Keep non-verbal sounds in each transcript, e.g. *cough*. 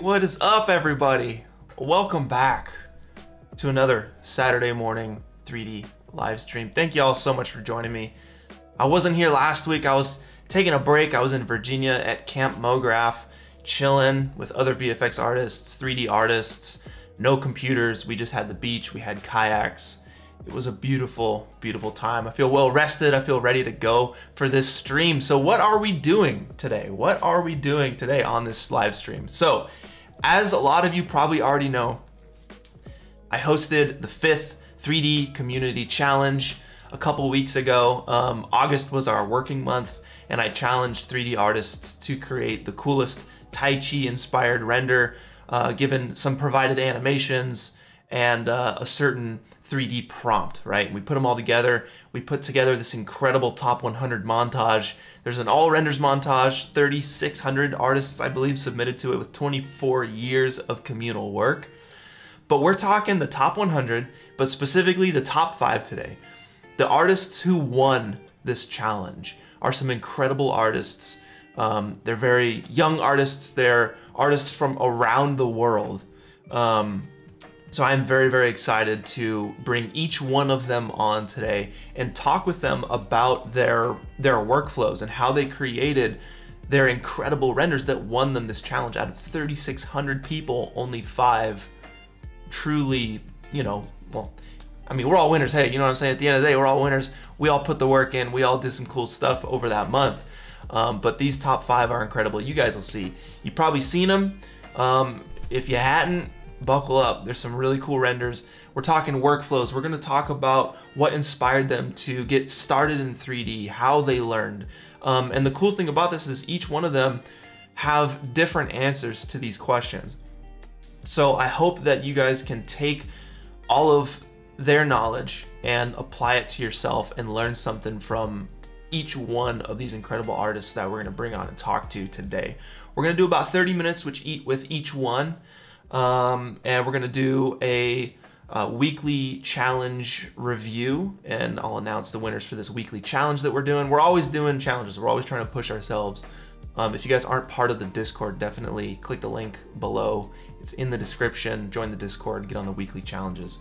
What is up, everybody? Welcome back to another Saturday morning 3D live stream. Thank you all so much for joining me. I wasn't here last week. I was taking a break. I was in Virginia at Camp MoGraph, chilling with other VFX artists, 3D artists, no computers. We just had the beach, we had kayaks. It was a beautiful, beautiful time. I feel well rested. I feel ready to go for this stream. So what are we doing today? What are we doing today on this live stream? So as a lot of you probably already know, I hosted the fifth 3D Community Challenge a couple weeks ago. Um, August was our working month, and I challenged 3D artists to create the coolest Tai Chi inspired render, uh, given some provided animations and uh, a certain 3D prompt, right? We put them all together. We put together this incredible top 100 montage. There's an all renders montage, 3,600 artists, I believe, submitted to it with 24 years of communal work. But we're talking the top 100, but specifically the top five today. The artists who won this challenge are some incredible artists. Um, they're very young artists. They're artists from around the world. Um, so I'm very, very excited to bring each one of them on today and talk with them about their their workflows and how they created their incredible renders that won them this challenge. Out of 3,600 people, only five truly, you know, well, I mean, we're all winners. Hey, you know what I'm saying? At the end of the day, we're all winners. We all put the work in. We all did some cool stuff over that month. Um, but these top five are incredible. You guys will see. You've probably seen them. Um, if you hadn't, buckle up. There's some really cool renders. We're talking workflows. We're going to talk about what inspired them to get started in 3D, how they learned. Um, and the cool thing about this is each one of them have different answers to these questions. So I hope that you guys can take all of their knowledge and apply it to yourself and learn something from each one of these incredible artists that we're going to bring on and talk to today. We're going to do about 30 minutes which eat with each one. Um, and we're going to do a uh, weekly challenge review and I'll announce the winners for this weekly challenge that we're doing. We're always doing challenges. We're always trying to push ourselves. Um, if you guys aren't part of the Discord, definitely click the link below. It's in the description. Join the Discord, get on the weekly challenges.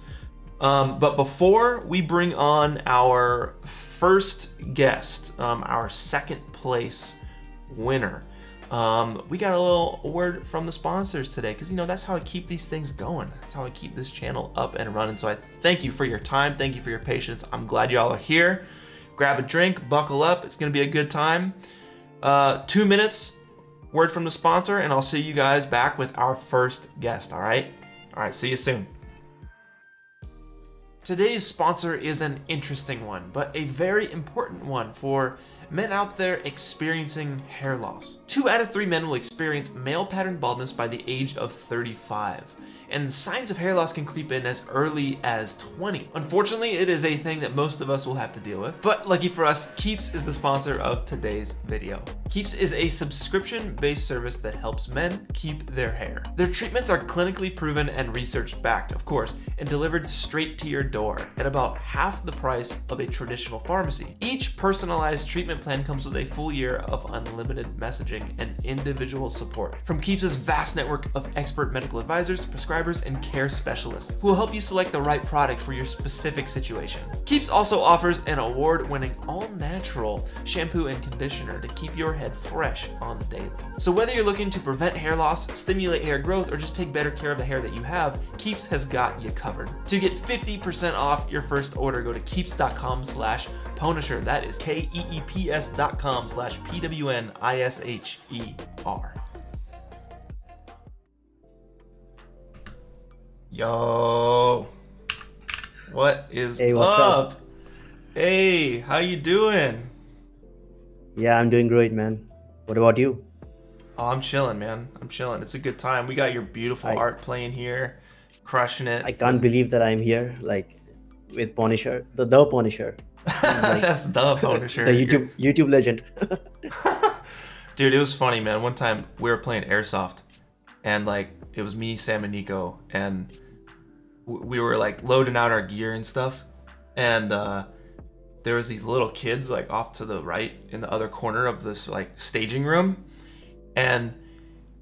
Um, but before we bring on our first guest, um, our second place winner, um, we got a little word from the sponsors today because you know that's how I keep these things going. That's how I keep this channel up and running. So I thank you for your time. Thank you for your patience. I'm glad y'all are here. Grab a drink, buckle up. It's gonna be a good time. Uh, two minutes, word from the sponsor, and I'll see you guys back with our first guest. All right. All right. See you soon. Today's sponsor is an interesting one, but a very important one for men out there experiencing hair loss. Two out of three men will experience male pattern baldness by the age of 35 and signs of hair loss can creep in as early as 20. Unfortunately, it is a thing that most of us will have to deal with, but lucky for us, Keeps is the sponsor of today's video. Keeps is a subscription-based service that helps men keep their hair. Their treatments are clinically proven and research-backed, of course, and delivered straight to your door at about half the price of a traditional pharmacy. Each personalized treatment plan comes with a full year of unlimited messaging and individual support. From Keeps' vast network of expert medical advisors, prescribers, and care specialists who will help you select the right product for your specific situation. Keeps also offers an award-winning all-natural shampoo and conditioner to keep your head fresh on the daily. So whether you're looking to prevent hair loss, stimulate hair growth, or just take better care of the hair that you have, Keeps has got you covered. To get 50% off your first order, go to keeps.com slash Pwnisher. That is K-E-E-P-S dot com slash P-W-N-I-S-H-E-R. Yo, what is hey, what's up? up? Hey, how you doing? Yeah, I'm doing great, man. What about you? Oh, I'm chilling, man. I'm chilling. It's a good time. We got your beautiful I, art playing here, crushing it. I can't believe that I'm here, like with Pwnisher, the the Pwnisher. *laughs* Like, That's the Pwnisher. *laughs* the YouTube YouTube legend. *laughs* Dude, it was funny, man. One time we were playing airsoft, and like it was me, Sam, and Nico, and we were like loading out our gear and stuff, and uh, there was these little kids like off to the right in the other corner of this like staging room, and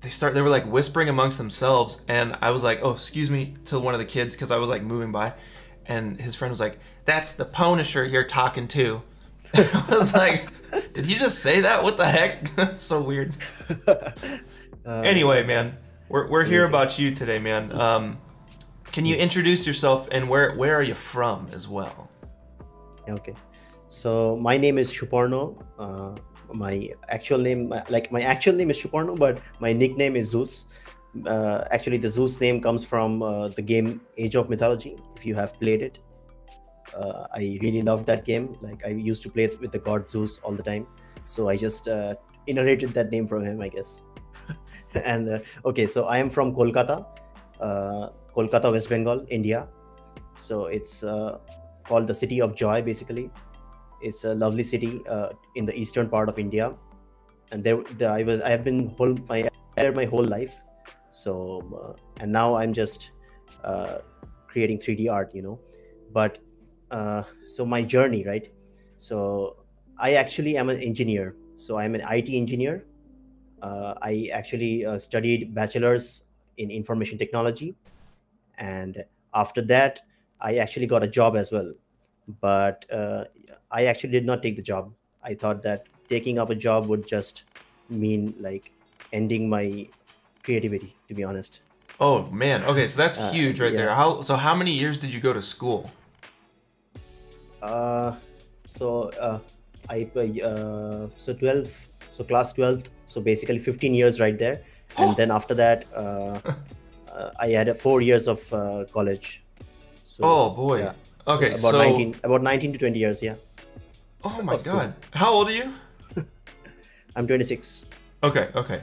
they start they were like whispering amongst themselves and I was like, "Oh, excuse me" to one of the kids cuz I was like moving by and his friend was like, "That's the Pwnisher you're talking to." *laughs* I was like, "Did he just say that? What the heck?" That's *laughs* so weird. *laughs* Uh, Anyway, man, we're, we're here about you today, man. Um, can you introduce yourself and where where are you from as well? Okay. So my name is Suparno. Uh, my actual name, like my actual name is Suparno, but my nickname is Zeus. Uh, actually, the Zeus name comes from uh, the game Age of Mythology. If you have played it, uh, I really love that game. Like I used to play it with the god Zeus all the time. So I just uh, inherited that name from him, I guess. *laughs* and uh, okay, so I am from Kolkata, uh, Kolkata, West Bengal, India. So it's uh, called the City of Joy, basically. It's a lovely city uh, in the eastern part of India, and there the, I was I have been whole my there my whole life. So uh, and now I'm just uh, creating 3D art, you know. But uh, so my journey, right? So I actually am an engineer. So I'm an IT engineer. Uh, I actually uh, studied bachelor's in information technology, and after that, I actually got a job as well. But uh, I actually did not take the job. I thought that taking up a job would just mean like ending my creativity. To be honest, Oh man, okay, so that's Uh, huge right there. How so? How many years did you go to school? uh, so uh, I uh, so 12 so class 12 so basically 15 years right there *gasps* and then after that uh, uh, I had four years of uh, college so Oh boy. yeah. So Okay, about so 19 about 19 to 20 years yeah oh my god, how old are you? *laughs* I'm 26 Okay, okay.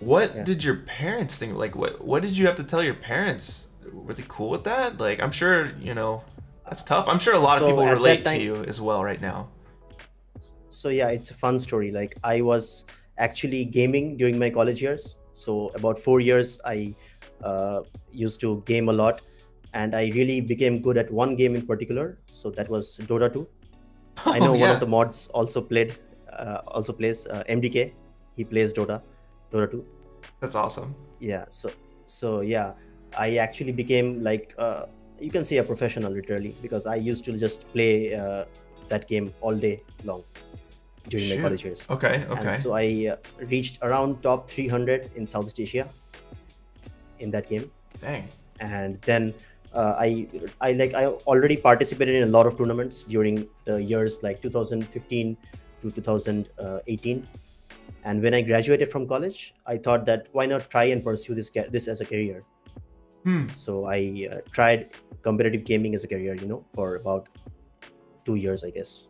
What Yeah. did your parents think? Like, what what did you have to tell your parents? Were they cool with that? Like, I'm sure you know that's tough. I'm sure a lot of people relate to you as well right now. so yeah it's a fun story like i was actually gaming during my college years. So about four years i uh, used to game a lot and i really became good at one game in particular. So that was dota 2 *laughs* i know Oh, one yeah. of the mods also played uh, also plays uh, mdk he plays dota dota 2 That's awesome. yeah so so yeah i actually became like uh, you can say a professional literally because i used to just play uh, that game all day long during Shoot. my college years Okay, okay. and so i uh, reached around top 300 in southeast asia in that game Dang. and then uh, i i like i already participated in a lot of tournaments during the years like 2015 to 2018 and when i graduated from college i thought that why not try and pursue this this as a career Hmm. so i uh, tried competitive gaming as a career you know for about two years i guess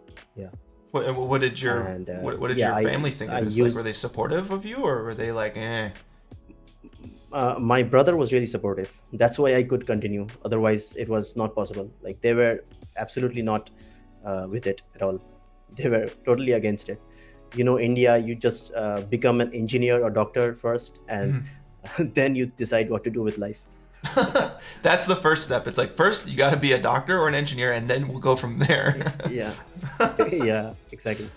What, what did your And, uh, what, what did yeah, your I- family think of I this? Like, were they supportive of you, or were they like, eh? uh, my brother was really supportive. That's why i could continue. Otherwise it was not possible. Like they were absolutely not uh, with it at all. They were totally against it. You know india you just uh, become an engineer or doctor first and *laughs* then you decide what to do with life *laughs* That's the first step. It's like first you got to be a doctor or an engineer, and then we'll go from there. *laughs* yeah *laughs* yeah exactly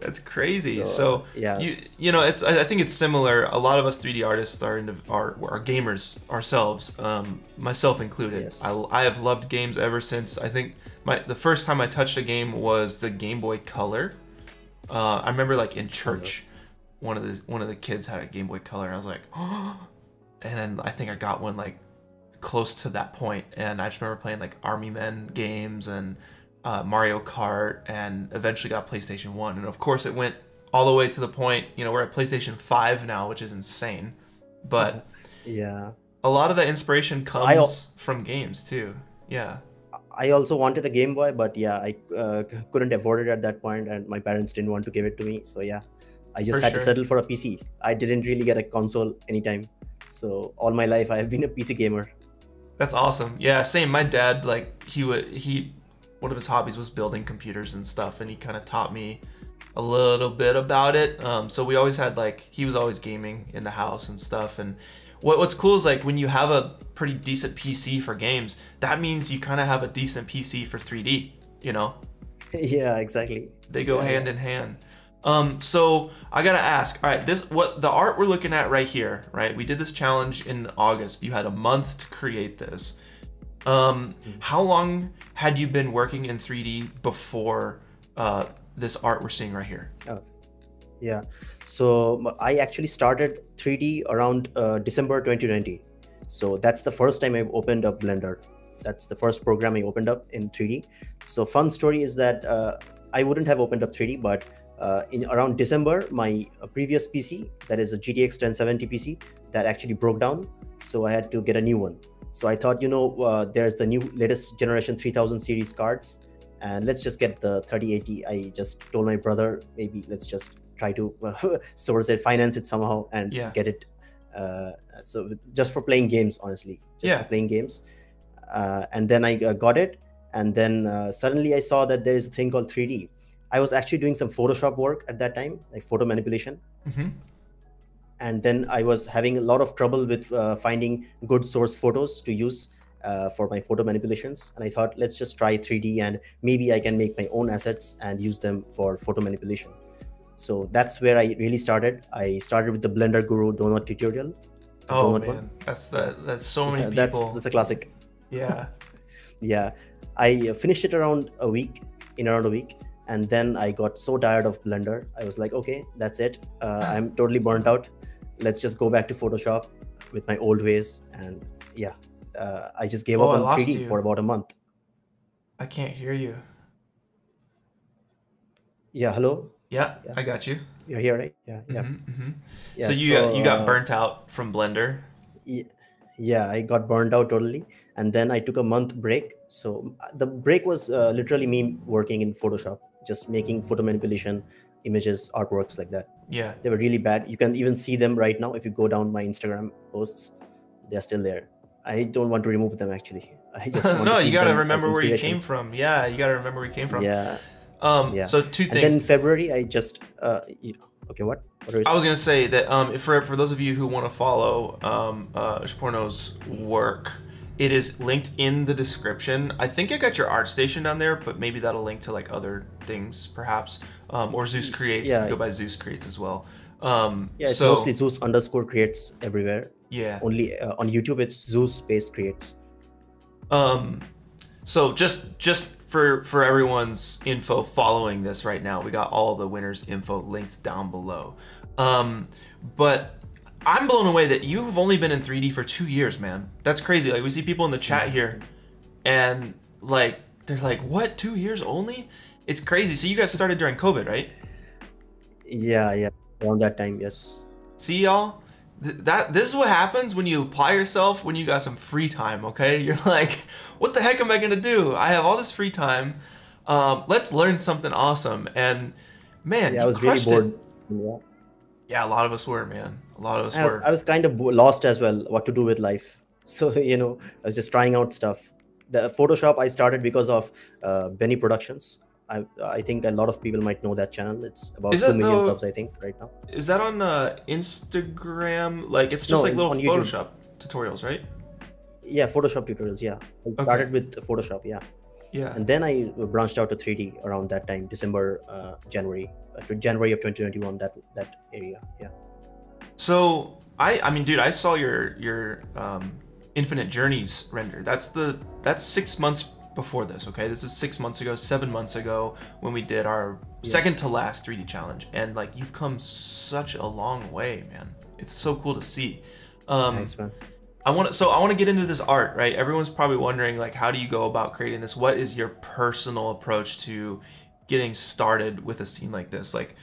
That's crazy. So, So, yeah. you you know, it's I I think it's similar. A lot of us 3D artists are into, are are gamers ourselves, um, myself included. Yes. I, I have loved games ever since. I think my the first time I touched a game was the Game Boy Color. Uh, I remember like in church, one of the one of the kids had a Game Boy Color, and I was like, oh, *gasps* and then I think I got one like close to that point, and I just remember playing like Army Men games and uh, Mario Kart, and eventually got PlayStation One, and of course it went all the way to the point. You know, we're at PlayStation Five now, which is insane. But *laughs* yeah a lot of that inspiration comes al- from games too. Yeah. I also wanted a Game Boy, but yeah, I uh, couldn't afford it at that point, and my parents didn't want to give it to me. So yeah, I just For had sure. to settle for a PC. I didn't really get a console anytime. So all my life, I have been a PC gamer. That's awesome. Yeah, same. My dad, like, he would he, one of his hobbies was building computers and stuff, and he kind of taught me a little bit about it. Um, so we always had like he was always gaming in the house and stuff. And what what's cool is like when you have a pretty decent PC for games, that means you kind of have a decent PC for 3D. You know, *laughs* yeah, exactly. they go Yeah, hand in hand. Um, so I gotta ask, all right, this what the art we're looking at right here, right? We did this challenge in August. You had a month to create this. Um, how long had you been working in 3D before uh, this art we're seeing right here? Oh, yeah. So I actually started 3D around uh, December 2020. So that's the first time I've opened up Blender. That's the first program I opened up in 3D. So fun story is that uh, I wouldn't have opened up 3D, but uh, in around December, my uh, previous PC, that is a GTX 1070 PC, that actually broke down. So I had to get a new one. So I thought, you know, uh, there's the new latest generation 3000 series cards, and let's just get the 3080. I just told my brother, maybe let's just try to uh, *laughs* source it, finance it somehow, and Yeah. get it. Uh, so just for playing games, honestly, just Yeah. for playing games. Uh, and then I uh, got it, and then uh, suddenly I saw that there is a thing called 3D. I was actually doing some Photoshop work at that time, like photo manipulation hmm and then I was having a lot of trouble with uh, finding good source photos to use uh, for my photo manipulations. And I thought, let's just try 3D and maybe I can make my own assets and use them for photo manipulation. So that's where I really started. I started with the Blender Guru Donut tutorial. Oh donut man, one. that's the that's so many Uh, people. that's that's a classic. yeah. *laughs* Yeah, I finished it around a week, in around a week, and then I got so tired of Blender. I was like, okay, that's it. Uh, I'm totally burnt out. Let's just go back to Photoshop with my old ways. And yeah, uh, I just gave Oh, up on 3D you. for about a month. I can't hear you. Yeah, hello. Yeah, Yeah. I got you. You're here, right? Yeah, yeah. Mhm, mhm. yeah so you got, you got uh, burnt out from Blender. Ye- yeah i got burned out totally and then i took a month break so uh, the break was uh, literally me working in photoshop just making photo manipulation images artworks like that Yeah. they were really bad you can even see them right now if you go down my instagram posts they're still there i don't want to remove them actually *laughs* i just *laughs* want no, to you got to remember where you came from. Yeah, you got to remember where you came from. yeah Um. yeah. So two and things. then in february i just uh okay what what I was gonna say that um, if for for those of you who want to follow um, uh, Suparno's work, it is linked in the description. I think I got your art station down there, but maybe that'll link to like other things, perhaps, um, or Zeus creates. Yeah. Go by Zeus creates as well. Um, yeah it's so mostly zeus underscore creates everywhere yeah. only uh, on youtube it's zeus space creates Um, so just just for for everyone's info following this right now, we got all the winners' info linked down below. Um, but I'm blown away that you've only been in 3D for two years, man. That's crazy. Like we see people in the chat here, and like they're like, "What? Two years only?" It's crazy. So you guys started during COVID, right? yeah yeah around that time yes See y'all. Th- That this is what happens when you apply yourself when you got some free time. Okay, *laughs* you're like, what the heck am I gonna do? I have all this free time. Um, let's learn something awesome. And man, yeah i was it. bored yeah. Yeah, a lot of us were, man. A lot of us I was, were. I was kind of lost as well what to do with life *laughs* so you know i was just trying out stuff the photoshop i started because of uh, benny productions I, I think a lot of people might know that channel. It's about two the- subs, I think, right now. Is that on uh, Instagram? Like it's just No, like little. Photoshop tutorials, right? Yeah, Photoshop tutorials. Yeah, I started with Photoshop. Yeah, Yeah. and then I branched out to 3D around that time, December, uh, January, uh, to January of 2021. That that area. Yeah. So I I mean, dude, I saw your your um, Infinite Journeys render. That's the that's six months before this. Okay, this is six months ago, seven months ago when we did our Yeah. second to last 3D challenge, and like you've come such a long way, man. It's so cool to see. Um, Thanks, man. I want to, so I want to get into this art, right? Everyone's probably wondering like how do you go about creating this? What is your personal approach to getting started with a scene like this? Like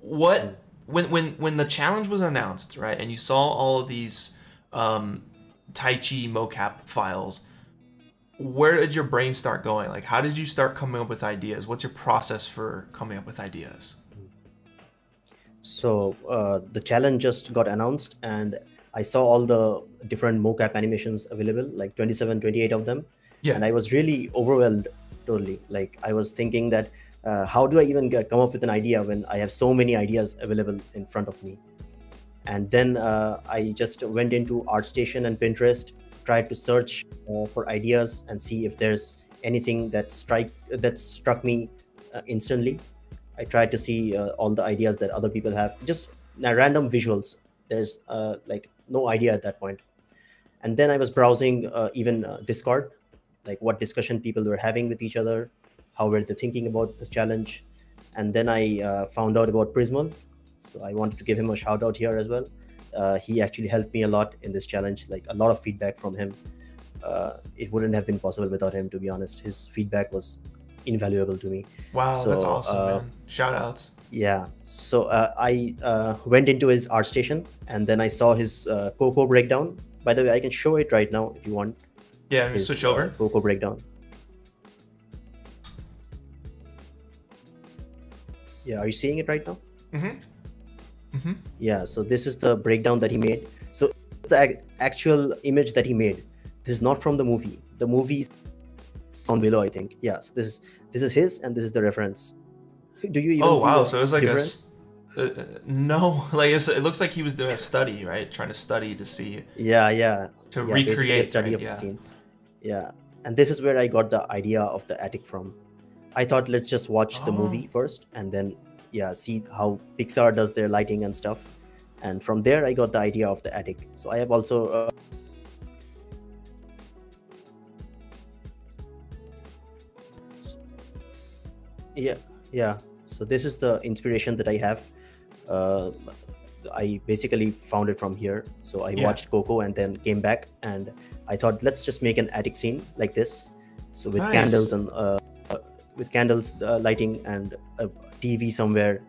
what when when when the challenge was announced, right? And you saw all of these um Tai Chi mocap files, where did your brain start going? Like how did you start coming up with ideas? What's your process for coming up with ideas? So uh, the challenge just got announced, and I saw all the different mocap animations available, like 27, 28 of them. Yeah. And I was really overwhelmed totally. Like I was thinking that uh, how do I even get, come up with an idea when I have so many ideas available in front of me? And then uh, I just went into ArtStation and Pinterest, tried to search uh, for ideas and see if there's anything that strike that struck me uh, instantly. I tried to see uh, all the ideas that other people have, just uh, random visuals. There's like no idea at that point. And then I was browsing even Discord, like what discussion people were having with each other, how were they thinking about the challenge. And then I uh, found out about Prismal. So I wanted to give him a shout out here as well. Uh, he actually helped me a lot in this challenge, like a lot of feedback from him. Uh, it wouldn't have been possible without him, to be honest. His feedback was invaluable to me. Wow, So, that's awesome, uh, man. Shout outs. Yeah. So uh, I uh, went into his art station and then I saw his uh, Coco breakdown. By the way, I can show it right now if you want. Yeah, His switch over. Coco breakdown. Yeah, are you seeing it right now? Mm-hmm. Mm-hmm. Yeah. So this is the breakdown that he made. So the ac- actual image that he made. This is not from the movie. The movie is down below, I think. Yeah. So this is this is his and this is the reference. Do you even Oh wow, the so it's like a difference? uh, uh, no, *laughs* like it's, it looks like he was doing a study, right? Trying to study to see Yeah, yeah. to yeah, basically a recreate. study right? of yeah. the scene. Yeah, and this is where I got the idea of the attic from. I thought let's just watch the Oh. movie first, and then yeah, see how Pixar does their lighting and stuff. And from there, I got the idea of the attic. So I have also. Uh, yeah, yeah. So this is the inspiration that I have. Uh, I basically found it from here. So I Yeah. watched Coco and then came back and I thought let's just make an attic scene like this. So with Nice. candles and uh, with candles, uh, lighting and a TV somewhere.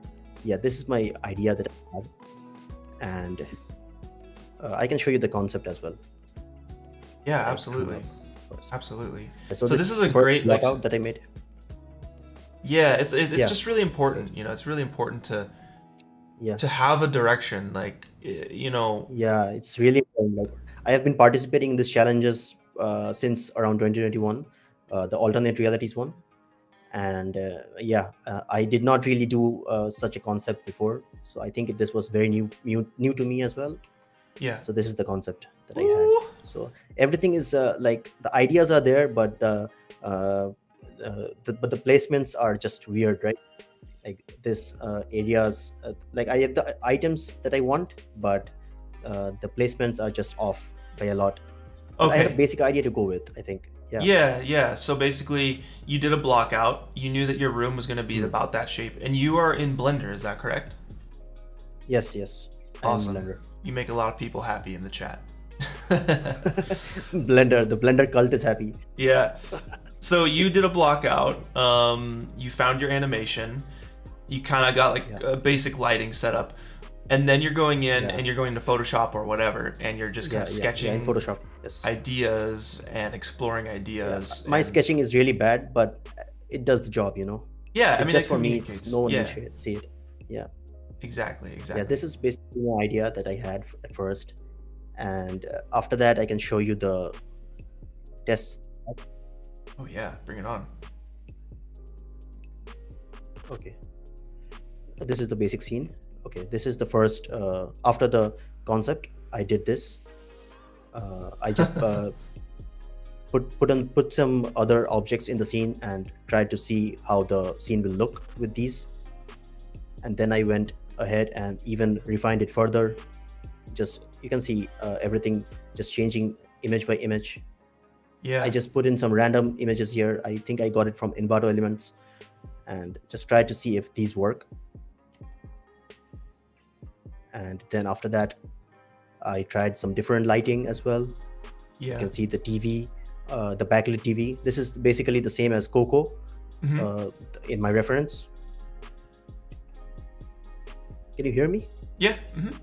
Yeah, this is my idea that I had, and uh, I can show you the concept as well. Yeah, Like, absolutely, absolutely. So, So this is a great, like, block out that I made. Yeah, it's it's Yeah. just really important. You know, it's really important to Yeah. to have a direction. Like you know, Yeah, it's really important. Like I have been participating in these challenges uh, since around 2021, uh, the alternate realities one, and uh, yeah, uh, I did not really do uh, such a concept before, so I think this was very new, new, new to me as well. yeah. So this is the concept that I had. So everything is uh, like the ideas are there, but the, uh, uh, the but the placements are just weird, right? Like this uh, areas, uh, like I have the items that I want, but uh, the placements are just off by a lot. But I had a basic idea to go with. I think. Yeah. Yeah, yeah. So basically, you did a block out. You knew that your room was going to be Mhm. about that shape, and you are in Blender. Is that correct? Yes. Yes. Awesome. Blender. You make a lot of people happy in the chat. *laughs* Blender. The Blender cult is happy. yeah. *laughs* So you did a block out. Um, you found your animation. You kind of got like Yeah. a basic lighting setup, and then you're going in Yeah. and you're going to Photoshop or whatever, and you're just kind Yeah, of sketching yeah, in Photoshop. Yes. ideas and exploring ideas. My and- sketching is really bad, but it does the job. You know. Yeah, I mean, just it for me, it's, no one yeah, will see it- Yeah. exactly, exactly. Yeah, this is basically my idea that I had at first, and uh, after that, I can show you the tests. Oh yeah, bring it on. Okay. This is the basic scene. Okay, this is the first. Uh, after the concept, I did this. Uh, I just *laughs* uh, put put on put some other objects in the scene and tried to see how the scene will look with these. And then I went ahead and even refined it further. Just you can see uh, everything just changing image by image. Yeah. I just put in some random images here. I think I got it from Envato Elements and just tried to see if these work. And then after that, I tried some different lighting as well. Yeah you can see the TV, uh, the backlit TV. This is basically the same as Coco Mhm. uh, in my reference. Can you hear me? Yeah. mm-hmm.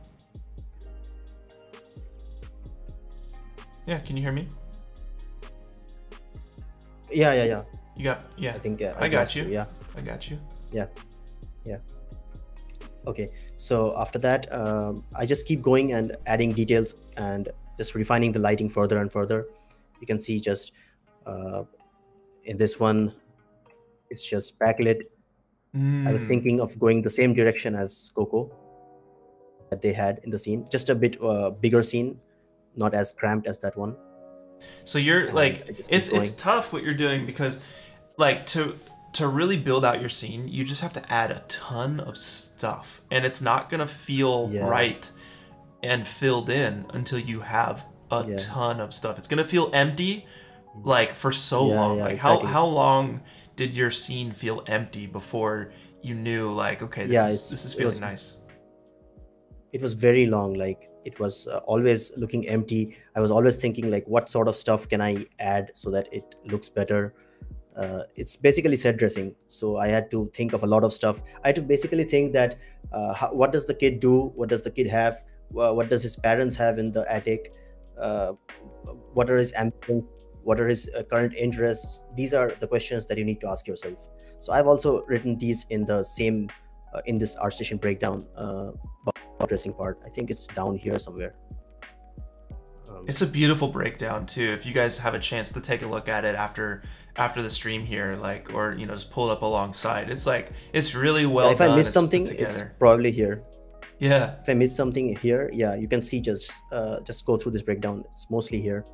Yeah. Can you hear me? Yeah, yeah, yeah. You got. Yeah. I think uh, I got lost you. Yeah. I got you. Okay so after that um, i just keep going and adding details and just refining the lighting further and further. You can see just uh, in this one it's just backlit. I was Mm. thinking of going the same direction as coco that they had in the scene. Just a bit uh, bigger scene not as cramped as that one. So you're and like I just keep it's it's tough what you're doing because like to to really build out your scene, you just have to add a ton of stuff, and it's not gonna feel Yeah. right and filled in until you have a Yeah. ton of stuff. It's gonna feel empty, like for so Yeah, long. like exactly. how how long did your scene feel empty before you knew like okay this is this is it feeling was- nice. it was very long like it was uh, always looking empty i was always thinking like what sort of stuff can i add so that it looks better uh, it's basically set dressing. So i had to think of a lot of stuff. I had to basically think that uh, how, what does the kid do? What does the kid have? What does his parents have in the attic? Uh, what are his ambitions? What are his uh, current interests? These are the questions that you need to ask yourself. So i've also written these in the same uh, in this art station breakdown uh, dressing part. I think it's down here somewhere. Um, It's a beautiful breakdown too. If you guys have a chance to take a look at it after after the stream here, like or you know just pull it up alongside, it's like it's really well. if I miss it's something, it's probably here. yeah. If I miss something here, yeah, you can see just uh, just go through this breakdown. It's mostly here.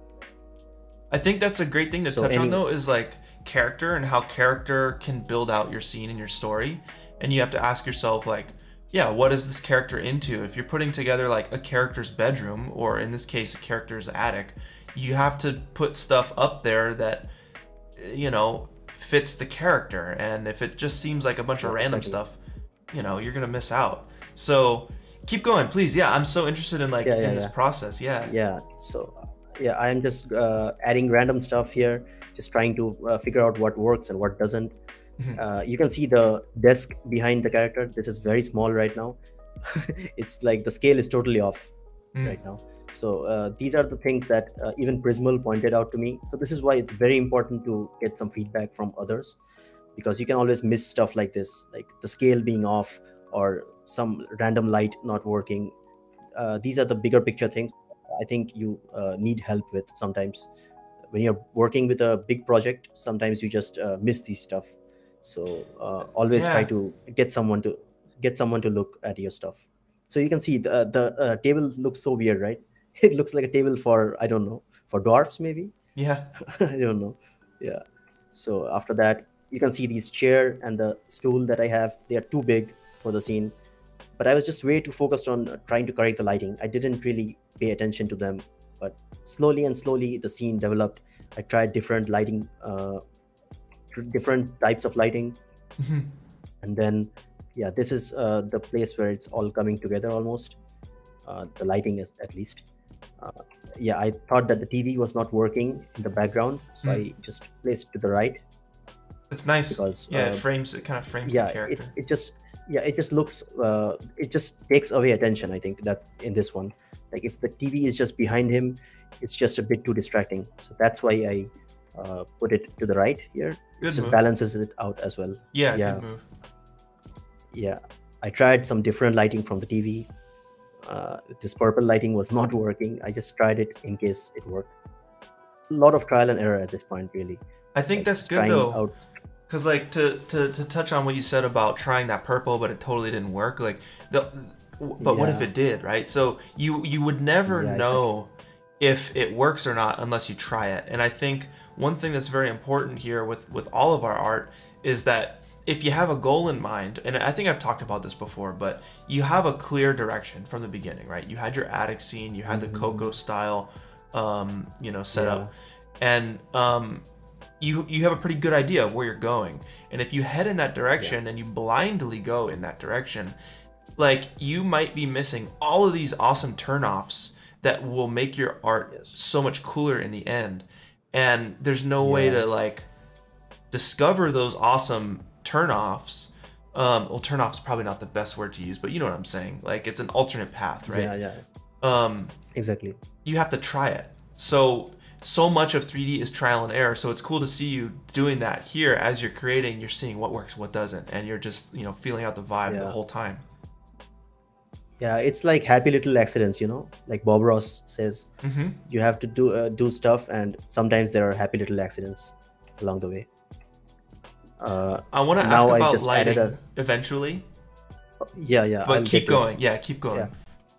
I think that's a great thing to So touch on though is like character and how character can build out your scene and your story. And you have to ask yourself like, yeah, what is this character into? If you're putting together like a character's bedroom or in this case a character's attic, you have to put stuff up there that you know fits the character. And if it just seems like a bunch of random stuff, you know, you're going to miss out. So keep going, please. Yeah, I'm so interested in like Yeah, yeah, in this yeah. process. Yeah. Yeah. So yeah, I am just uh, adding random stuff here, just trying to uh, figure out what works and what doesn't. Mhm. Uh, you can see the desk behind the character. This is very small right now. *laughs* it's like the scale is totally off. Mm. right now. So uh, these are the things that uh, even Prismal pointed out to me. So this is why it's very important to get some feedback from others, because you can always miss stuff like this, like the scale being off or some random light not working. Uh, these are the bigger picture things. I think you uh, need help with sometimes. When you're working with a big project, sometimes you just uh, miss these stuff. So uh, always try to get someone to get someone to look at your stuff. So you can see the the uh, table looks so weird, right? *laughs* It looks like a table for I don't know for dwarfs maybe. Yeah. *laughs* I don't know. Yeah. So after that, you can see these chair and the stool that I have. They are too big for the scene, but I was just way too focused on trying to correct the lighting. I didn't really pay attention to them. But slowly and slowly, the scene developed. I tried different lighting, uh, different types of lighting, Mhm. and then yeah this is uh, the place where it's all coming together almost uh, the lighting is at least uh, yeah i thought that the tv was not working in the background so Hmm. i just placed it to the right It's nice. because yeah, uh, it frames it kind of frames yeah the character. it, it just yeah it just looks uh, it just takes away attention i think that in this one like if the tv is just behind him it's just a bit too distracting so that's why i uh, put it to the right here good just move. balances it out as well yeah, yeah. yeah i tried some different lighting from the tv uh, this purple lighting was not *laughs* working i just tried it in case it worked a lot of trial and error at this point really I think like, that's good though, because like to, to to touch on what you said about trying that purple, but it totally didn't work. Like the, but what if it did, right? So you you would never Yeah, know if it works or not unless you try it. And I think one thing that's very important here with with all of our art is that if you have a goal in mind, and I think I've talked about this before, but you have a clear direction from the beginning, right? You had your attic scene, you had the Coco style, um, you know, set up, and um, you you have a pretty good idea of where you're going. And if you head in that direction and you blindly go in that direction, like you might be missing all of these awesome turnoffs that will make your art Yes. so much cooler in the end. And there's no way to like discover those awesome turnoffs. Um, well, turnoffs is probably not the best word to use, but you know what I'm saying. Like it's an alternate path, right? yeah yeah Um, exactly you have to try it. So so much of 3D is trial and error. So it's cool to see you doing that here as you're creating. You're seeing what works, what doesn't, and you're just you know feeling out the vibe the whole time. yeah it's like happy little accidents you know like bob ross says hmm you have to do uh, do stuff and sometimes there are happy little accidents along the way uh I want to ask about lighting eventually, yeah yeah but I'll keep to it. going. Yeah, keep going. Yeah.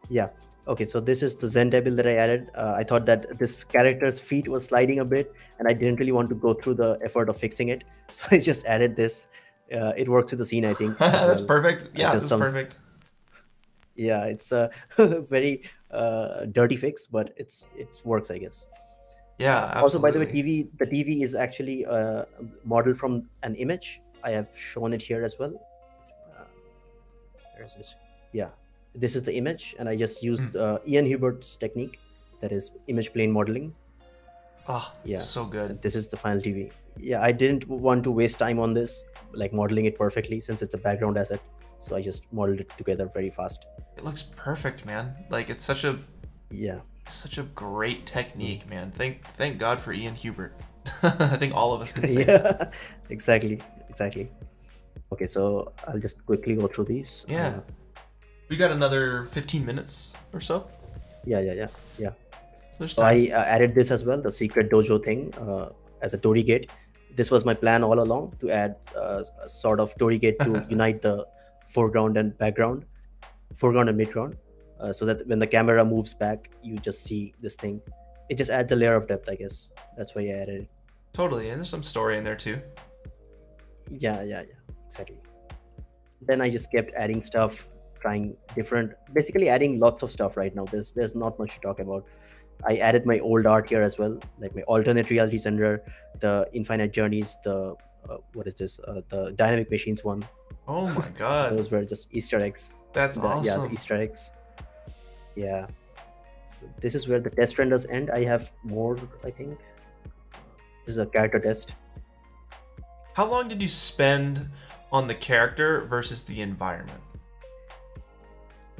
yeah Okay, so this is the Zen table that I added. Uh, I thought that this character's feet was sliding a bit, and I didn't really want to go through the effort of fixing it, *laughs* so I just added this. Uh, it worked to the scene, I think. *laughs* that's well. perfect. Yeah, that's some, perfect. Yeah, it's a *laughs* very uh, dirty fix, but it's it works, I guess. Yeah. Absolutely. Also, by the way, TV the TV is actually a model from an image. I have shown it here as well. Uh, where is it? Yeah, this is the image and i just used mm. uh, ian hubert's technique that is image plane modeling oh yeah so good this is the final tv yeah i didn't want to waste time on this like modeling it perfectly since it's a background asset so i just modeled it together very fast it looks perfect man like it's such a yeah such a great technique man. Thank thank god for ian hubert. *laughs* I think all of us can *laughs* say yeah exactly exactly. Okay so i'll just quickly go through these. Yeah. Uh, we got another 15 minutes or so. Yeah, yeah, yeah, yeah. So I uh, added this as well, the secret dojo thing uh, as a Torii gate. This was my plan all along to add uh, a sort of Torii gate to *laughs* unite the foreground and background, foreground and midground, uh, so that when the camera moves back, you just see this thing. It just adds a layer of depth, I guess. That's why I added it. Totally, and there's some story in there too. Yeah, yeah, yeah, exactly. Then I just kept adding stuff trying different basically adding lots of stuff right now there's there's not much to talk about i added my old art here as well like my alternate reality center the infinite journeys the uh, what is this uh, the dynamic machines one oh my *laughs* god those were just easter eggs that's the, awesome yeah the easter eggs yeah. So this is where the test renders end. I have more i think. This is a character test. How long did you spend on the character versus the environment?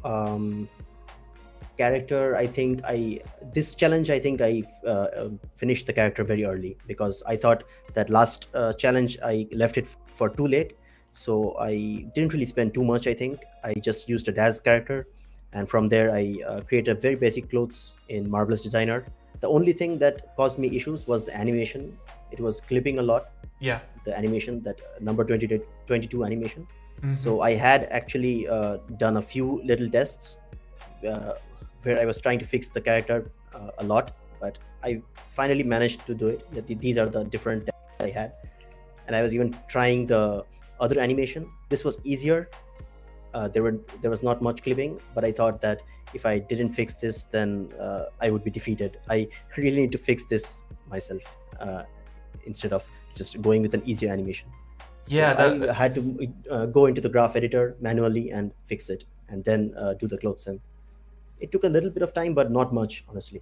Um, character i think i this challenge i think i uh, um, finished the character very early because i thought that last uh, challenge i left it for too late. So i didn't really spend too much i think. I just used a daz character and from there i uh, created very basic clothes in marvelous designer the only thing that caused me issues was the animation it was clipping a lot yeah the animation that uh, number 20 to 22 animation Mm-hmm. So I had actually uh, done a few little tests uh, where I was trying to fix the character uh, a lot, but I finally managed to do it. These are the different tests I had, and I was even trying the other animation. This was easier. Uh, there were there was not much clipping, but I thought that if I didn't fix this, then uh, I would be defeated. I really need to fix this myself uh, instead of just going with an easier animation. So yeah, that, I had to uh, go into the graph editor manually and fix it, and then uh, do the clothes sim. It took a little bit of time, but not much, honestly.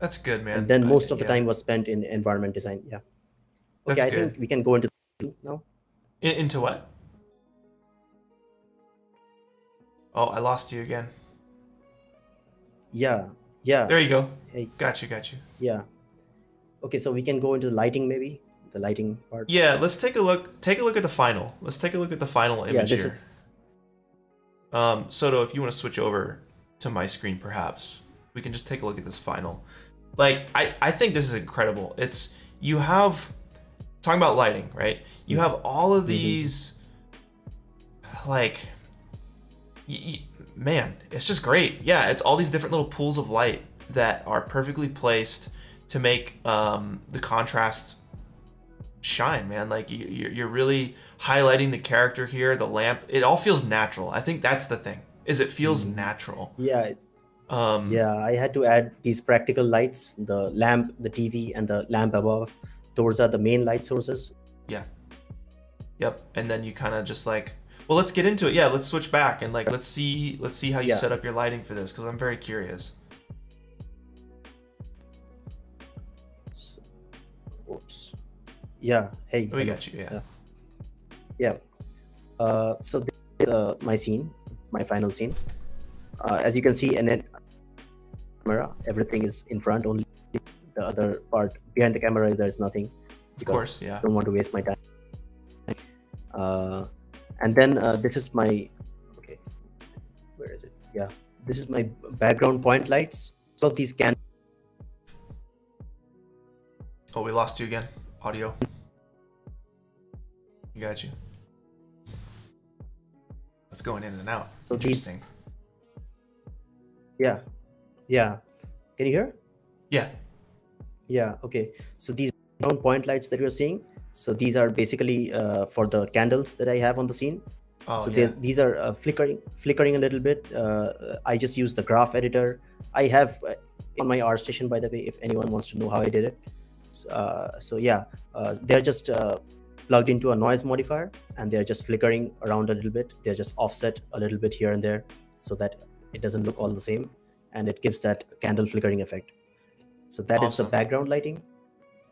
That's good, man. And then most of the yeah. time was spent in environment design. Yeah. Okay, That's I good. think we can go into now. In, into what? Oh, I lost you again. Yeah, yeah. There you go. Hey. Got you, got you. Yeah. Okay, so we can go into the lighting maybe the lighting part. Yeah, let's take a look. Take a look at the final. Let's take a look at the final image yeah, here. Is... Um, Soto, if you want to switch over to my screen, perhaps we can just take a look at this final. Like, I I think this is incredible. It's you have talking about lighting, right? You mm-hmm. have all of mm-hmm. these, mm-hmm. like, y- y- man, it's just great. Yeah, it's all these different little pools of light that are perfectly placed to make um, the contrast shine, man. Like you, you're really highlighting the character here, the lamp. It all feels natural. I think that's the thing. Is it feels mm. natural. Yeah. Um, yeah, I had to add these practical lights, the lamp, the TV, and the lamp above. Those are the main light sources. Yeah. Yep. And then you kind of just like, well, let's get into it. Yeah, let's switch back and like let's see let's see how you yeah. set up your lighting for this because I'm very curious. Oops yeah hey we got you yeah yeah, yeah. Uh, so this is uh, my scene my final scene uh, as you can see and then camera everything is in front only the other part behind the camera is there's nothing because of course yeah I don't want to waste my time uh, and then uh, this is my okay where is it yeah this is my background point lights so these can oh we lost you again audio. Got you. It's going in and out. So these, yeah, Yeah. Can you hear? Yeah. Yeah. Okay. So these brown point lights that you're seeing, so these are basically uh, for the candles that I have on the scene. Oh, so yeah. these are uh, flickering, flickering a little bit. Uh, I just use the graph editor. I have uh, on my ArtStation, by the way, if anyone wants to know how I did it. So, uh, so yeah, uh, they're just uh, plugged into a noise modifier, and they're just flickering around a little bit. They're just offset a little bit here and there, so that it doesn't look all the same, and it gives that candle flickering effect. So that is the background lighting.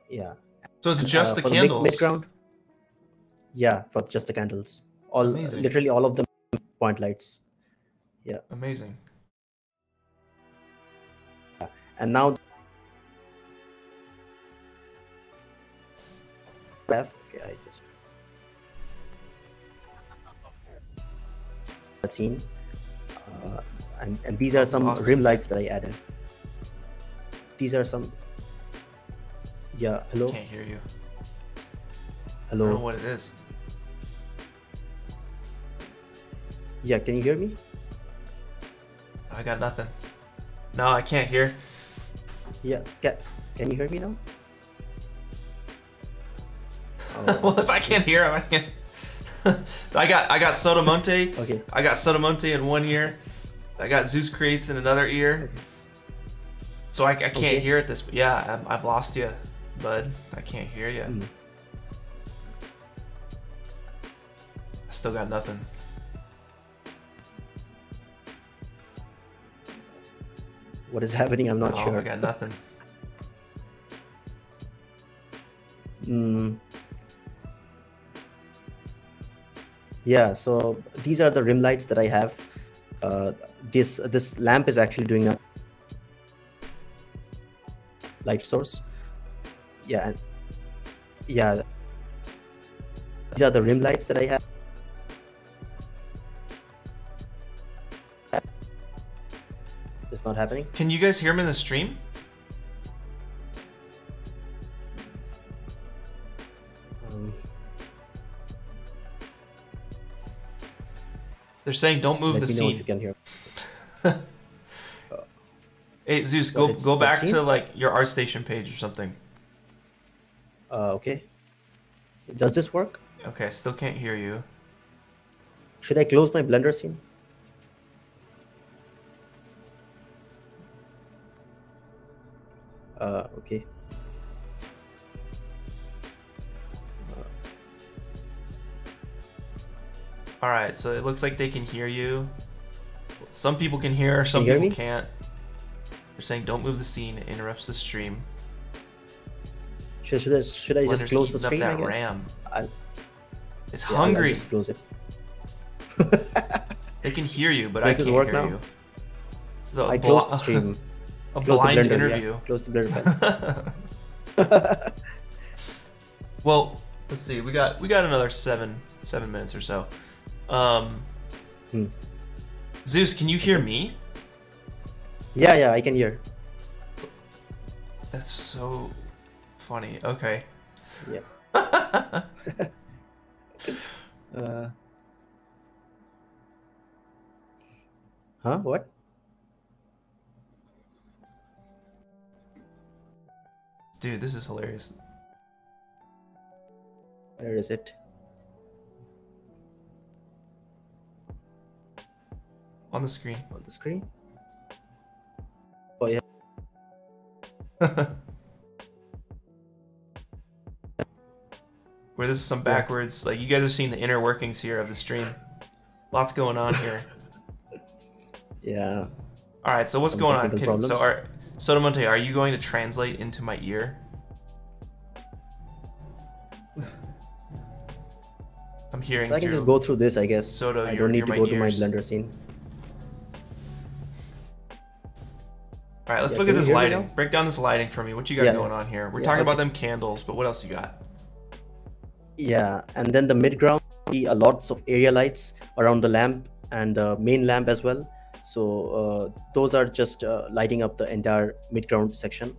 Yeah. So it's just uh, the for mid- candles. midground. Yeah, for just the candles. All Amazing. literally all of them point lights. Yeah. Amazing. And now left. Okay, I just the scene. Uh, and, and these are some Awesome. rim lights that I added. These are some. Yeah. Hello. Can't hear you. Hello? I don't know what it is. Yeah. Can you hear me? I got nothing. No, I can't hear. Yeah. Can, can you hear me now? *laughs* Oh, well, if I can't hear him, I can't. *laughs* I got I got Sotomonte. okay. I got Sotomonte in one ear. I got Zeus creates in another ear. Okay. So I, I can't Okay. hear it this. Yeah, I'm, I've lost you, bud. I can't hear you. Mm. I still got nothing. What is happening? I'm not oh, sure. I got nothing. *laughs* Mm. Yeah, so these are the rim lights that I have. Uh, this this lamp is actually doing a light source. Yeah, yeah. These are the rim lights that I have. It's not happening. Can you guys hear him in the stream? Um, They're saying don't move let the me know if you scene. can hear. *laughs* Hey Zeus, go go back to like your ArtStation page or something. Uh, okay. Does this work? Okay, I still can't hear you. Should I close my Blender scene? Uh, okay. All right, so it looks like they can hear you. Some people can hear, some hear people can't. They're saying don't move the scene, it interrupts the stream. Should, should I, should I just close the screen? I guess? RAM. I'll- It's yeah, hungry. just close it. They can hear you, but Does I can't work hear now? you. So I closed the stream. *laughs* a Close the blind Blender. interview. Yeah. Close the Blender. *laughs* Well, let's see. We got we got another seven seven minutes or so. Um, Hmm. Zeus, can you hear me? yeah, yeah, I can hear. That's so funny. Okay. Yeah. *laughs* Uh, huh? What? Dude, this is hilarious. Where is it? On the screen. On the screen? Oh yeah. *laughs* Where this is some backwards, like you guys are seeing the inner workings here of the stream. Lots going on here. *laughs* Yeah. All right, so what's Some going on? Can, so, are, Sotomonte, are you going to translate into my ear? I'm hearing So I can just go through this, I guess. Soto, I don't need to go to my. Blender scene. All right, let's Yeah, look at this lighting. Break down this lighting for me. What you got Yeah, going yeah. on here? We're talking about them candles, but what else you got? Yeah, and then the mid ground, see a lots of area lights around the lamp and the main lamp as well. So uh, those are just uh, lighting up the entire mid ground section.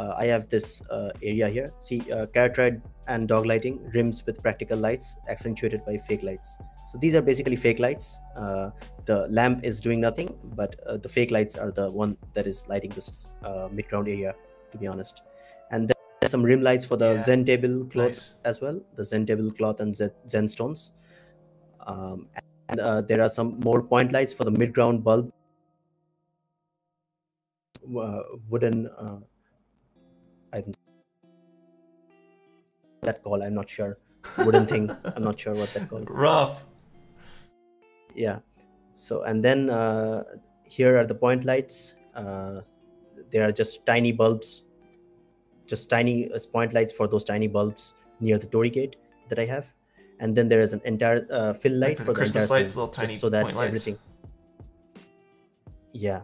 uh, I have this uh, area here. See, uh, carotid and dog lighting, rims with practical lights accentuated by fake lights. So these are basically fake lights. Uh, the lamp is doing nothing, but the fake lights are the one that is lighting this uh, mid-ground area, to be honest. And then some rim lights for the Yeah. Zen table cloth Nice. as well, the Zen table cloth and Zen, stones. Um, and uh, there are some more point lights for the mid-ground bulb uh, wooden uh, I'm that call I'm not sure wooden thing *laughs* I'm not sure what that called Rough. yeah so and then uh, here are the point lights uh, there are just tiny bulbs just tiny uh, point lights for those tiny bulbs near the torii gate that I have. And then there is an entire uh, fill light for for, the the entire lights, scene, little tiny just so that point lights. everything yeah.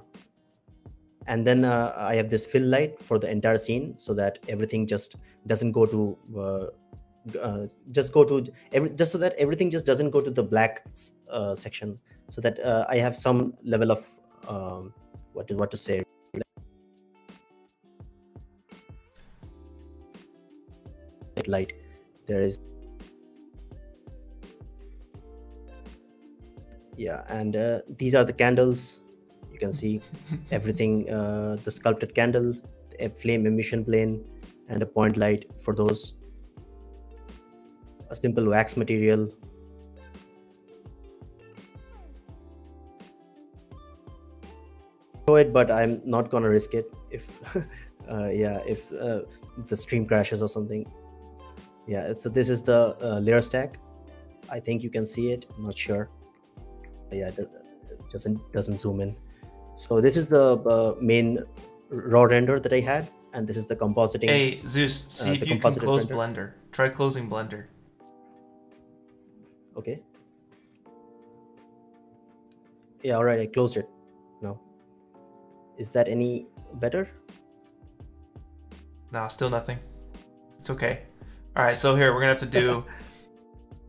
And then uh, i have this fill light for the entire scene so that everything just doesn't go to uh, uh, just go to every just so that everything just doesn't go to the black uh, section. So that uh, i have some level of um, what to what to say light. There is yeah and uh, these are the candles. You can see *laughs* everything uh, the sculpted candle a flame emission plane and a point light for those. A simple wax material. Show it but i'm not gonna risk it if *laughs* uh, yeah if uh, the stream crashes or something yeah so this is the uh, layer stack i think you can see it i'm not sure yeah it it doesn't doesn't zoom in so this is the uh, main raw render that i had and this is the compositing Hey, Zeus, see Uh, if you can close render. Blender. Try closing Blender. okay yeah all right i closed it now is that any better Nah, still nothing. It's okay. All right, so here we're gonna have to do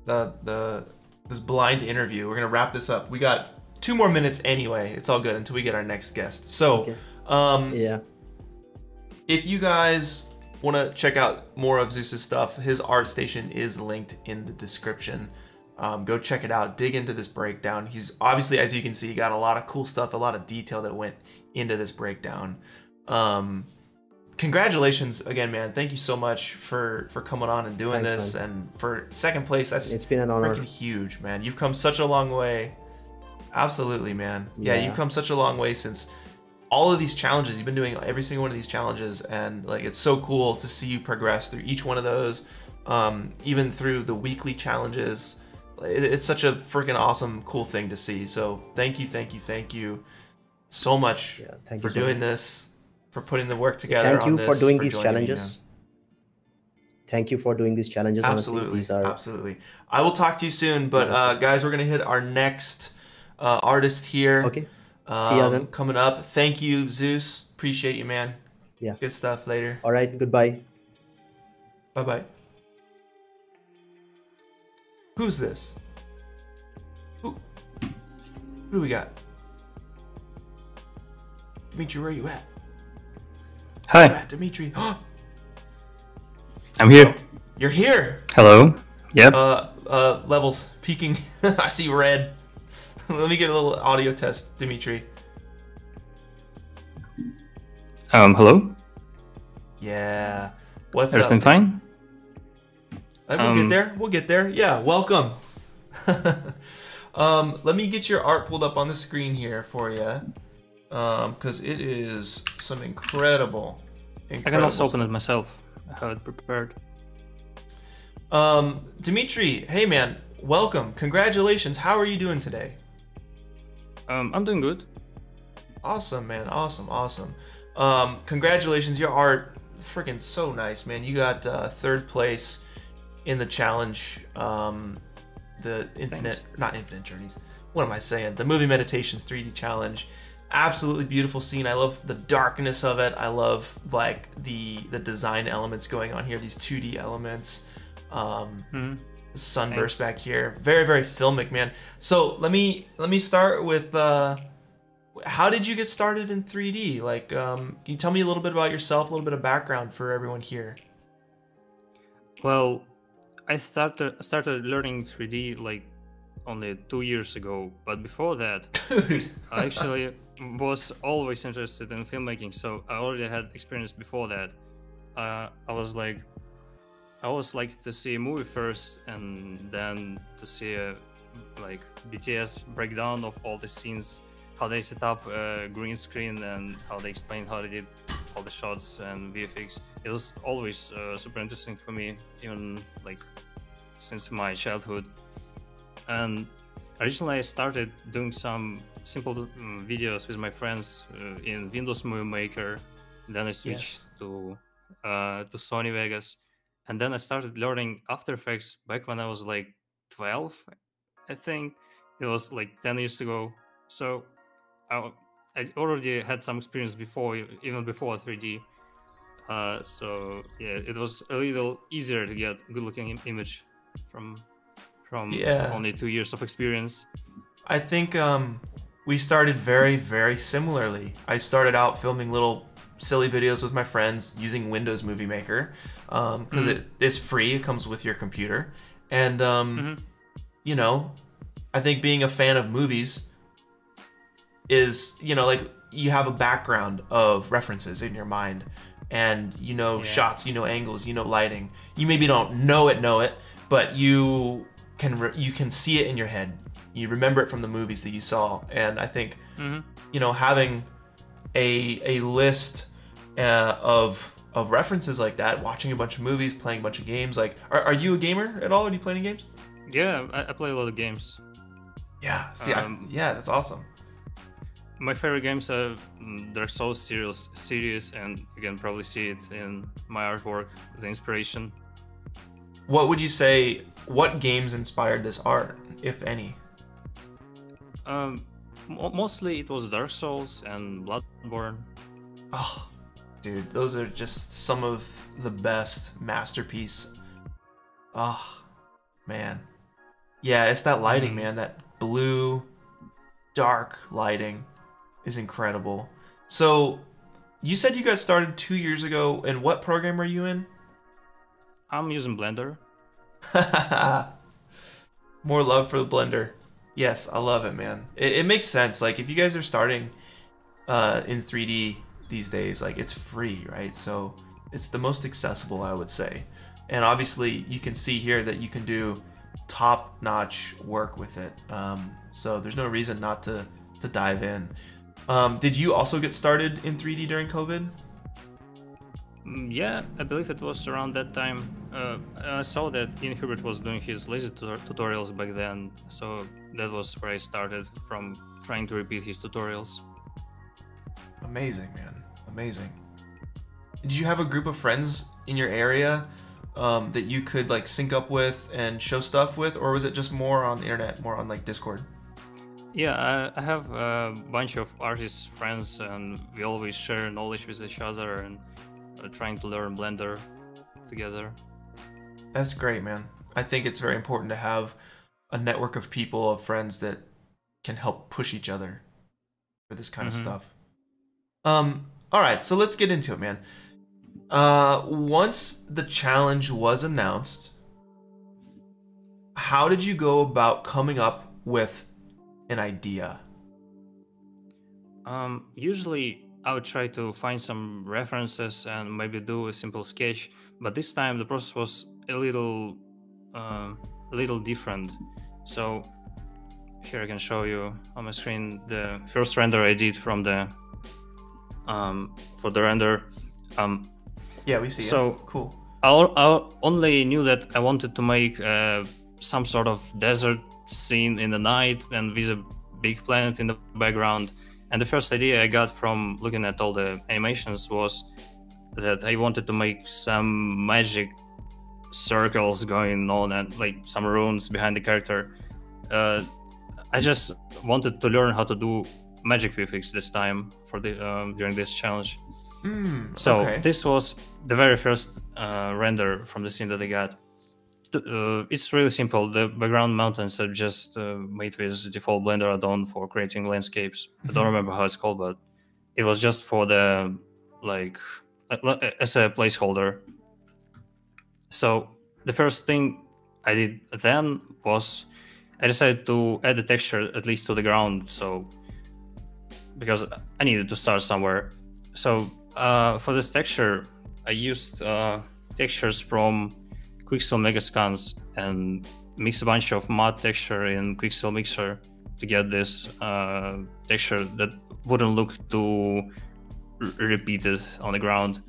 the the this blind interview. We're gonna wrap this up. We got two more minutes anyway. It's all good until we get our next guest. So, Okay. um, yeah if you guys want to check out more of Zeus's stuff, his art station is linked in the description. Um, go check it out. Dig into this breakdown. He's obviously, as you can see, got a lot of cool stuff, a lot of detail that went into this breakdown. Um, congratulations again, man. Thank you so much for for coming on and doing Thanks, this, man. and for second place. That's it's been an honor freaking huge, man. You've come such a long way. Absolutely, man. Yeah. Yeah. you've come such a long way since all of these challenges. You've been doing every single one of these challenges, and like it's so cool to see you progress through each one of those. Um, even through the weekly challenges, It- it's such a freaking awesome, cool thing to see. So thank you, thank you, thank you so much yeah thank for you so doing much. this, for putting the work together. thank you for this, doing these joining me, challenges thank you for doing these challenges honestly Absolutely, these are absolutely. I will talk to you soon, but uh, guys, we're gonna hit our next uh, artist here. okay See ya um, then. Coming up. Thank you, Zeus. Appreciate you, man. Yeah. Good stuff. Later. all right goodbye Bye bye. Who's this? Who? Who do we got? Dimitri, where you at? Hi, Dimitri? *gasps* I'm here. You're here. Hello. Yep. Uh, uh, levels peaking. *laughs* I see red. *laughs* Let me get a little audio test, Dimitri. Um, hello. Yeah. What's Everything up? fine? Uh, we'll get Um, there. We'll get there. Yeah, welcome. *laughs* um, let me get your art pulled up on the screen here for you, um, because it is some incredible. I can incredible also open it myself. I have it prepared. Um, Dimitri, hey man, welcome. Congratulations. How are you doing today? Um, I'm doing good. Awesome, man. Awesome, awesome. Um, congratulations. Your art, freaking so nice, man. You got uh, third place in the challenge. Um, the infinite, not infinite journeys. What am I saying? The Moving Meditations 3D challenge. Absolutely beautiful scene. I love the darkness of it. I love like the the design elements going on here. These 2D elements. Um, hmm sunburst Thanks. back here very very filmic man so let me let me start with uh how did you get started in 3D? Like, um, can you tell me a little bit about yourself, a little bit of background for everyone here? Well, I started started learning 3D like only two years ago, but before that, *laughs* I actually was always interested in filmmaking. So I already had experience before that. Uh, I was like, I always like to see a movie first, and then to see a like BTS breakdown of all the scenes, how they set up a green screen, and how they explain how they did all the shots and VFX. It was always uh, super interesting for me, even like since my childhood. And originally, I started doing some simple um, videos with my friends uh, in Windows Movie Maker. Then I switched Yes. to uh, to Sony Vegas, and then I started learning After Effects back when I was like 12, I think. It was like 10 years ago. So I, I already had some experience before, even before 3D. Uh, so yeah, it was a little easier to get good-looking im- image from from Yeah. only two years of experience. I think um, we started very, very similarly. I started out filming little silly videos with my friends using Windows Movie Maker because Mhm. it is free. It comes with your computer, and um, Mhm. you know, I think being a fan of movies is you know like you have a background of references in your mind and you know Yeah. shots you know angles you know lighting you maybe don't know it know it but you can re- you can see it in your head you remember it from the movies that you saw and i think Mhm. you know having a a list uh, of of references like that watching a bunch of movies playing a bunch of games like are, are you a gamer at all are you playing any games Yeah, I, I play a lot of games. yeah see I- Um, yeah that's awesome My favorite games are mm, Dark Souls series, series, and you can probably see it in my artwork, the inspiration. What would you say? What games inspired this art, if any? Um, mostly it was Dark Souls and Bloodborne. Oh, dude, those are just some of the best masterpiece. Oh, man. Yeah, it's that lighting, Mm. man. That blue, dark lighting is incredible. So, you said you guys started two years ago, and what program are you in? I'm using Blender. *laughs* More love for the blender. Yes, I love it, man. It, it makes sense. Like if you guys are starting uh, in 3D these days, like it's free, right? So it's the most accessible, I would say. And obviously, you can see here that you can do top-notch work with it. Um, so there's no reason not to to dive in. Um, did you also get started in 3D during COVID? Mm, Yeah, I believe it was around that time. Uh, I saw that Ian Hubert was doing his lazy tutor- tutorials back then, so that was where I started from trying to repeat his tutorials. Amazing, man. Amazing. Did you have a group of friends in your area um, that you could like sync up with and show stuff with, or was it just more on the internet, more on like Discord? Yeah, I, I have a bunch of artists friends, and we always share knowledge with each other and uh, trying to learn Blender together. That's great, man. I think it's very important to have a network of people, of friends that can help push each other for this kind Mhm. of stuff. Um, all right, so let's get into it, man. Uh, once the challenge was announced, how did you go about coming up with an idea? Um, usually, I would try to find some references and maybe do a simple sketch, but this time the process was a little, um a little different. So here I can show you on my screen the first render I did from the um, for the render. Um, Yeah, we see. it. So- cool. I, I only knew that I wanted to make uh, some sort of desert scene in the night and with a big planet in the background. And the first idea I got from looking at all the animations was that I wanted to make some magic circles going on and like some runes behind the character. Uh, I just wanted to learn how to do magic VFX this time for the um, during this challenge. Mm, So okay. this was the very first uh, render from the scene that I got. Uh, it's really simple. The background mountains are just uh, made with default Blender add-on for creating landscapes. I don't Mhm. remember how it's called, but it was just for the like as a placeholder. So the first thing I did then was I decided to add the texture at least to the ground. So because I needed to start somewhere. So uh, for this texture, I used uh, textures from Quixel Megascans and mix a bunch of mud texture in Quixel Mixer to get this uh, texture that wouldn't look too r- repeated on the ground.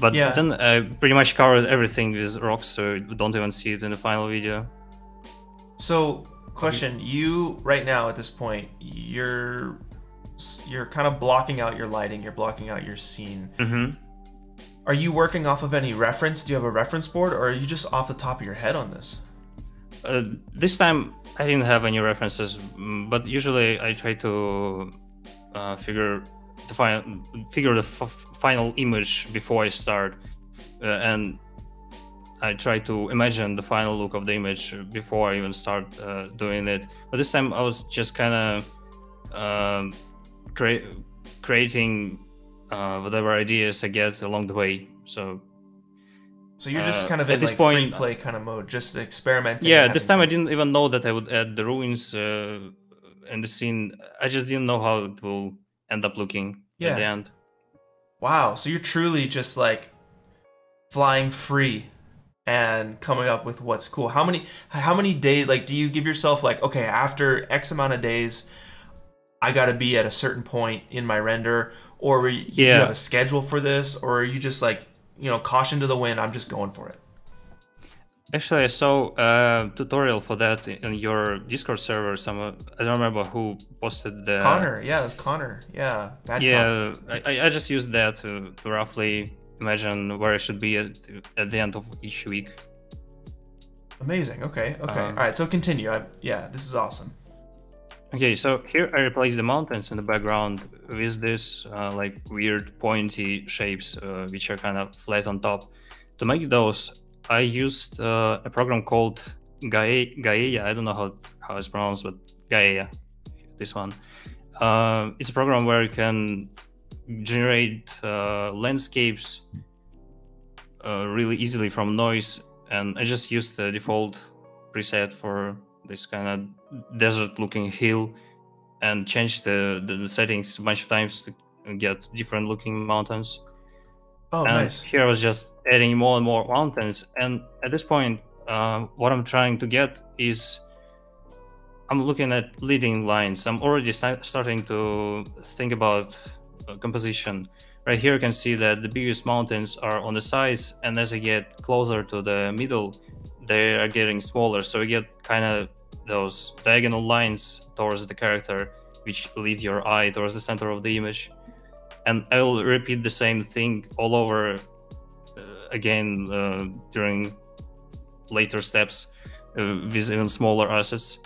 But Yeah. then I pretty much covered everything with rocks, so you don't even see it in the final video. So, question: You right now at this point, you're you're kind of blocking out your lighting. You're blocking out your scene. hmm Are you working off of any reference? Do you have a reference board, or are you just off the top of your head on this? Uh, this time I didn't have any references, but usually I try to uh, figure the final figure the final image before I start, uh, and I try to imagine the final look of the image before I even start uh, doing it. But this time I was just kind of crea- creating uh, whatever ideas I get along the way. So So you're just Uh, kind of at this like point- free play kind of mode, just experimenting. yeah this time i didn't even know that i would add the ruins uh, in the scene i just didn't know how it will end up looking Yeah. at the end Wow. So you're truly just like flying free and coming up with what's cool. How many how many days like do you give yourself like okay, after X amount of days I got to be at a certain point in my render or were you, do you have a schedule for this or are you just like, you know, caution to the wind, I'm just going for it. actually i saw a tutorial for that in your discord server some i don't remember who posted the Connor, yeah, that's Connor. Yeah. Bad yeah I, I- I just used that to, to roughly imagine where i should be at, at the end of each week Amazing. Okay. Okay. Um, All right. So continue. I, yeah, this is awesome. Okay, so here I replace the mountains in the background with this uh, like weird pointy shapes, uh, which are kind of flat on top. To make those, I used uh, a program called Gaea. Gaea. I don't know how, how it's pronounced, but Gaea, this one. Uh, it's a program where you can generate uh, landscapes uh, really easily from noise, and I just used the default preset for this kind of desert-looking hill, and change the, the the settings a bunch of times to get different looking mountains. Oh, and nice. here I was just adding more and more mountains, and at this point, uh, what I'm trying to get is I'm looking at leading lines. I'm already sta- starting to think about uh, composition. Right here, you can see that the biggest mountains are on the sides, and as I get closer to the middle, they are getting smaller. So you get kind of those diagonal lines towards the character, which lead your eye towards the center of the image. And I will repeat the same thing all over uh, again uh, during later steps uh, with even smaller assets.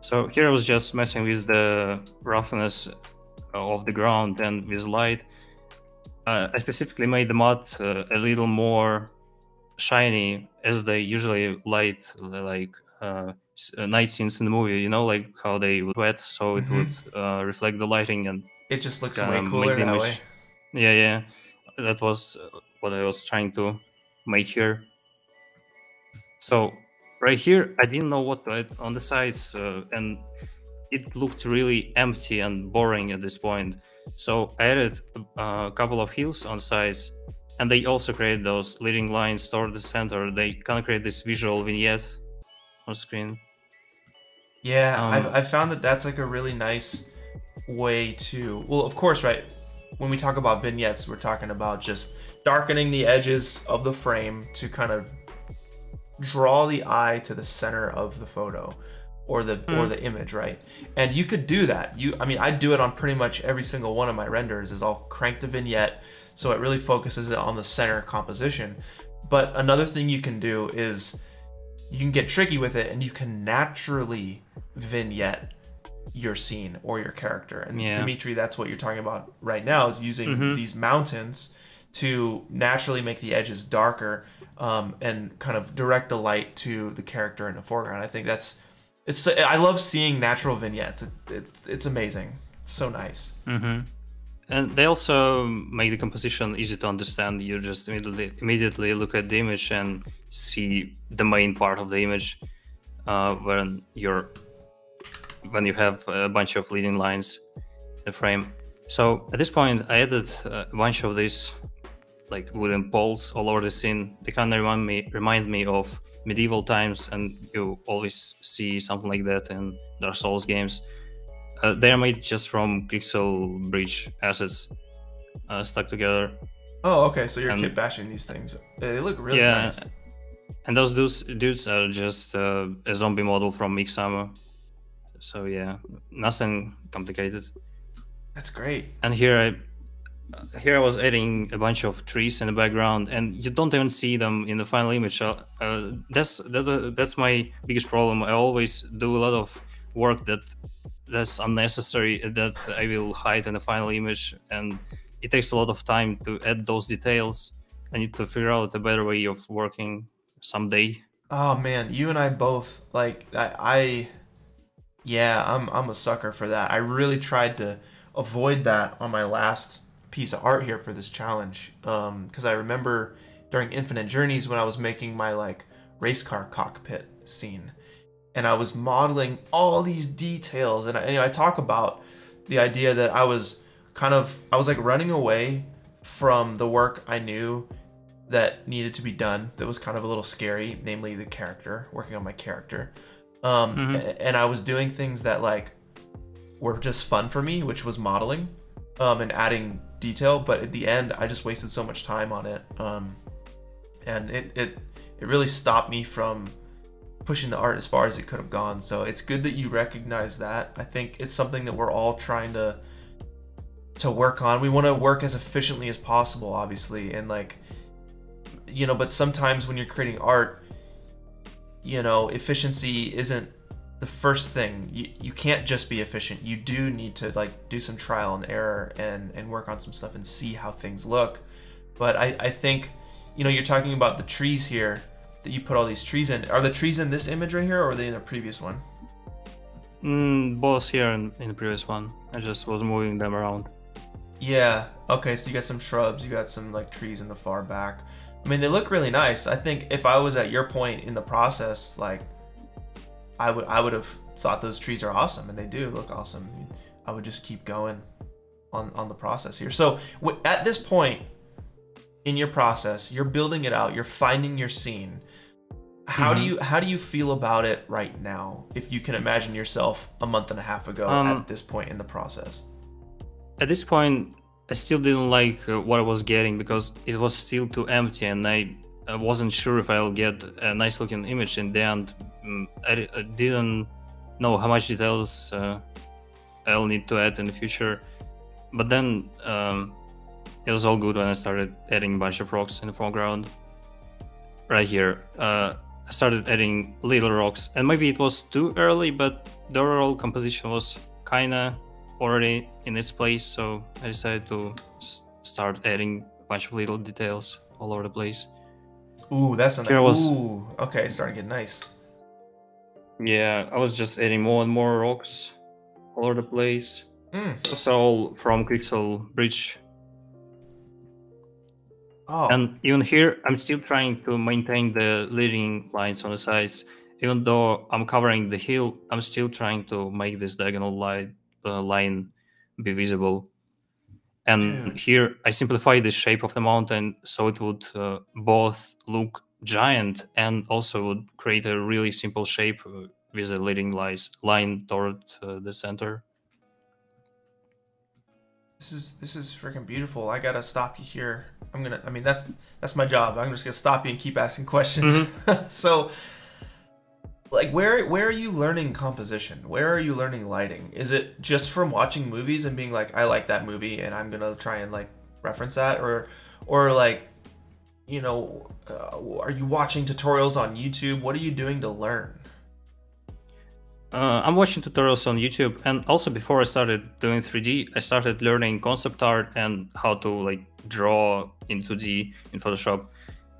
So here I was just messing with the roughness of the ground and with light. Uh, I specifically made the mud uh, a little more shiny as they usually light like uh, uh, night scenes in the movie, you know, like how they would wet so it Mhm. would uh, reflect the lighting and It just looks way cooler that image- way. yeah, yeah. That was uh, what I was trying to make here. So right here, I didn't know what to add on the sides, uh, and it looked really empty and boring at this point. So I added a couple of hills on sides, and they also create those leading lines toward the center. They kind of create this visual vignette on screen. Yeah, Um, I've, I've found that that's like a really nice way to. Well, of course, right. When we talk about vignettes, we're talking about just darkening the edges of the frame to kind of draw the eye to the center of the photo or the or Hmm. the image, right? And you could do that. You, I mean, I do it on pretty much every single one of my renders. Is I'll crank the vignette so it really focuses it on the center composition. But another thing you can do is you can get tricky with it and you can naturally vignette your scene or your character. And Yeah. Dimitri, that's what you're talking about right now is using Mhm. these mountains to naturally make the edges darker um, and kind of direct the light to the character in the foreground. I think that's it's. I love seeing natural vignettes. It, it's it's amazing. It's so nice. Mm-hmm. And they also make the composition easy to understand. You just immediately immediately look at the image and see the main part of the image uh, when you're when you have a bunch of leading lines in the frame. So at this point, I added a bunch of these like wooden poles all over the scene. They kind of remind me remind me of medieval times, and you always see something like that in Dark Souls games. Uh, they are made just from Quixel Bridge assets uh, stuck together. Oh, okay. So you're And- kit bashing these things. They look really Yeah. nice. And those dudes, dudes are just uh, a zombie model from Mixamo. So yeah, nothing complicated. That's great. And here I here I was adding a bunch of trees in the background, and you don't even see them in the final image. Uh, uh, that's that, uh, that's my biggest problem. I always do a lot of work that that's unnecessary that I will hide in the final image, and it takes a lot of time to add those details. I need to figure out a better way of working someday. Oh man, you and I both like I, I yeah, I'm I'm a sucker for that. I really tried to avoid that on my last piece of art here for this challenge. Um cuz I remember during Infinite Journeys when I was making my like race car cockpit scene and I was modeling all these details and I, you know, I talk about the idea that I was kind of I was like running away from the work I knew that needed to be done that was kind of a little scary, namely the character, working on my character. Um, Mhm. and I was doing things that like were just fun for me, which was modeling um, and adding detail. But at the end, I just wasted so much time on it, um, and it it it really stopped me from pushing the art as far as it could have gone. So it's good that you recognize that. I think it's something that we're all trying to to work on. We want to work as efficiently as possible, obviously, and like you know, but sometimes when you're creating art, you know, efficiency isn't the first thing. You you can't just be efficient. You do need to like do some trial and error and and work on some stuff and see how things look. But I I think you know, you're talking about the trees here that you put all these trees in. Are the trees in this image right here or are they in the previous one? Mm, both here in, in the previous one. I just was moving them around. Yeah. Okay, so you got some shrubs, you got some like trees in the far back. I mean, they look really nice. I think if I was at your point in the process, like I would I would have thought those trees are awesome and they do look awesome. I would just keep going on on the process here. So, at this point in your process, you're building it out, you're finding your scene. How do Mhm. you how do you feel about it right now? If you can imagine yourself a month and a half ago Um, at this point in the process. At this point, I still didn't like uh, what I was getting because it was still too empty, and I, I wasn't sure if I'll get a nice looking image in the end. Mm, I, I didn't know how much details uh, I'll need to add in the future. But then um, it was all good when I started adding a bunch of rocks in the foreground. Right here, uh, I started adding little rocks, and maybe it was too early, but the overall composition was kinda already in its place, so I decided to start adding a bunch of little details all over the place. Ooh, that's Here was- Ooh, okay, it's starting to get nice. Yeah, I was just adding more and more rocks all over the place. Mm. Those are all from Quixel Bridge. Oh, And even here, I'm still trying to maintain the leading lines on the sides. Even though I'm covering the hill, I'm still trying to make this diagonal line, uh, line be visible. And Dude. here, I simplify the shape of the mountain so it would uh, both look giant and also would create a really simple shape uh, with a leading lines, line toward uh, the center. This is this is freaking beautiful. I gotta stop you here. I'm gonna. I mean, that's that's my job. I'm just gonna stop you and keep asking questions. Mm-hmm. *laughs* so, like, where where are you learning composition? Where are you learning lighting? Is it just from watching movies and being like, I like that movie, and I'm gonna try and like reference that, or or like, you know, uh, are you watching tutorials on YouTube? What are you doing to learn? Uh, I'm watching tutorials on YouTube, and also before I started doing 3D, I started learning concept art and how to like draw in 2D in Photoshop.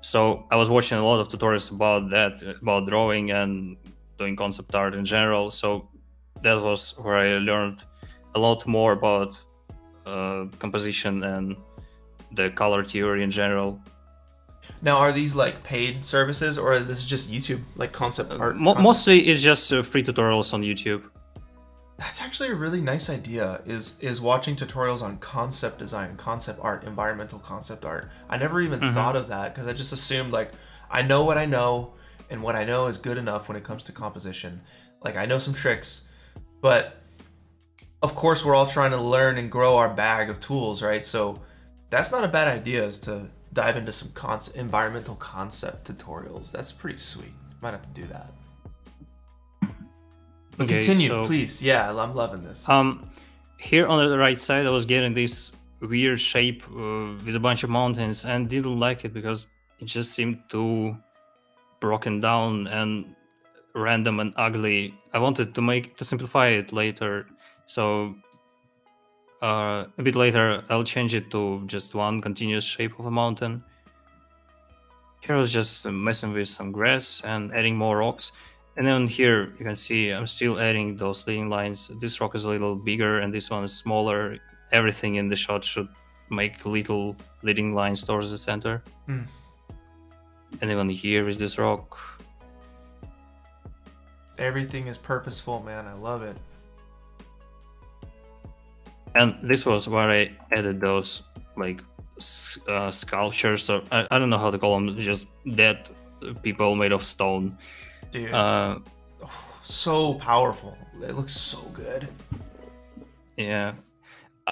So I was watching a lot of tutorials about that, about drawing and doing concept art in general. So that was where I learned a lot more about uh, composition and the color theory in general. Now, are these like paid services or this is this just YouTube, like concept art? Mo- concept- mostly it's just uh, free tutorials on YouTube. That's actually a really nice idea. Is is watching tutorials on concept design, concept art, environmental concept art. I never even Mhm. thought of that because I just assumed like I know what I know, and what I know is good enough when it comes to composition. Like I know some tricks, but of course we're all trying to learn and grow our bag of tools, right? So that's not a bad idea. Is to dive into some concept, environmental concept tutorials. That's pretty sweet. Might have to do that. But Okay, continue, so- please. Yeah, I'm loving this. Um, here on the right side, I was getting this weird shape uh, with a bunch of mountains and didn't like it because it just seemed too broken down and random and ugly. I wanted to make to simplify it later, so uh, a bit later I'll change it to just one continuous shape of a mountain. Here I was just messing with some grass and adding more rocks. And then here you can see I'm still adding those leading lines. This rock is a little bigger and this one is smaller. Everything in the shot should make little leading lines towards the center. Hmm. And even here is this rock. Everything is purposeful, man. I love it. And this was where I added those like uh, sculptures or I, I don't know how to call them, just dead people made of stone. Dude, Uh, so powerful. It looks so good. Yeah.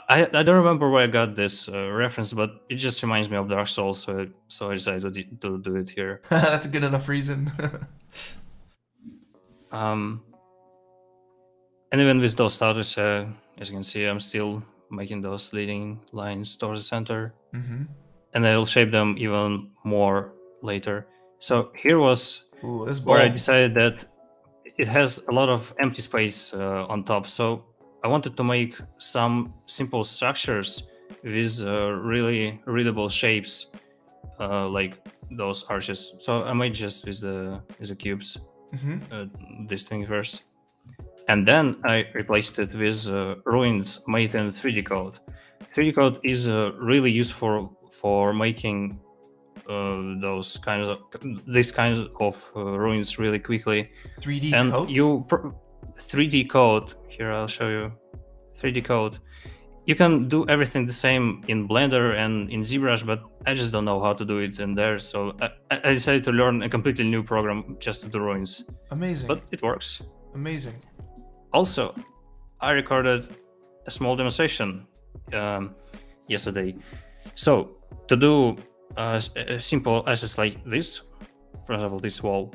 I, I don't remember where I got this uh, reference, but it just reminds me of Dark Souls, so so I decided to, to do it here. *laughs* That's a good enough reason. *laughs* Um, and even with those statues. uh, as you can see, I'm still making those leading lines towards the center, mm-hmm. and I'll shape them even more later. So here was Ooh, this where I decided that it has a lot of empty space uh, on top. So I wanted to make some simple structures with uh, really readable shapes, uh, like those arches. So I made just with the with the cubes Mm-hmm. uh, this thing first, and then I replaced it with uh, ruins made in 3DCoat. 3D code is uh, really useful for making uh, those kinds of these kinds of uh, ruins really quickly 3D and code. you pr- 3DCoat here i'll show you 3DCoat you can do everything the same in blender and in zbrush but i just don't know how to do it in there so i, I decided to learn a completely new program just to do ruins Amazing. but it works Amazing. Also i recorded a small demonstration um, yesterday. So to do uh, a simple assets like this for example this wall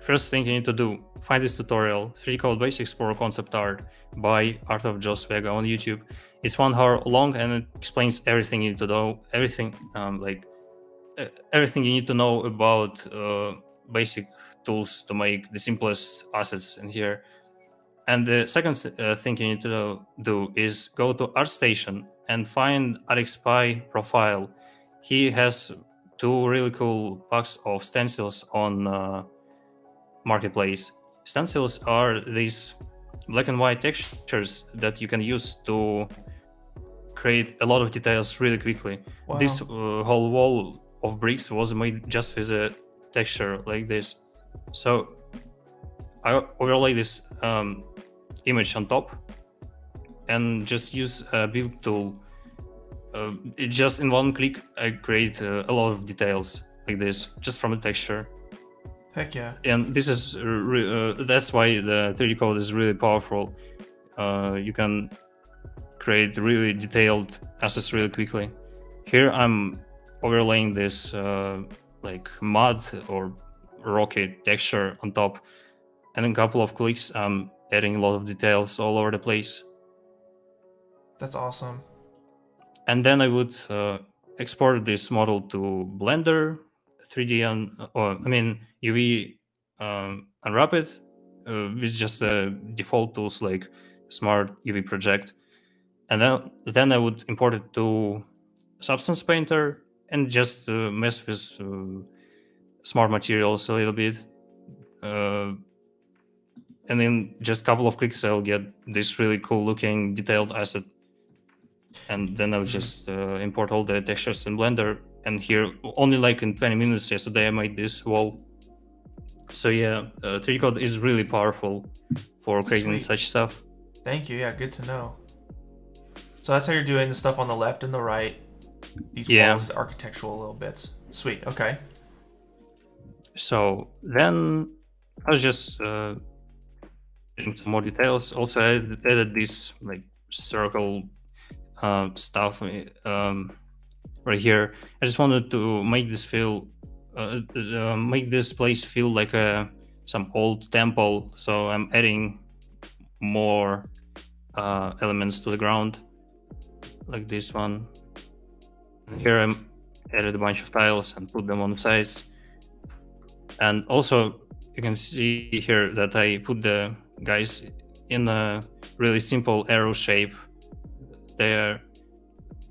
first thing you need to do find this tutorial 3 code basics for concept art by art of Jos Vega on youtube. It's one hour long and it explains everything you need to know everything um, like uh, everything you need to know about uh, basic tools to make the simplest assets in here and the second uh, thing you need to do is go to ArtStation and find ArcSpy profile. He has two really cool packs of stencils on uh, Marketplace. Stencils are these black and white textures that you can use to create a lot of details really quickly. Wow. This uh, whole wall of bricks was made just with a texture like this. So I overlay this um, image on top and just use a build tool. Uh, it just in one click, I create uh, a lot of details like this just from a texture. Heck yeah. And this is uh, uh, that's why the 3DCoat is really powerful. Uh, you can create really detailed assets really quickly. Here I'm overlaying this uh, like mud or rocky texture on top, and in a couple of clicks I'm adding a lot of details all over the place. That's awesome. And then I would uh, export this model to Blender, 3D, and or I mean UV um, unwrap it, uh, with just uh, default tools like Smart UV Project, and then then I would import it to Substance Painter and just uh, mess with uh, smart materials a little bit. And in just a couple of clicks, I'll get this really cool looking detailed asset. And then I'll just uh, import all the textures in Blender. And here, only like in 20 minutes yesterday, I made this wall. So yeah, uh, 3DCoat is really powerful for creating Sweet. such stuff. Thank you. Yeah, good to know. So that's how you're doing the stuff on the left and the right. These Yeah. walls, architectural little bits. Sweet. Okay. So then I was just uh, some more details. Also, I added, this like circle uh, stuff um, right here. I just wanted to make this feel, uh, uh, make this place feel like a some old temple. So I'm adding more uh, elements to the ground, like this one. And here I'm added a bunch of tiles and put them on the sides and also you can see here that I put the guys in a really simple arrow shape there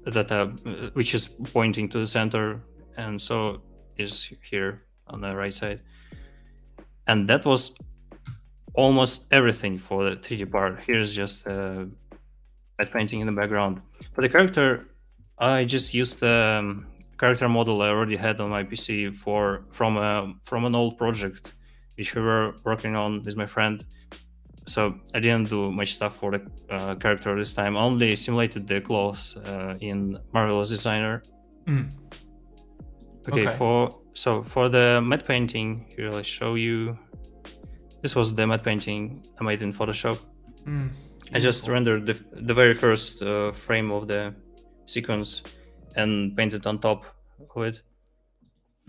that uh, which is pointing to the center and so is here on the right side. And that was almost everything for the 3d part. Here's just a matte painting in the background. For the character i just used the um, character model I already had on my PC for from a from an old project which we were working on with my friend. So I didn't do much stuff for the uh, character this time. Only simulated the clothes uh, in Marvelous Designer. Mm. Okay, Okay. for so for the matte painting, here I'll show you. This was the matte painting I made in Photoshop. Mm. I just rendered the, the very first uh, frame of the sequence and painted on top of it.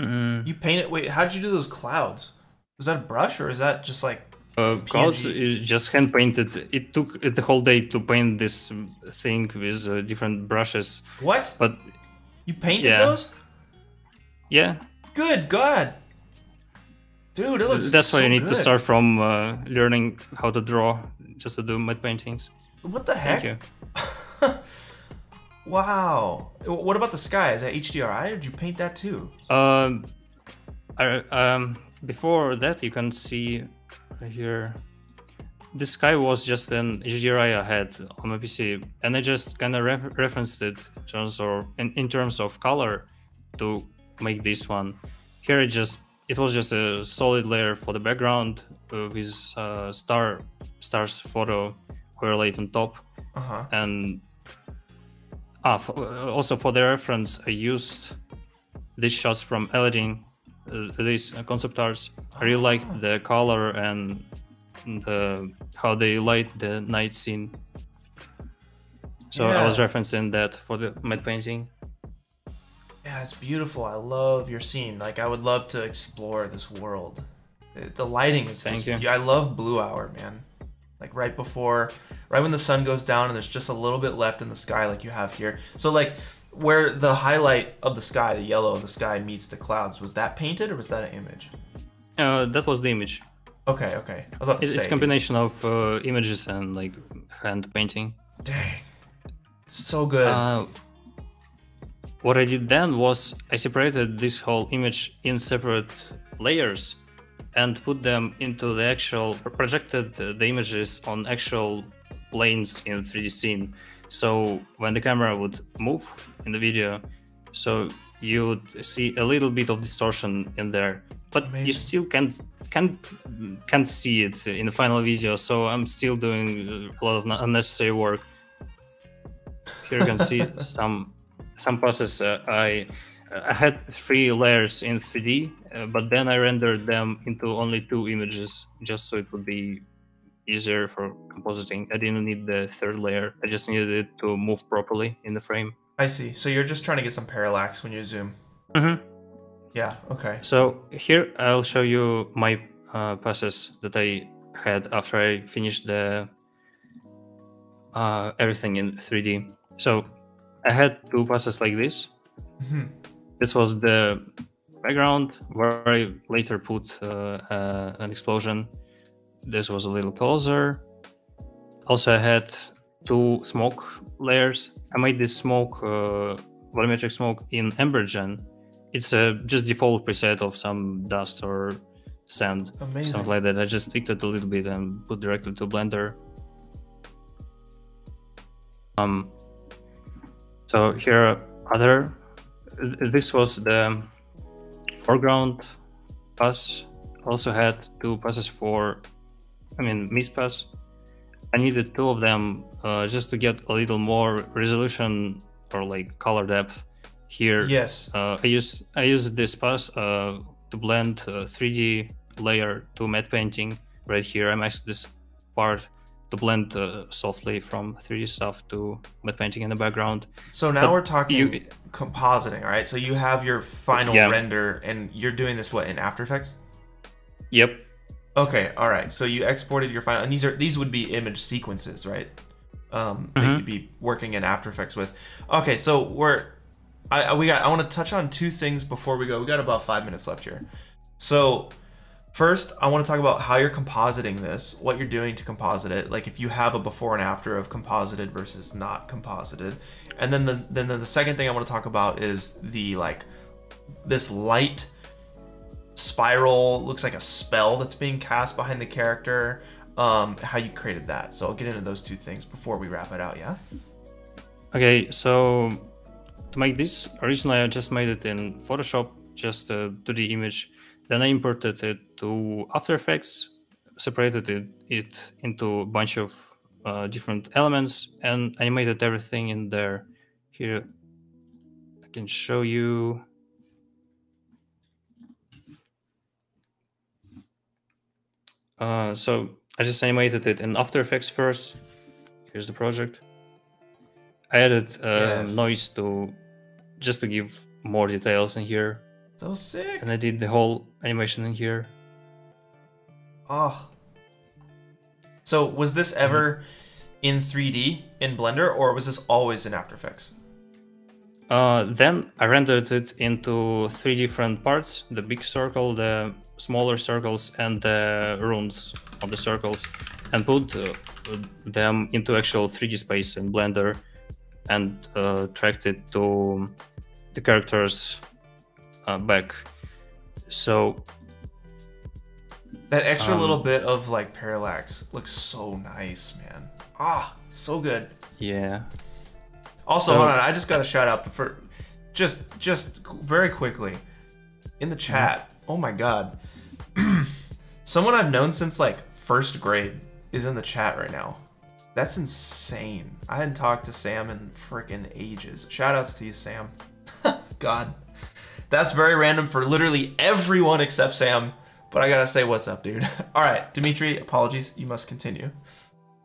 Mm, You painted. Wait, how did you do those clouds? Was that a brush or is that just like? Uh, clouds is just hand painted. It took the whole day to paint this thing with uh, different brushes, What? but You painted Yeah. those? yeah, Good God. Dude, it looks. that's why so you need to start from uh, learning how to draw just to do matte paintings. What the heck? *laughs* Wow. What about the sky? Is that HDRI or did you paint that too? Um, I, um, before that, you can see here. This guy was just an HDRI I had on my PC, and I just kind of ref- referenced it in terms of in, in terms of color to make this one. Here, it just it was just a solid layer for the background with uh, star stars photo correlate on top Uh huh. and ah, f- uh, also for the reference, I used these shots from Aladdin, uh, these uh, concept arts. I really like the color and the how they light the night scene. So I was referencing that for the matte painting. Yeah, it's beautiful. I love your scene. Like, I would love to explore this world. The lighting is Thank just. you. I love Blue Hour, man. Like right before, right when the sun goes down and there's just a little bit left in the sky, like you have here. So like, where the highlight of the sky, the yellow of the sky meets the clouds, was that painted or was that an image? Uh, that was the image. Okay, okay. I was about say. It's a combination of uh, images and like hand painting. Dang. So good. Uh, what I did then was I separated this whole image in separate layers and put them into the actual projected the images on actual planes in 3D scene. So when the camera would move in the video, so you would see a little bit of distortion in there, but you still can't can't can't see it in the final video. So I'm still doing a lot of unnecessary work. Here you can see *laughs* some some process uh, I I had three layers in 3D, uh, but then I rendered them into only two images just so it would be easier for compositing. I didn't need the third layer. I just needed it to move properly in the frame. I see. So you're just trying to get some parallax when you zoom. Mhm. Yeah. Okay. So here I'll show you my uh, passes that I had after I finished the uh, everything in 3D. So I had two passes like this. hmm This was the background where I later put uh, uh, an explosion this was a little closer. Also, I had two smoke layers. I made this smoke, uh, volumetric smoke in EmberGen. It's a just default preset of some dust or sand, Amazing. something like that. I just tweaked it a little bit and put directly to Blender. Um, so here are other. This was the foreground pass. Also had two passes for, I mean, mist pass. I needed two of them uh, just to get a little more resolution or like color depth here. Yes. Uh, I use I use this pass uh, to blend uh, 3D layer to matte painting right here. I maxed this part to blend uh, softly from 3D stuff to matte painting in the background. So now But we're talking you- compositing, right? So you have your final Yeah. render, and you're doing this what in After Effects? Yep. Okay, all right. So you exported your final, and these are these would be image sequences, right? Um, that Mhm. you'd be working in After Effects with. Okay, so we're, I I- we got. I want to touch on two things before we go. We got about five minutes left here. So first, I want to talk about how you're compositing this, what you're doing to composite it. Like if you have a before and after of composited versus not composited, and then the then the second thing I want to talk about is the like this light spiral looks like a spell that's being cast behind the character um how you created that so i'll get into those two things before we wrap it out yeah Okay, so to make this, originally I just made it in Photoshop, just a 2D image. Then I imported it to After Effects, separated it, it into a bunch of uh, different elements, and animated everything in there. Here, I can show you. Uh, so I just animated it in After Effects first. Here's the project. I added uh, Yes. noise to just to give more details in here, so sick and I did the whole animation in here. oh so was this ever in 3d in blender or was this always in after effects Uh, then I rendered it into three different parts: the big circle, the smaller circles, and the runes of the circles, and put uh, them into actual 3D space in Blender, and uh, tracked it to the characters uh, back. So that extra Um, little bit of like parallax looks so nice man. Ah so good. Yeah, Also, So- hold on. I just got a shout out for just just very quickly in the mm-hmm. chat. Oh my god, *clears throat* someone I've known since like first grade is in the chat right now. That's insane. I hadn't talked to Sam in freaking ages. Shout outs to you, Sam. *laughs* God, that's very random for literally everyone except Sam. But I gotta say, what's up, dude? *laughs* All right, Dimitri. Apologies. You must continue.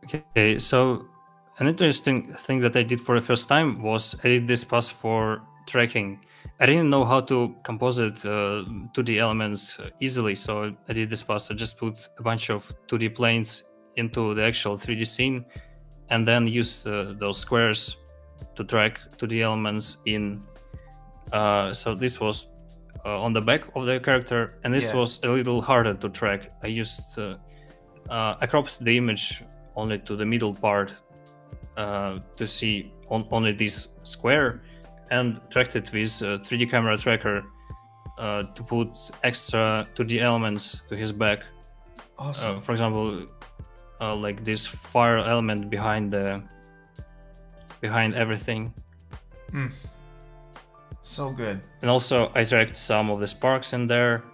Okay, so an interesting thing that I did for the first time was I did this pass for tracking. I didn't know how to composite uh, 2D elements easily, so I did this pass. I just put a bunch of 2D planes into the actual 3D scene and then used uh, those squares to track 2D elements in. Uh, so this was uh, on the back of the character, and this Yeah. was a little harder to track. I used uh, uh, I cropped the image only to the middle part uh, to see on, only this square and tracked it with a 3D camera tracker uh, to put extra 2D elements to his back. Awesome. Uh, for example, uh, like this fire element behind the behind everything. so good. And also, I tracked some of the sparks in there.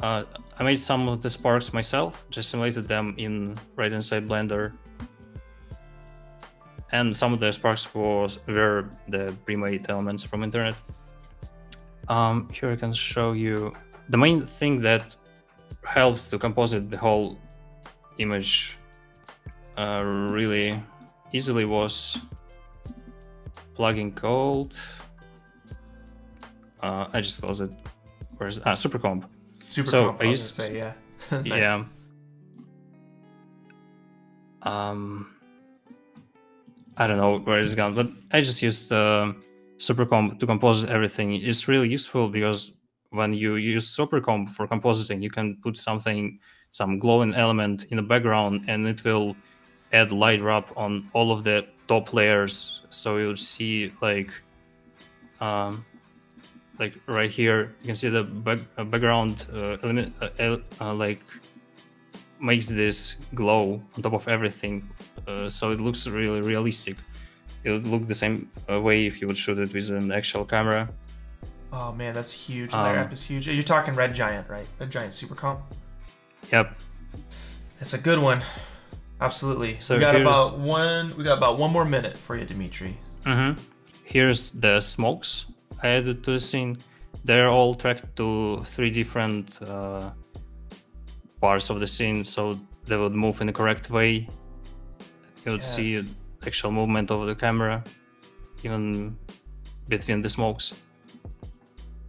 Uh, I made some of the sparks myself, just simulated them in right inside Blender. And some of the sparks was were the pre-made elements from internet. Um, here I can show you the main thing that helped to composite the whole image uh, really easily was plugging code. Uh, I just closed it. Where's ah Supercomp? Super So, comp, I I used- say, yeah. *laughs* Nice. Yeah. Um, I don't know where it's gone, but I just used uh, Supercomp to compose everything. It's really useful because when you use Supercomp for compositing, you can put something some glowing element in the background, and it will add light wrap on all of the top layers. So you'll see like, um, like right here, you can see the back, uh, background uh, element, uh, uh, like makes this glow on top of everything, uh, so it looks really realistic. It would look the same uh, way if you would shoot it with an actual camera. Oh man, that's huge. Um, Layer app is huge. You're talking Red Giant, right? Red Giant Super Comp. Yep. That's a good one. Absolutely. So we got about one. We got about one more minute for you, Dimitri. hmm Here's the smokes I added to the scene. They're all tracked to three different uh, parts of the scene, so they would move in the correct way. You would see Yes. actual movement of the camera, even between the smokes.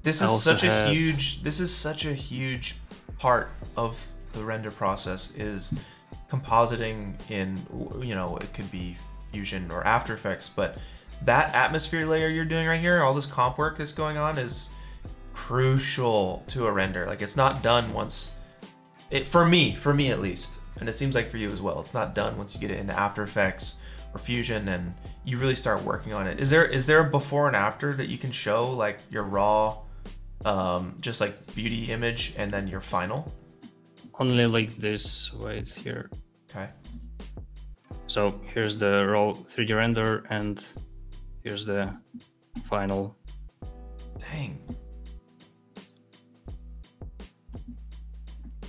This I is such a huge. This is such a huge part of the render process is compositing in you know it could be Fusion or After Effects, but that atmosphere layer you're doing right here, all this comp work that's going on is crucial to a render. Like it's not done once. It for me, for me at least, and it seems like for you as well. It's not done once you get it into After Effects or Fusion and you really start working on it. Is there is there a before and after that you can show like your raw, um, just like beauty image and then your final? Only like this right here. Okay. So here's the raw 3D render, and here's the final. Dang.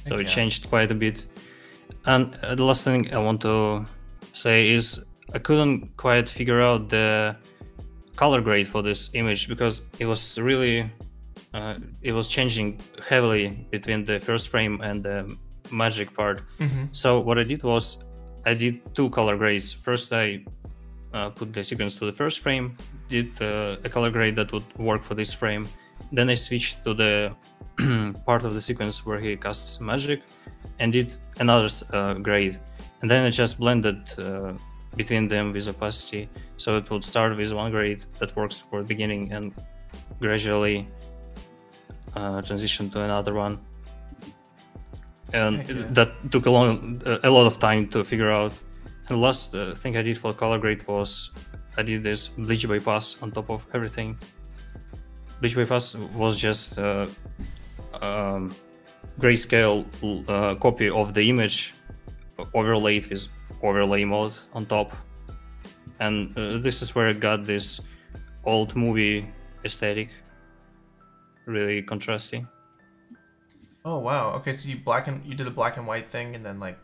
So it changed quite a bit. And uh, the last thing I want to say is I couldn't quite figure out the color grade for this image because it was really uh, it was changing heavily between the first frame and the magic part. Mhm. So what I did was I did two color grades. First, I uh, put the sequence to the first frame, did uh, a color grade that would work for this frame. Then I switched to the *clears throat* part of the sequence where he casts magic and did another uh, grade. And then I just blended uh, between them with opacity. So it would start with one grade that works for the beginning and gradually uh, transition to another one. And yeah. that took a long, a lot of time to figure out. And the last uh, thing I did for color grade was I did this bleach bypass on top of everything. Bypass was just uh, um, grayscale uh, copy of the image overlaid with overlay mode on top. And uh, this is where I got this old movie aesthetic, really contrasting. Oh wow. Okay, so you black and you did a black and white thing and then like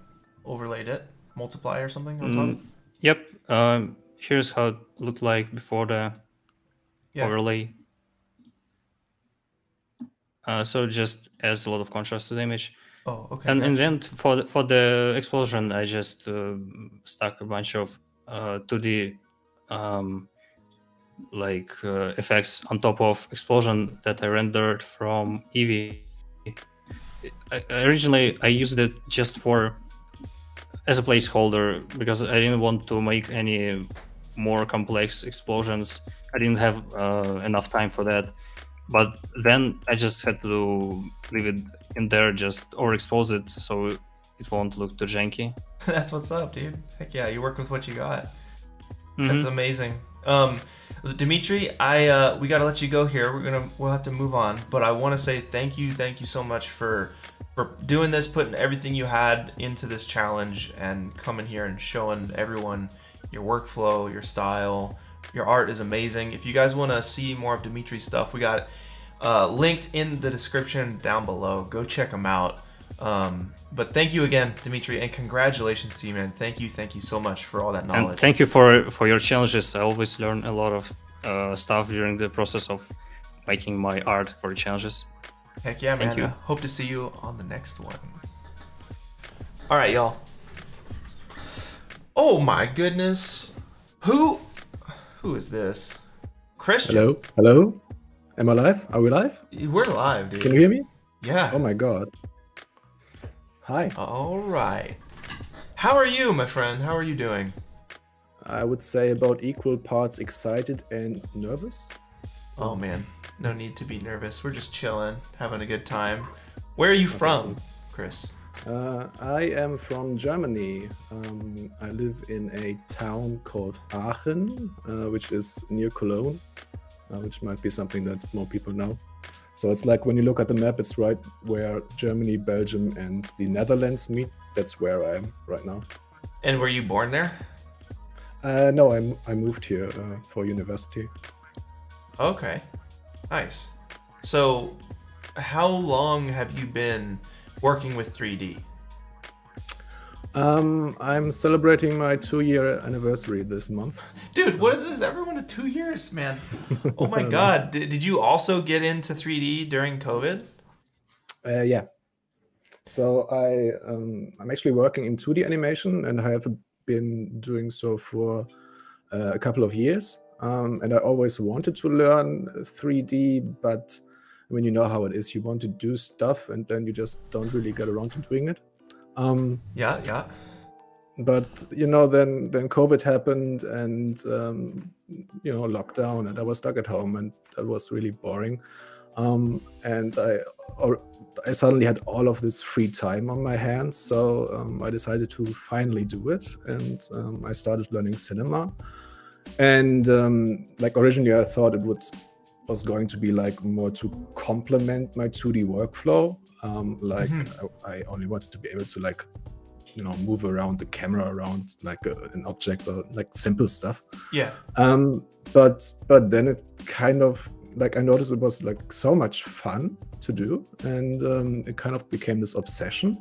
overlaid it, multiply or something on top. Mm, yep. Um, here's how it looked like before the Yeah. overlay. Uh, so just adds a lot of contrast to the image. Oh, okay. And, and then for the, for the explosion, I just uh, stuck a bunch of uh, 2D um, like uh, effects on top of explosion that I rendered from Eevee. I, originally, I used it just for as a placeholder because I didn't want to make any more complex explosions. I didn't have uh, enough time for that. But then I just had to leave it in there, just overexpose it so it won't look too janky. *laughs* That's what's up, dude. Heck yeah, you work with what you got. That's Mhm. amazing. Um, Dimitri, I uh, we gotta let you go here. We're gonna we'll have to move on, but I want to say thank you, thank you so much for for doing this, putting everything you had into this challenge, and coming here and showing everyone your workflow, your style, your art is amazing. If you guys want to see more of Dimitri's stuff, we got uh, linked in the description down below. Go check them out. Um, but thank you again, Dimitri, and congratulations to you, man. Thank you, thank you so much for all that knowledge. And thank you for for your challenges. I always learn a lot of uh, stuff during the process of making my art for the challenges. Heck yeah, Thank man. you. I hope to see you on the next one. All right, y'all. Oh my goodness. Who who is this? Christian. Hello? Hello? Am I live? Are we live? We're live, dude. Can you hear me? Yeah. Oh my god. Hi. All right. How are you, my friend? How are you doing? I would say about equal parts excited and nervous. Oh man, no need to be nervous. We're just chilling, having a good time. Where are you from, Chris? Uh, I am from Germany. Um, I live in a town called Aachen, uh, which is near Cologne, uh, which might be something that more people know. So it's like when you look at the map, it's right where Germany, Belgium, and the Netherlands meet. That's where I am right now. And were you born there? Uh, no, I, I moved here uh, for university. Okay, nice. So, how long have you been working with 3D? Um, I'm celebrating my two-year anniversary this month. *laughs* Dude, what is this? Everyone in two years, man. Oh my *laughs* god. Did, did you also get into 3D during COVID? Uh, yeah. So I um, I'm actually working in 2D animation, and I have been doing so for uh, a couple of years. Um, and I always wanted to learn 3D, but I mean, you know how it is. You want to do stuff, and then you just don't really get around to doing it. Um, Yeah, yeah. but you know, then then COVID happened, and um, you know, lockdown, and I was stuck at home, and that was really boring. Um, and I or I suddenly had all of this free time on my hands, so um, I decided to finally do it, and um, I started learning cinema. And um, like originally, I thought it would was going to be like more to complement my 2D workflow. Um, like I, I only wanted to be able to like you know move around the camera around like a, an object or like simple stuff. Yeah. Um, but but then it kind of like I noticed it was like so much fun to do, and um, it kind of became this obsession,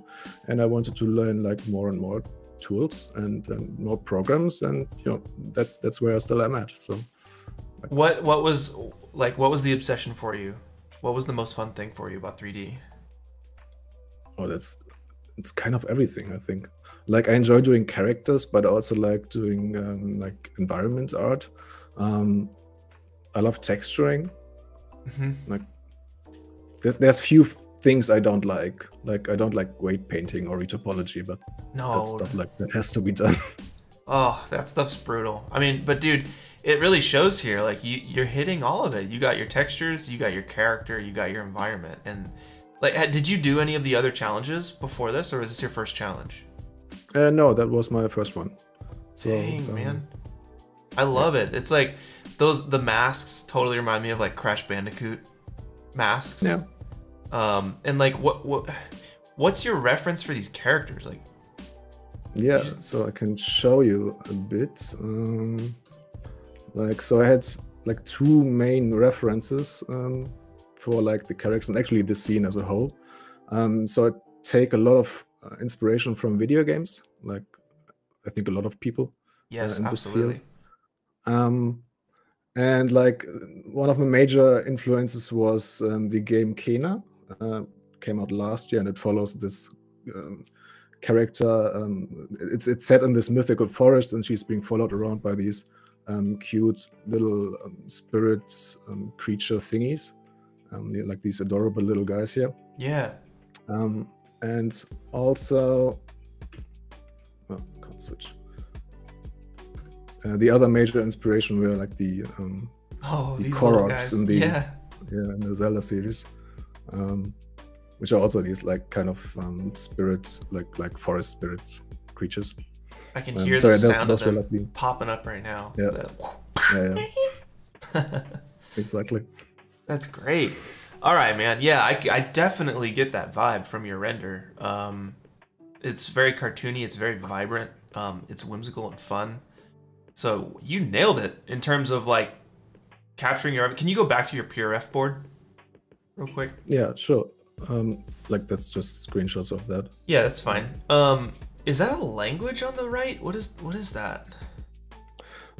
and I wanted to learn like more and more tools and, and more programs, and you know that's that's where I still am at. So What what was like what was the obsession for you? What was the most fun thing for you about 3D? oh, that's it's kind of everything I think. Like I enjoy doing characters, but I also like doing um, like environment art. Um, I love texturing. hmm like there's there's few f- things I don't like. Like I don't like weight painting or retopology, but No. that stuff like that has to be done. *laughs* Oh, that stuff's brutal. I mean, but dude, it really shows here. Like you, you're hitting all of it. You got your textures, you got your character, you got your environment, and like, did you do any of the other challenges before this, or is this your first challenge? uh, no, that was my first one. So, Dang, um, man, I love it. It's like those the masks totally remind me of like Crash Bandicoot masks. Yeah. Um, and like, what what what's your reference for these characters? Like, Yeah, so I can show you a bit. Um, like, so I had like two main references um, for like the characters and actually the scene as a whole. Um, so I take a lot of uh, inspiration from video games, like I think a lot of people. yes, in this absolutely. field. Um, and like one of my major influences was um, the game Kena. Uh, came out last year, and it follows this um, character. Um, it's it's set in this mythical forest, and she's being followed around by these um, cute little um, spirit um, creature thingies, um, like these adorable little guys here. Yeah. Um, and also, oh, can't switch. Uh, the other major inspiration were like the um, Oh, The Koroks guys. the- yeah. yeah in the Zelda series, um, which are also these like kind of um, spirit like like forest spirit creatures. I can Um, hear sorry, the those, sound those of them like popping up right now. Yeah. The- yeah, yeah *laughs* exactly. That's great. All right, man. Yeah, I, I definitely get that vibe from your render. Um, it's very cartoony. It's very vibrant. Um, it's whimsical and fun. So you nailed it in terms of like capturing your. Can you go back to your PRF board, real quick? Yeah, sure. Um, like that's just screenshots of that. Yeah, that's fine. Um, is that a language on the right? What is what is that?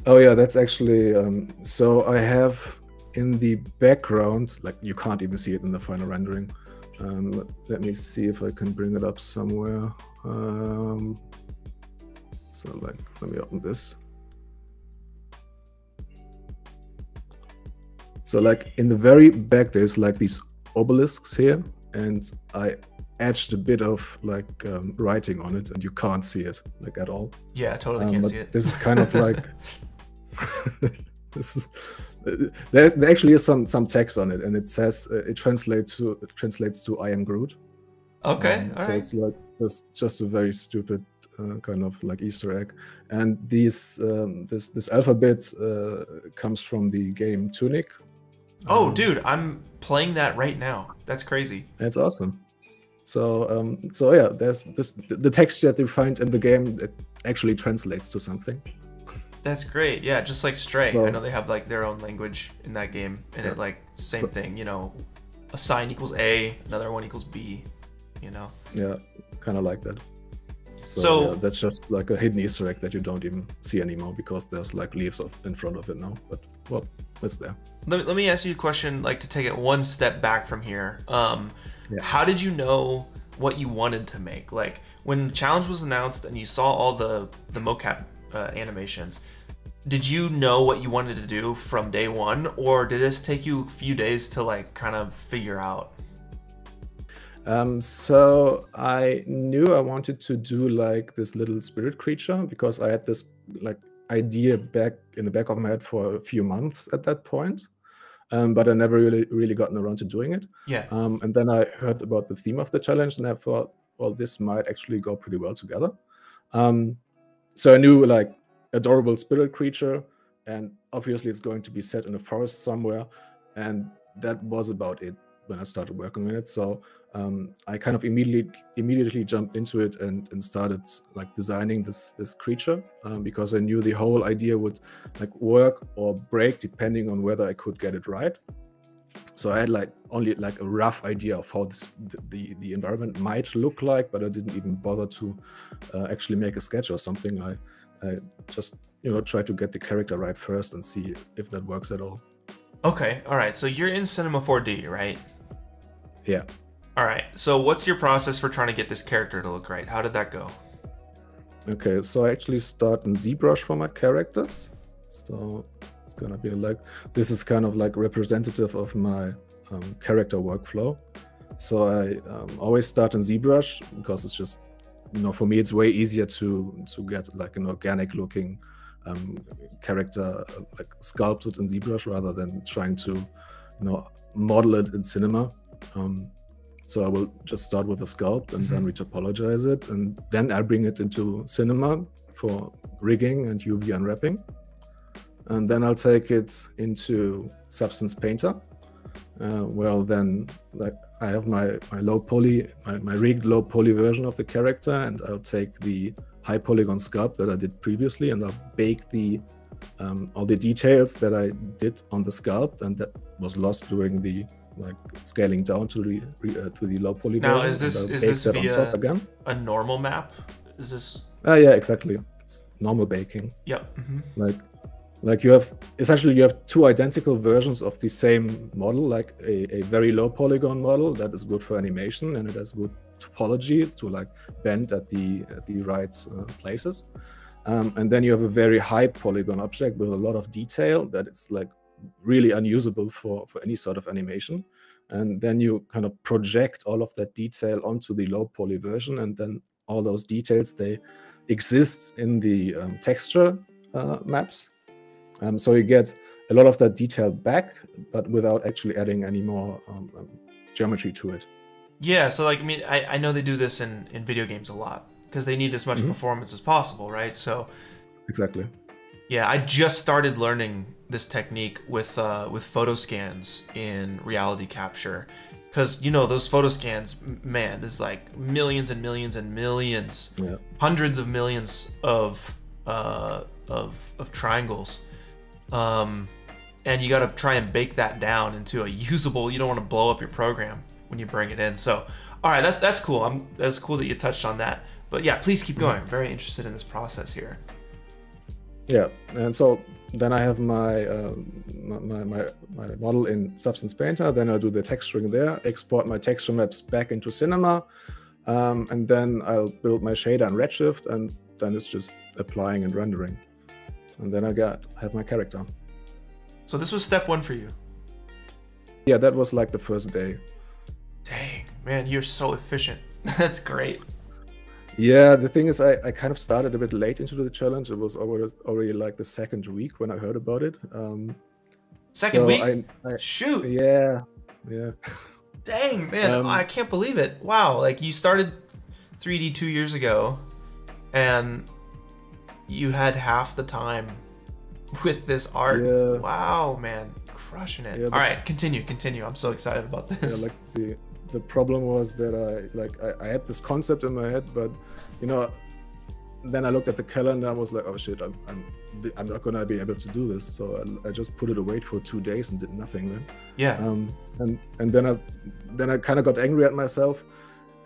Oh yeah, that's actually um, so I have in the background, like you can't even see it in the final rendering. Um, let me see if I can bring it up somewhere. Um, so like, let me open this. So like in the very back, there's like these obelisks here, and I etched a bit of like um, writing on it, and you can't see it like at all. Yeah, I totally Um, can't see it. This is kind of like *laughs* this is there's there actually is some some text on it, and it says uh, it translates to it translates to "I am Groot." Okay, Um, so right. it's like just just a very stupid uh, kind of like Easter egg. And these um, this this alphabet uh, comes from the game Tunic. Oh, Um, dude, I'm playing that right now. That's crazy. That's awesome. So um, so yeah, there's this the text that you find in the game it actually translates to something. That's great. Yeah, just like Stray. I know they have like their own language in that game, and Yeah. it like same thing. You know, a sign equals A, another one equals B. You know. Yeah, kind of like that. So, So- yeah, that's just like a hidden Easter egg that you don't even see anymore because there's like leaves of, in front of it now. But well, it's there. Let, let me ask you a question, like to take it one step back from here. Um, Yeah. How did you know what you wanted to make? Like when the challenge was announced and you saw all the the mocap uh, animations, did you know what you wanted to do from day one, or did this take you a few days to like kind of figure out? Um, so I knew I wanted to do like this little spirit creature because I had this like idea back in the back of my head for a few months at that point. Um, but I never really really gotten around to doing it. Yeah. Um, and then I heard about the theme of the challenge, and I thought, well, this might actually go pretty well together. Um, so I knew like adorable spirit creature, and obviously it's going to be set in a forest somewhere, and that was about it when I started working on it. So um, I kind of immediately immediately jumped into it and, and started like designing this this creature um, because I knew the whole idea would like work or break depending on whether I could get it right. So I had like only like a rough idea of how this, the, the environment might look like, but I didn't even bother to uh, actually make a sketch or something. I I just you know try to get the character right first and see if that works at all. Okay. All right. So you're in Cinema 4D, right? Yeah. All right. So what's your process for trying to get this character to look right? How did that go? Okay, so I actually start in ZBrush for my characters. So it's gonna be like this is kind of like representative of my um, character workflow. So I um, always start in ZBrush because it's just you know for me it's way easier to to get like an organic looking um, character uh, like sculpted in ZBrush rather than trying to you know model it in Cinema. Um, so I will just start with a sculpt and then retopologize it, and then I bring it into Cinema for rigging and UV unwrapping. And then I'll take it into Substance Painter. Uh, well, then like I have my my low poly, my, my rigged low poly version of the character, and I'll take the high polygon sculpt that I did previously, and I'll bake the um, all the details that I did on the sculpt, and that was lost during the like scaling down to the re- uh, to the low poly Now, version. is this- is this that on via- top again? A normal map? Is this? Ah, yeah, exactly. It's normal baking. Yep. mhm. Like, like you have essentially you have two identical versions of the same model, like a, a very low polygon model that is good for animation and it has good topology to like bend at the at the right uh, places. Um, and then you have a very high polygon object with a lot of detail that it's like really unusable for for any sort of animation. And then you kind of project all of that detail onto the low poly version, and then all those details they exist in the um, texture uh, maps. Um, so you get a lot of that detail back, but without actually adding any more um, um, geometry to it. Yeah. So like, I mean, I, I know they do this in in video games a lot because they need as much Mhm. performance as possible, right? So Exactly. Yeah, I just started learning this technique with uh, with photo scans in RealityCapture. Because you know those photo scans, man, there's like millions and millions and millions Yeah. hundreds of millions of uh, of of triangles, um, and you got to try and bake that down into a usable. You don't want to blow up your program when you bring it in. So, all right, that's that's cool. I'm that's cool that you touched on that. But yeah, please keep going. I'm very interested in this process here. Yeah, and so then I have my, my, my my my model in Substance Painter. Then I do the texturing there, export my texture maps back into Cinema, um, and then I'll build my shader in Redshift, and then it's just applying and rendering, and then I got have my character. So this was step one for you. Yeah, that was like the first day. Dang, man, you're so efficient. *laughs* That's great. Yeah, the thing is, I, I kind of started a bit late into the challenge. It was already, already like the second week when I heard about it. Um, Second so week. I, I, Shoot. yeah, yeah. Dang, man, Um, I can't believe it. Wow, like you started 3D two years ago, and you had half the time *laughs* with this art. Yeah. Wow, man, crushing it. Yeah, All right, continue, continue. I'm so excited about this. yeah, like the the problem was that I like I, I had this concept in my head, but you know, then I looked at the calendar. I was like, oh shit, I'm I'm, I'm not gonna be able to do this. So I, I just put it away for two days and did nothing then. yeah. Um, and and then I then I kind of got angry at myself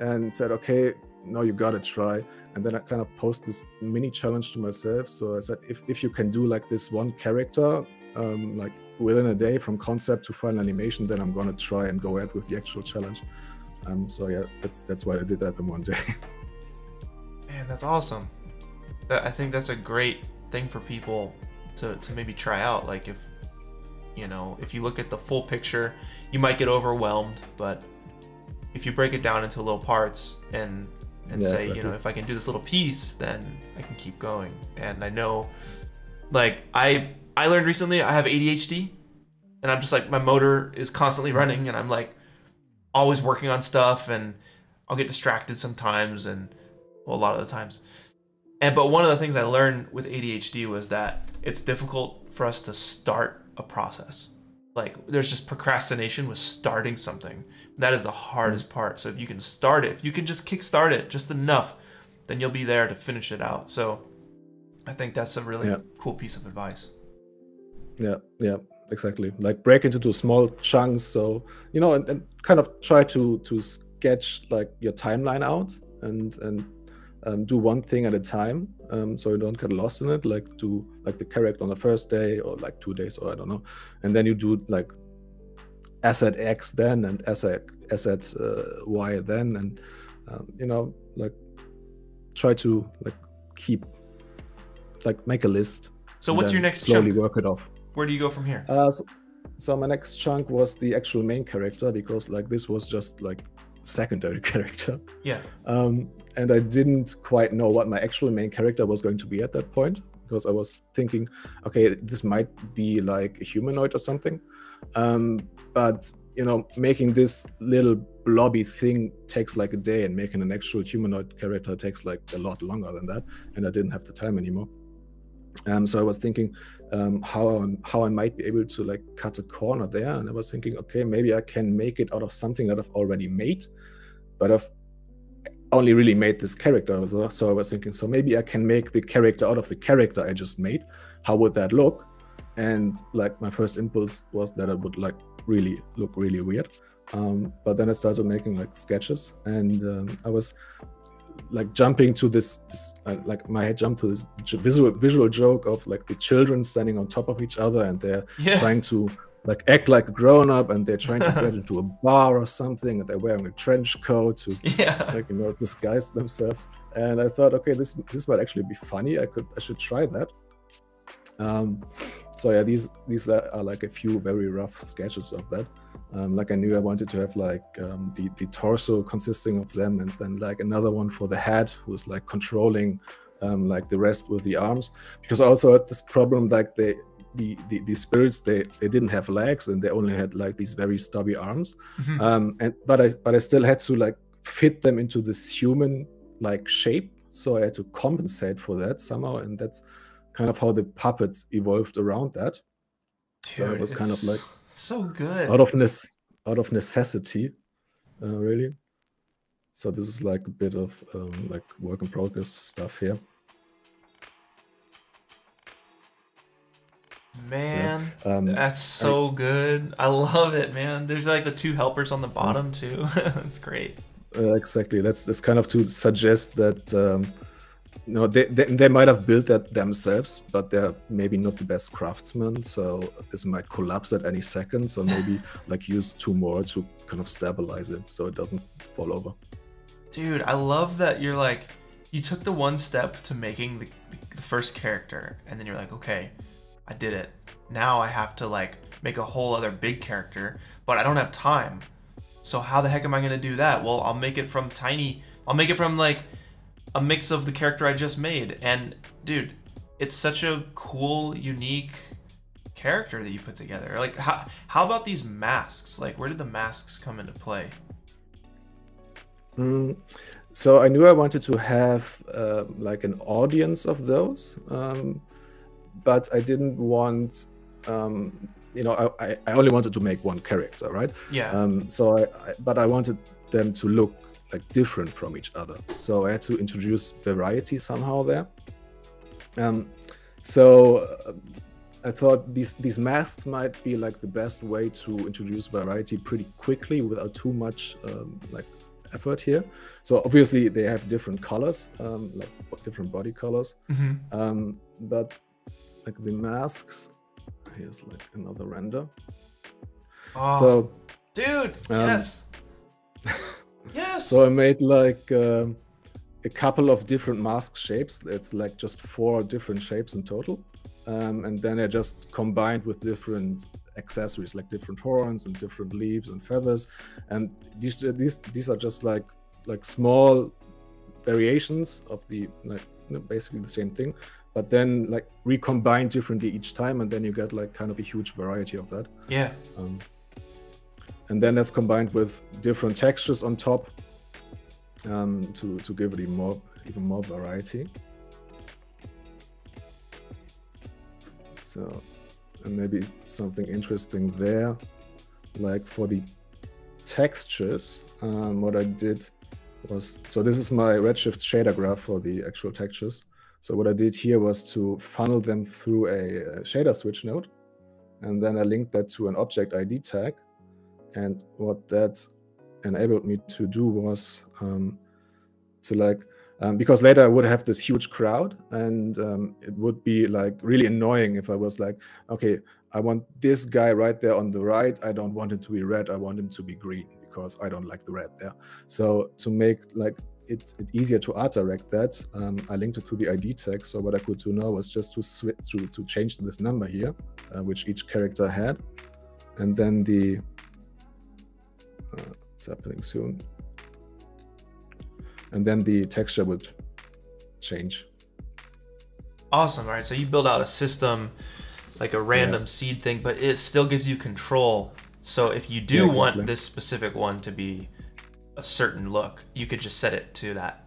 and said, okay, no, you gotta try. And then I kind of posed this mini challenge to myself. So I said, if if you can do like this one character, um, like within a day from concept to final animation, then I'm gonna try and go ahead with the actual challenge. Um, so yeah, that's that's why I did that in one day. *laughs* Man, that's awesome. I think that's a great thing for people to, to maybe try out. Like if you know, if you look at the full picture, you might get overwhelmed, but if you break it down into little parts and and Yeah, say, you know, if I can do this little piece, then I can keep going. And I know like I I learned recently I have ADHD and I'm just like my motor is constantly mm-hmm. running and I'm like always working on stuff and I'll get distracted sometimes and well, a lot of the times. And but one of the things I learned with ADHD was that it's difficult for us to start a process. Like there's just procrastination with starting something. That is the hardest mm-hmm. part. So if you can start it, if you can just kickstart it just enough, then you'll be there to finish it out. So I think that's a really Yeah. cool piece of advice. Yeah, yeah, exactly. Like break it into small chunks. So you know, and, and kind of try to to sketch like your timeline out and and um, do one thing at a time, um, so you don't get lost in it. Like do like the character on the first day or like two days or I don't know, and then you do like asset X then and asset asset uh, Y then, and um, you know like try to like keep like make a list. So what's your next slowly chunk? work it off. Where do you go from here? Uh, so, so my next chunk was the actual main character because like this was just like secondary *laughs* character, Yeah. um, and I didn't quite know what my actual main character was going to be at that point because I was thinking, okay, this might be like a humanoid or something, um, but you know, making this little blobby thing takes like a day, and making an actual humanoid character takes like a lot longer than that, and I didn't have the time anymore. Um, so I was thinking um, how I'm, how I might be able to like cut a corner there, and I was thinking, okay, maybe I can make it out of something that I've already made, but I've only really made this character. So, so I was thinking, so maybe I can make the character out of the character I just made. How would that look? And like my first impulse was that it would like really look really weird. Um, but then I started making like sketches, and um, I was like jumping to this, this uh, like my head jumped to this j- visual visual joke of like the children standing on top of each other and they're Yeah. trying to like act like a grown up and they're trying to *laughs* get into a bar or something and they're wearing a trench coat to Yeah. like you know disguise themselves and i thought okay this this might actually be funny i could i should try that um so yeah these these are, are like a few very rough sketches of that um, like i knew i wanted to have like um, the the torso consisting of them and then like another one for the head who's like controlling um, like the rest with the arms. Because I also had this problem like they the, the the spirits they they didn't have legs and they only had like these very stubby arms. Mhm. um and but i but i still had to like fit them into this human like shape. So i had to compensate for that somehow. And that's kind of how the puppet evolved around that. So it was kind of like so good. out of nece- out of necessity uh, really so this is like a bit of um, like work in progress stuff here Man, um that's so good. I love it, man. There's like the two helpers on the bottom too. *laughs* That's great. Uh, exactly. That's that's kind of to suggest that um, know they, they they might have built that themselves, but they're maybe not the best craftsmen. So this might collapse at any second. So maybe *laughs* like use two more to kind of stabilize it so it doesn't fall over. Dude, I love that you're like, you took the one step to making the, the first character, and then you're like, okay, I did it. Now I have to like make a whole other big character, but I don't have time. So how the heck am I gonna do that? Well, I'll make it from tiny. I'll make it from like a mix of the character I just made. And dude, it's such a cool, unique character that you put together. Like how how about these masks? Like where did the masks come into play? Mm, so I knew I wanted to have uh, like an audience of those, um, but I didn't want, um, you know, I, I only wanted to make one character, right? Yeah. Um, so I, I, but I wanted them to look like different from each other. So I had to introduce variety somehow there. Um, so uh, I thought these these masks might be like the best way to introduce variety pretty quickly without too much um, like effort here. So obviously they have different colors, um, like different body colors. hmm Um, but like the masks, here's like another render. Oh, So dude, um, yes. *laughs* yes. so I made like um, a couple of different mask shapes. It's like just four different shapes in total. Um, and then I just combined with different accessories like different horns and different leaves and feathers. And these these these are just like like small variations of the like you know, basically the same thing, but then like recombined differently each time, and then you get like kind of a huge variety of that. yeah. Um, and then that's combined with different textures on top um, to to give it even more even more variety. So, and maybe something interesting there, like for the textures, um, what I did was so this is my Redshift shader graph for the actual textures. So what I did here was to funnel them through a, shader switch node, and then I linked that to an object ID tag. And what that enabled me to do was um, to like um, because later I would have this huge crowd, and um, it would be like really annoying if I was like, okay, I want this guy right there on the right. I don't want him to be red. I want him to be green because I don't like the red there. So to make like it, it easier to art direct that, um, I linked it to the ID tag. So what I could do now was just to switch to, to change this number here, uh, which each character had, and then the it's happening soon, and then the texture would change. Awesome. All right. So you build out a system, like a random seed thing, but it still gives you control. So if you do Yeah, want this specific one to be a certain look, you could just set it to that.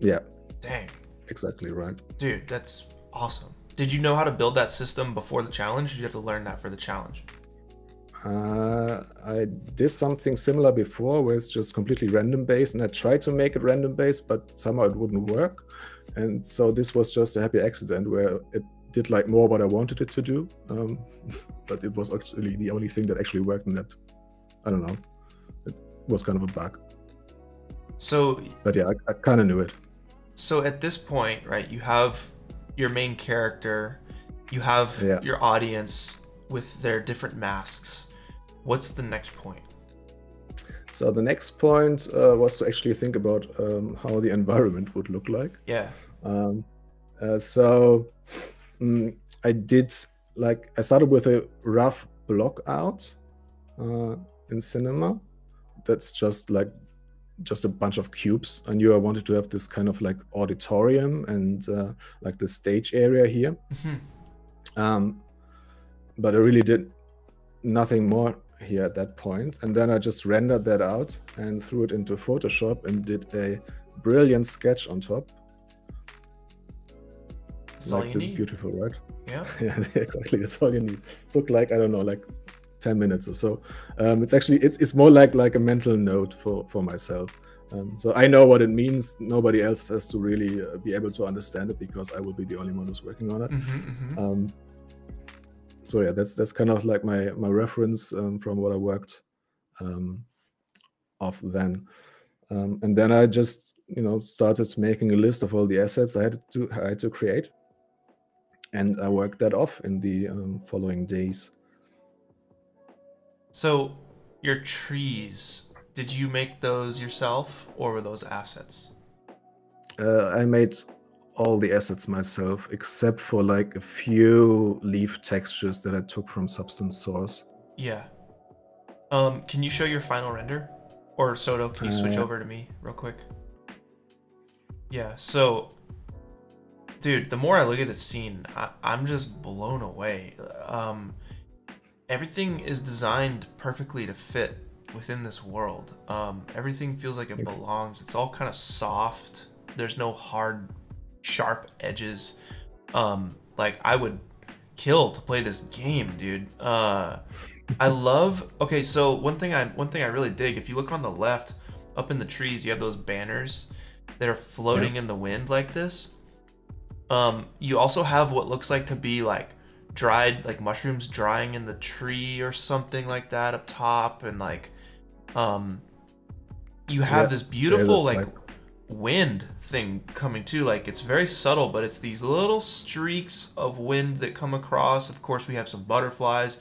Yeah, Dang, exactly right. dude, that's awesome. Did you know how to build that system before the challenge? Did you have to learn that for the challenge? Uh, I did something similar before where it's just completely random based, and I tried to make it random based, but somehow it wouldn't work. And so this was just a happy accident where it did like more what I wanted it to do, um, *laughs* but it was actually the only thing that actually worked. And that I don't know, it was kind of a bug. So But yeah, I, I kind of knew it. so at this point, right, you have your main character, you have Yeah. your audience with their different masks. What's the next point? So the next point uh, was to actually think about um, how the environment would look like. Yeah. Um, uh, so mm, I did like I started with a rough block out uh, in cinema. That's just like just a bunch of cubes. I knew I wanted to have this kind of like auditorium and uh, like the stage area here. Mhm. Um, but I really did nothing more here at that point. And then I just rendered that out and threw it into Photoshop and did a brilliant sketch on top. That's all like this need. beautiful, right? Yeah. *laughs* yeah, *laughs* exactly. That's all you need. Took like I don't know, like ten minutes or so. Um, it's actually it's, it's more like like a mental note for for myself. Um, so I know what it means. Nobody else has to really uh, be able to understand it because I will be the only one who's working on it. hmm Um, so yeah, that's that's kind of like my my reference um, from what I worked um, off then, um, and then I just you know started making a list of all the assets I had to I had to create, and I worked that off in the um, following days. So, your trees, did you make those yourself or were those assets? Uh, I made all the assets myself except for like a few leaf textures that I took from Substance Source. Yeah. Um, can you show your final render? Or Soto, can you switch Uh, over to me real quick? Yeah, so dude, the more I look at this scene, I, I'm just blown away. Um everything is designed perfectly to fit within this world. Um, everything feels like it belongs. It's all kind of soft. There's no hard, sharp edges. Um, like I would kill to play this game, dude. Uh, I love. Okay, so one thing I one thing I really dig. If you look on the left, up in the trees, you have those banners that are floating in the wind like this. Um, you also have what looks like to be like dried like mushrooms drying in the tree or something like that up top and like um you have Yeah. this beautiful that's like, wind thing coming too like it's very subtle but it's these little streaks of wind that come across of course we have some butterflies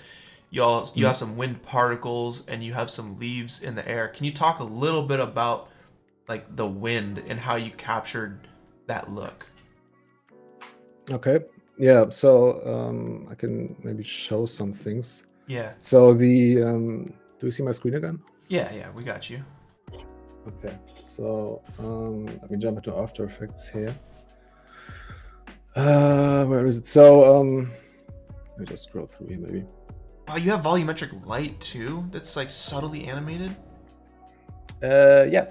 you all you Mm. have some wind particles and you have some leaves in the air can you talk a little bit about like the wind and how you captured that look Okay. Yeah. So um, I can maybe show some things. yeah So the um, do you see my screen again? yeah yeah we got you Okay. So um, let me jump into After Effects here. Uh, where is it? So um, let me just scroll through here maybe. Wow, you have volumetric light too? That's like subtly animated? Uh, yeah.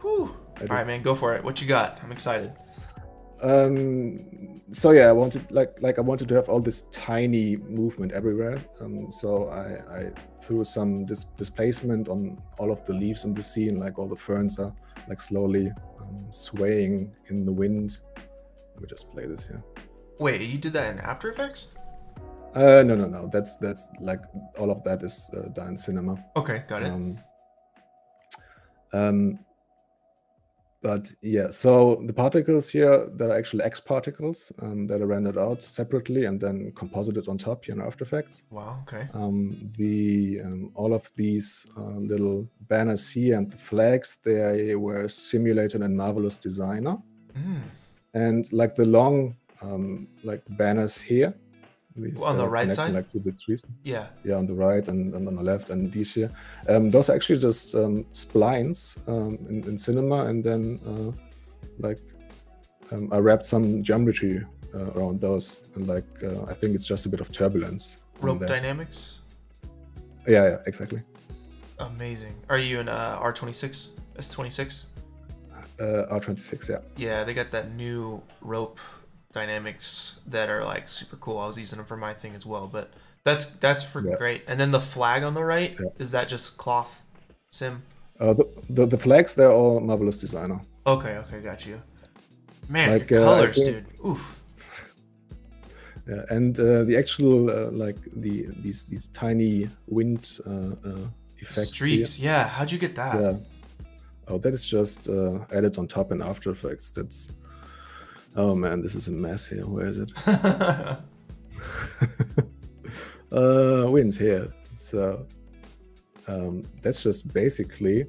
Whew. Alright, man, go for it. What you got? I'm excited. um so yeah i wanted like like i wanted to have all this tiny movement everywhere. Um so i i threw some dis- displacement on all of the leaves in the scene like all the ferns are like slowly um, swaying in the wind. Let me just play this here. Wait, you did that in After Effects? uh no no no. That's that's like all of that is uh, done in cinema. Okay, got it. um, um, but yeah, so the particles here, that are actually X particles um, that are rendered out separately and then composited on top here in After Effects. wow, okay. Um, the um, all of these uh, little banners here and the flags, they were simulated in Marvelous Designer, Mm. and like the long um, like banners here. On the that right side? like to the trees Yeah. yeah on the right and, and on the left and these here um, those are actually just um, splines um, in, in cinema and then uh, like um, i wrapped some geometry uh, around those and like uh, i think it's just a bit of turbulence Rope dynamics? yeah yeah exactly Amazing. Are you in uh, R26? S26? uh, r26 yeah Yeah, they got that new rope dynamics that are like super cool. I was using them for my thing as well, but that's that's freaking Yeah. great. And then the flag on the right, Yeah. is that just cloth sim? uh, the, the, the flags they're all marvelous designer Okay, okay, got you. Man, Like, uh, colors, think- dude. Oof. *laughs* yeah and uh, the actual uh, like the these these tiny wind uh, uh, effects here. Streaks. Yeah, how'd you get that? Yeah. Oh, that is just uh, added on top in After Effects. That's. Oh man, this is a mess here. Where is it? *laughs* *laughs* uh, wind here. So um, that's just basically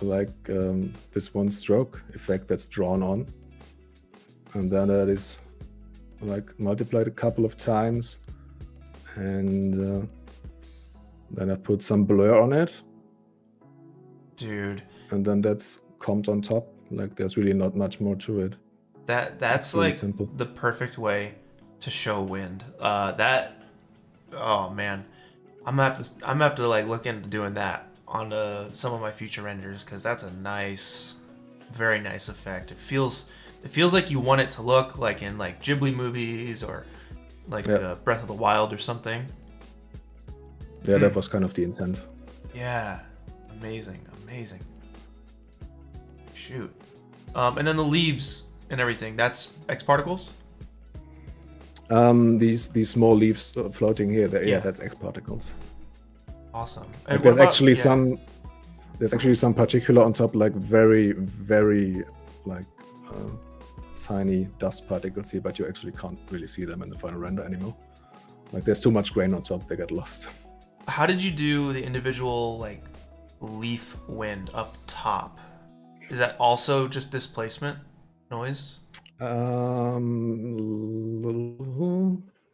like um, this one stroke effect that's drawn on, and then that is like multiplied a couple of times, and uh, then I put some blur on it dude, and then that's comped on top. Like there's really not much more to it. that that's really like simple. the perfect way to show wind. Uh, that. Oh man, I'm gonna have to. I'm gonna have to like look into doing that on uh, some of my future renders because that's a nice, very nice effect. It feels. It feels like you want it to look like in like Ghibli movies or like Yeah. uh, Breath of the Wild or something. Yeah, that Hmm. was kind of the intent. Yeah, amazing, amazing. Shoot, um, and then the leaves and everything. That's X particles. Um, these these small leaves uh, floating here, yeah. Yeah. that's X particles. Awesome. Like there's about- actually yeah. some there's actually some particular on top, like very very like uh, tiny dust particles here, but you actually can't really see them in the final render anymore. Like there's too much grain on top, they get lost. How did you do the individual like leaf wind up top? Is that also just displacement noise? Um,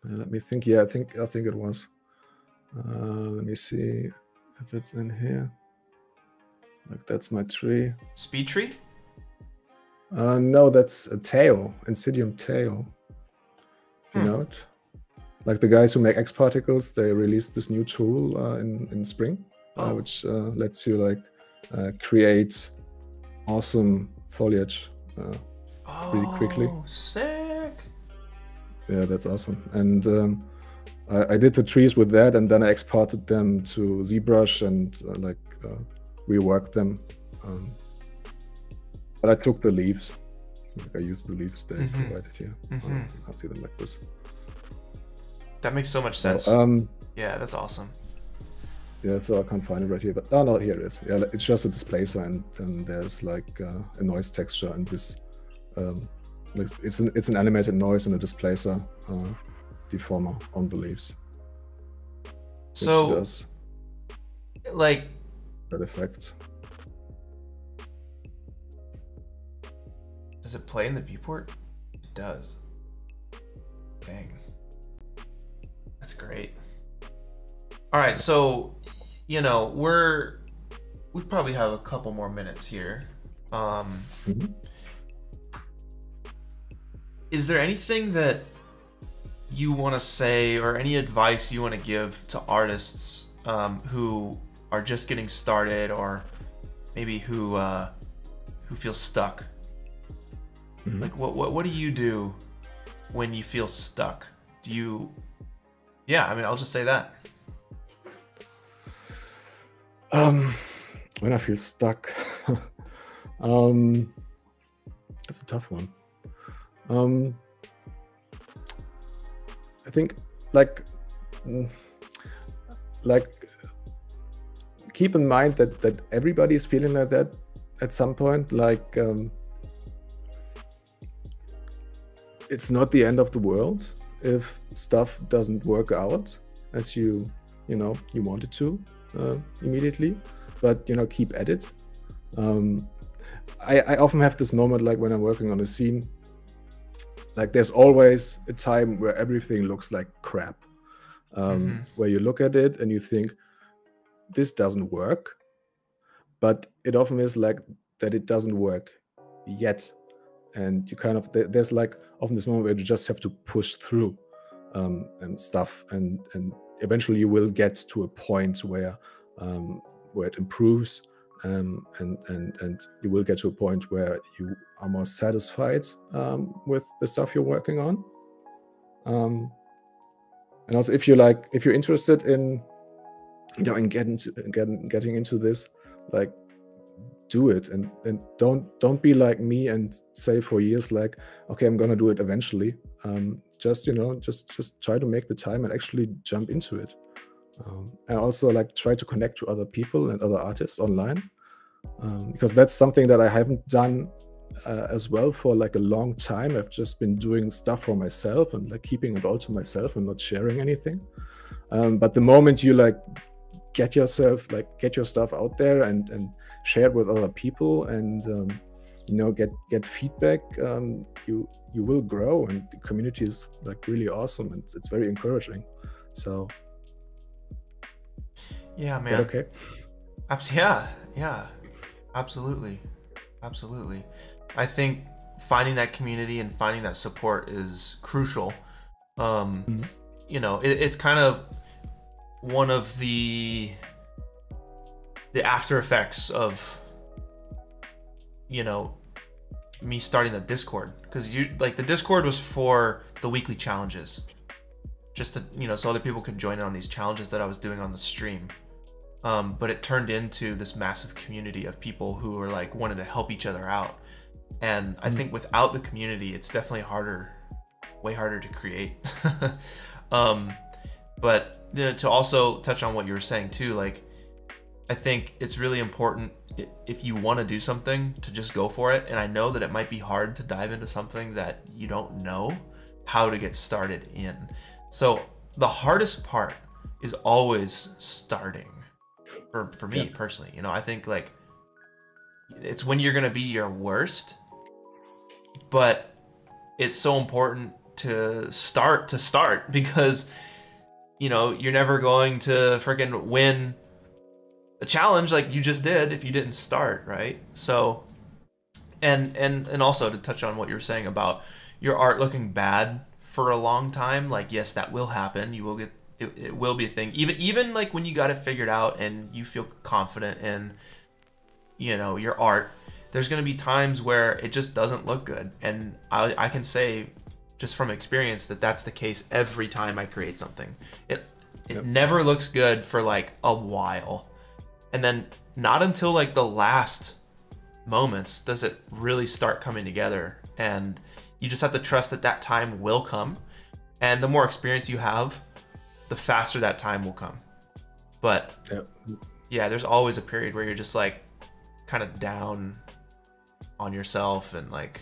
let me think. Yeah, I think I think it was. Uh, let me see if it's in here. Like that's my tree. SpeedTree? Uh, no, that's a Taiao, Insydium Taiao. Do you Hmm. know it? Like the guys who make X particles, they released this new tool uh, in in spring. uh, which uh, lets you like uh, create awesome foliage uh, really quickly. Oh, Sick. yeah, that's awesome. And um, I, I did the trees with that, and then I exported them to ZBrush and uh, like uh, reworked them. Um, but I took the leaves. Like I used the leaves they Mhm. provided here. Uh, Mhm. you can't see them like this. That makes so much So, sense. um, yeah, that's awesome. Yeah, so I can't find it right here, but oh no, here it is. Yeah, it's just a displacer, and then there's like uh, a noise texture, and this um, like, it's an it's an animated noise and a displacer uh, deformer on the leaves, So, does like, that effect. does it play in the viewport? It does. Dang. That's great. All right, so you know we're we probably have a couple more minutes here. Um, Mhm. is there anything that you want to say or any advice you want to give to artists um, who are just getting started or maybe who uh, who feel stuck Mhm. like what, what what do you do when you feel stuck do you yeah i mean i'll just say that Um, when I feel stuck, *laughs* um, that's a tough one. Um, I think like, mm, like, keep in mind that that everybody is feeling like that at some point. Like, um, it's not the end of the world if stuff doesn't work out as you you know you want it to uh, immediately but you know keep at it. Um, I, I often have this moment like when i'm working on a scene like there's always a time where everything looks like crap. Um, Mhm. where you look at it and you think this doesn't work but it often is like that it doesn't work yet. And you kind of there's like often this moment where you just have to push through um, and stuff and and eventually you will get to a point where um, where it improves um, and and and you will get to a point where you are more satisfied um, with the stuff you're working on. Um, and also if you like if you're interested in you know in getting to, getting getting into this like do it and and don't don't be like me and say for years like okay i'm gonna do it eventually um just you know just just try to make the time and actually jump into it. Um, and also like try to connect to other people and other artists online um, because that's something that i haven't done uh, as well for like a long time. I've just been doing stuff for myself and like keeping it all to myself and not sharing anything. Um, but the moment you like get yourself like get your stuff out there and and share it with other people and um, you know get get feedback um, you you will grow and the community is like really awesome and it's very encouraging. So yeah man. that okay? Abs- yeah yeah. Absolutely. Absolutely. I think finding that community and finding that support is crucial. Um Mhm. you know it, it's kind of one of the the after effects of you know me starting the discord. Because you like the discord was for the weekly challenges. Just to you know so other people could join in on these challenges that i was doing on the stream. Um, but it turned into this massive community of people who were like wanted to help each other out. And i think without the community it's definitely harder way harder to create. *laughs* Um, but you know, to also touch on what you were saying too like i think it's really important if you want to do something to just go for it. And i know that it might be hard to dive into something that you don't know how to get started in. So the hardest part is always starting. For, for me Yeah. personally you know i think like it's when you're gonna be your worst but it's so important to start to start *laughs* because you know you're never going to freaking win a challenge like you just did if you didn't start right so and and and also to touch on what you're saying about your art looking bad for a long time like yes that will happen you will get it, it will be a thing. Even even like when you got it figured out and you feel confident in, you know, your art. There's gonna be times where it just doesn't look good, and I I can say, just from experience, that that's the case every time I create something. It it Yep. never looks good for like a while, and then not until like the last moments does it really start coming together. And you just have to trust that that time will come. And the more experience you have the faster that time will come. But Yeah. yeah there's always a period where you're just like kind of down on yourself and like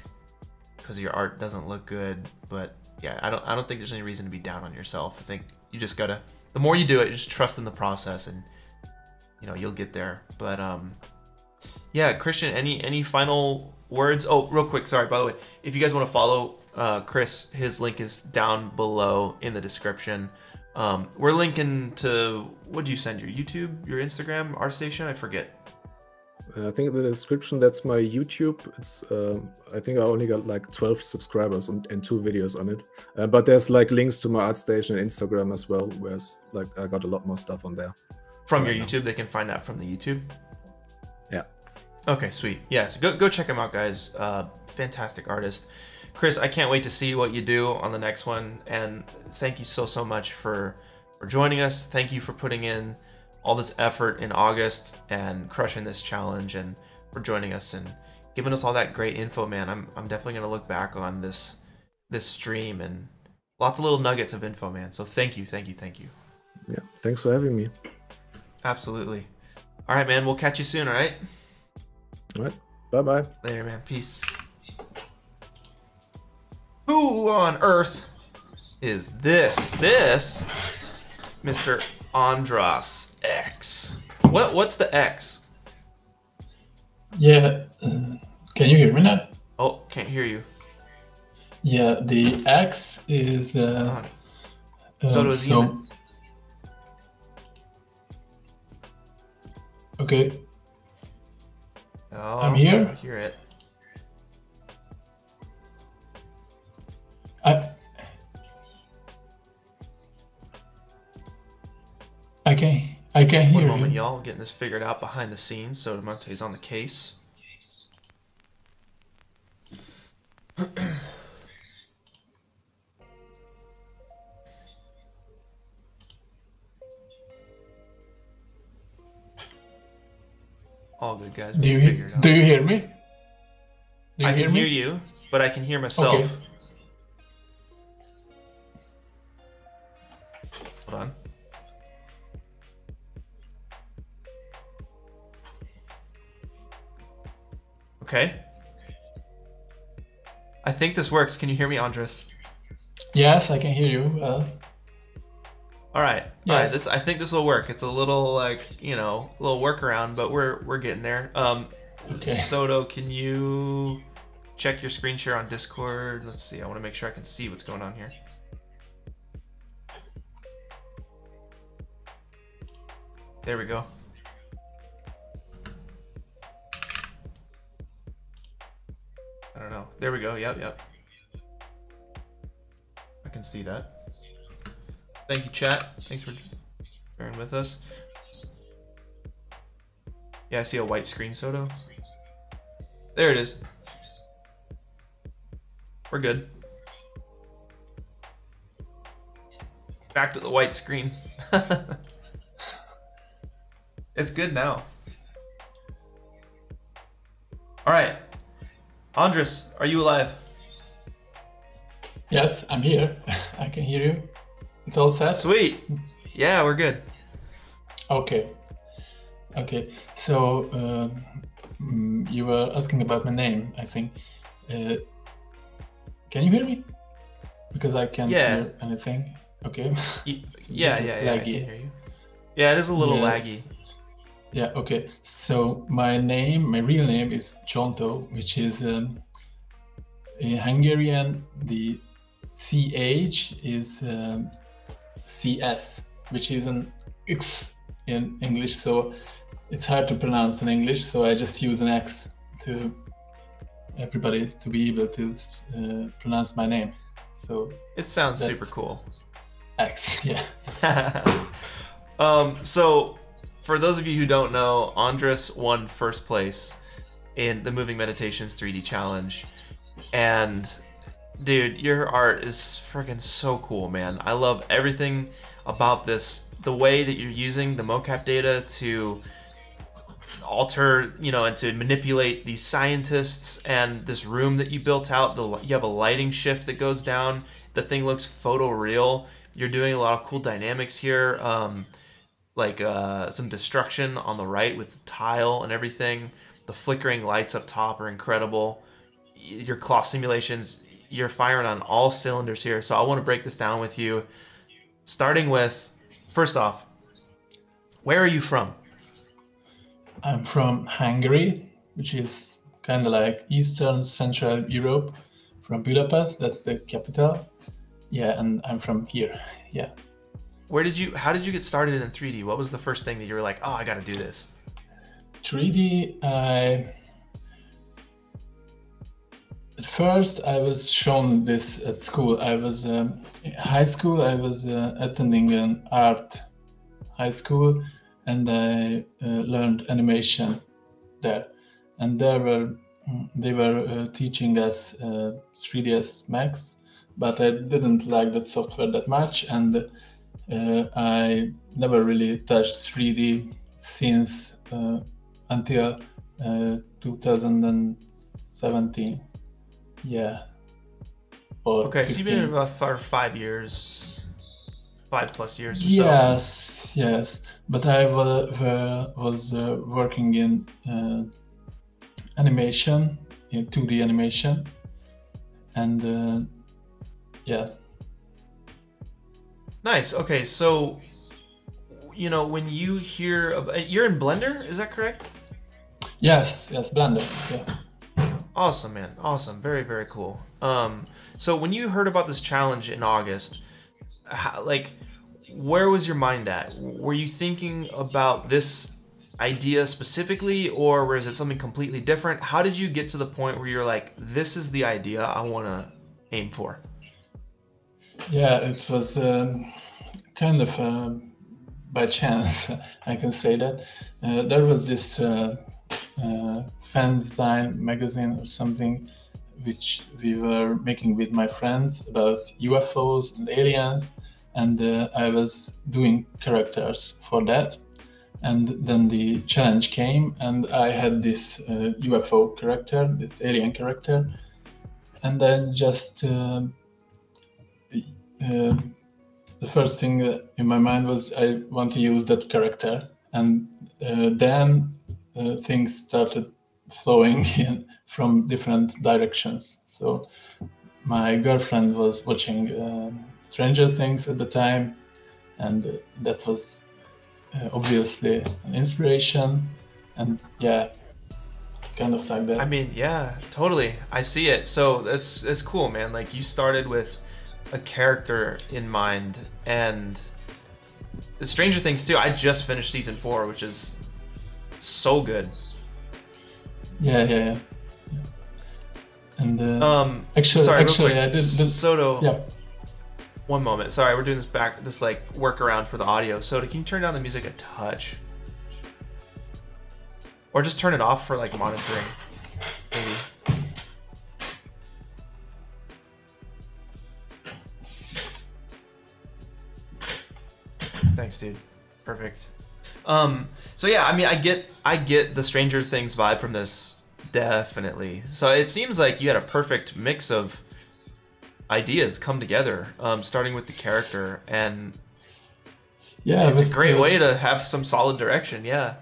because your art doesn't look good. But yeah i don't i don't think there's any reason to be down on yourself. I think you just gotta the more you do it just trust in the process and you know you'll get there but um yeah, Christian, any any final words? Oh, real quick, sorry, by the way. If you guys want to follow uh, Chris, his link is down below in the description. Um, we're linking to what do you send your YouTube, your Instagram, ArtStation? I forget. Uh, I think in the description that's my YouTube. It's um, I think I only got like 12 subscribers and, and two videos on it. Uh, but there's like links to my ArtStation and Instagram as well, whereas like I got a lot more stuff on there. From your. YouTube, they can find that from the YouTube. Yeah. Okay, sweet. Yes, go go check him out, guys. Uh, fantastic artist, Chris. I can't wait to see what you do on the next one. And thank you so so much for for joining us. Thank you for putting in all this effort in August and crushing this challenge, and for joining us and giving us all that great info, man. I'm I'm definitely gonna look back on this this stream and lots of little nuggets of info, man. So thank you, thank you, thank you. Yeah. Thanks for having me. Absolutely. All right, man. We'll catch you soon. All right. All right. Bye bye. Later, man. Peace. Who on earth is this? This, Mr. Andras X. What? What's the X? Yeah, uh, can you hear me now? Oh, can't hear you. Yeah, the X is. Uh, On. So um, does so. Okay, Oh, I'm here. I hear it. I. I can I can hear One moment, y'all. Getting this figured out behind the scenes. So Monte's on the case. *clears throat* All good, guys. Do you out. do you hear me? Do you I hear can me? hear you, but I can hear myself. Okay. Hold on. Okay. I think this works. Can you hear me, Andras? Yes, I can hear you. Well, All right. Right. This I think this will work. It's a little like you know, a little workaround, but we're we're getting there. Um, Okay. Soto, can you check your screen share on Discord? Let's see. I want to make sure I can see what's going on here. There we go. I don't know. There we go. Yep, yep. I can see that. Thank you, chat. Thanks for bearing with us. Yeah, I see a white screen, Soto. There it is. We're good. Back to the white screen. *laughs* it's good now. All right. Andras, are you alive? yes, I'm here. *laughs* I can hear you. It's all set. Sweet. Yeah, we're good. Okay. Okay. So mm, you were asking about my name, I think. Uh, can you hear me? Because I can't Yeah. hear anything. Okay. *laughs* Yeah, yeah, yeah. I laggy. can hear you. Yeah, it is a little Yes. laggy. Yeah. Okay. So my name, my real name is Chonto, which is um, in Hungarian. The ch is um, cs, which is an x in English. So it's hard to pronounce in English. So I just use an x to everybody to be able to uh, pronounce my name. So It sounds super cool. X. *laughs* Yeah. *laughs* um, so, for those of you who don't know, Andras won first place in the Moving Meditations 3D Challenge. And, dude, your art is freaking so cool, man. I love everything about this. The way that you're using the mocap data to alter, you know, and to manipulate these scientists and this room that you built out. The you have a lighting shift that goes down. The thing looks photo real. You're doing a lot of cool dynamics here, um, like uh, some destruction on the right with the tile and everything. The flickering lights up top are incredible. Your claw simulations, you're firing on all cylinders here. So I want to break this down with you, starting with, first off, where are you from? I'm from Hungary, which is kind of like Eastern Central Europe, from Budapest. That's the capital. Yeah, and I'm from here. Yeah. Where did you? How did you get started in 3D? What was the first thing that you were like, oh, I got to do this? 3D. I at first I was shown this at school. I was um, high school. I was uh, attending an art high school, and I uh, learned animation there. And there were they were uh, teaching us 3ds uh, Max, but I didn't like that software that much, and uh, I never really touched 3D since uh, until 2017. Yeah. okay, so you've been in about for five years, five plus years or yes, so. Yes, yes but I was uh, working in uh, animation, in 2D animation, and uh, yeah. Nice. Okay, so you know when you hear about, you're in Blender, is that correct? Yes, yes, Blender. Yeah. Awesome, man. Awesome. Very, very cool. Um, so when you heard about this challenge in August, how, like where was your mind at? Were you thinking about this idea specifically, or was it something completely different? How did you get to the point where you're like, this is the idea I want to aim for? Yeah, it was um, kind of uh, by chance, *laughs* I can say that. Uh, there was this uh, uh design magazine or something which we were making with my friends about UFOs and aliens and uh, I was doing characters for that. And then the challenge came, and I had this uh, UFO character, this alien character, and then just uh, uh, the first thing in my mind was I want to use that character, and uh, then uh, things started flowing *laughs* in from different directions. So my girlfriend was watching um, Stranger Things at the time, and uh, that was uh, obviously an inspiration. And yeah, kind of like that. I mean, yeah, totally. I see it. So that's that's cool, man. Like you started with a character in mind, and the Stranger Things too. I just finished season four, which is so good. Yeah, yeah, yeah. And uh, um, actually, sorry, actually, I did, did Soto. Yeah. One moment. Sorry, we're doing this back, this like workaround for the audio. So can you turn down the music a touch? Or just turn it off for like monitoring, maybe. Thanks, dude. Perfect. Um, so yeah, I mean, I get, I get the Stranger Things vibe from this, definitely. So it seems like you had a perfect mix of ideas come together, um, starting with the character, and yeah, it's a great way to have some solid direction. Yeah.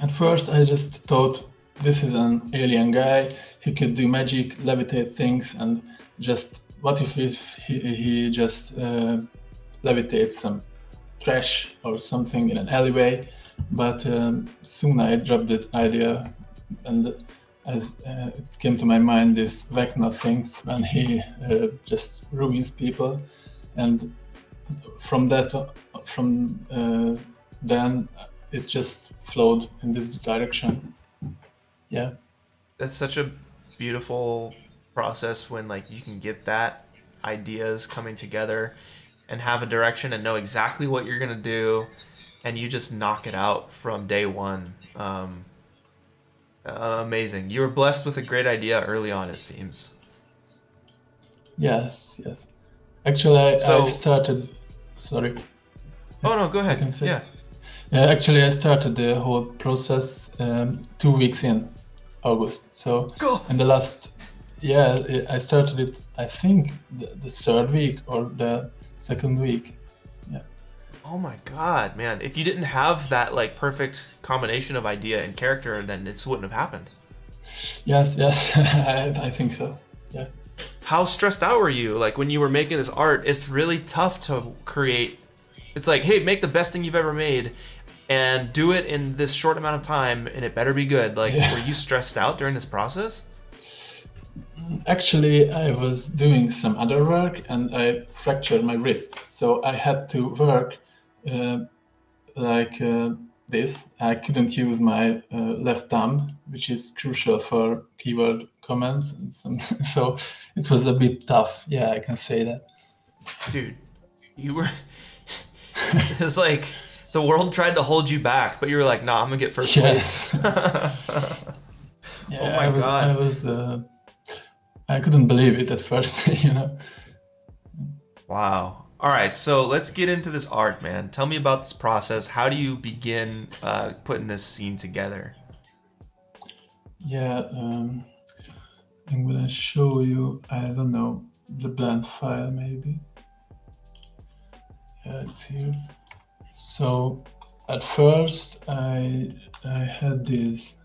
At first, I just thought this is an alien guy. He could do magic, levitate things, and just what if he, he just uh, levitates some trash or something in an alleyway? But um, soon I dropped that idea, and uh, it came to my mind this Vecna things *laughs* when he uh, just ruins people, and from that, from uh, then it just flowed in this direction. Yeah, that's such a beautiful process when like you can get that ideas coming together and have a direction and know exactly what you're gonna do, and you just knock it out from day one. Um, uh, amazing. You were blessed with a great idea early on, it seems. Yes, yes. Actually, I, So- I started. Sorry. Oh no, go ahead. I can say- Yeah. Yeah, actually, I started the whole process um, two weeks in August. So Go. in the last, yeah, I- I started it. I think the, the third week or the second week. Yeah. Oh my god, man! If you didn't have that like perfect combination of idea and character, then this wouldn't have happened. Yes, yes, *laughs* I, I think so. Yeah. How stressed out were you? Like when you were making this art, it's really tough to create. It's like, hey, make the best thing you've ever made, and do it in this short amount of time, and it better be good. Like, Yeah. were you stressed out during this process? Actually, I was doing some other work and I fractured my wrist. So I had to work uh, like uh, this. I couldn't use my uh, left thumb, which is crucial for keyword comments. And some, *laughs* so it was a bit tough. Yeah, I can say that. Dude, you were. *laughs* it's like the world tried to hold you back, but you were like, nah, I'm gonna get first Yes. place. *laughs* Yeah, Oh my I was, God. I was, uh, I couldn't believe it at first, *laughs* you know. Wow. All right, so let's get into this art, man. Tell me about this process. How do you begin uh, putting this scene together? Yeah, um, I'm gonna show you, I don't know, the blend file maybe. Yeah, it's here. So at first I I had this.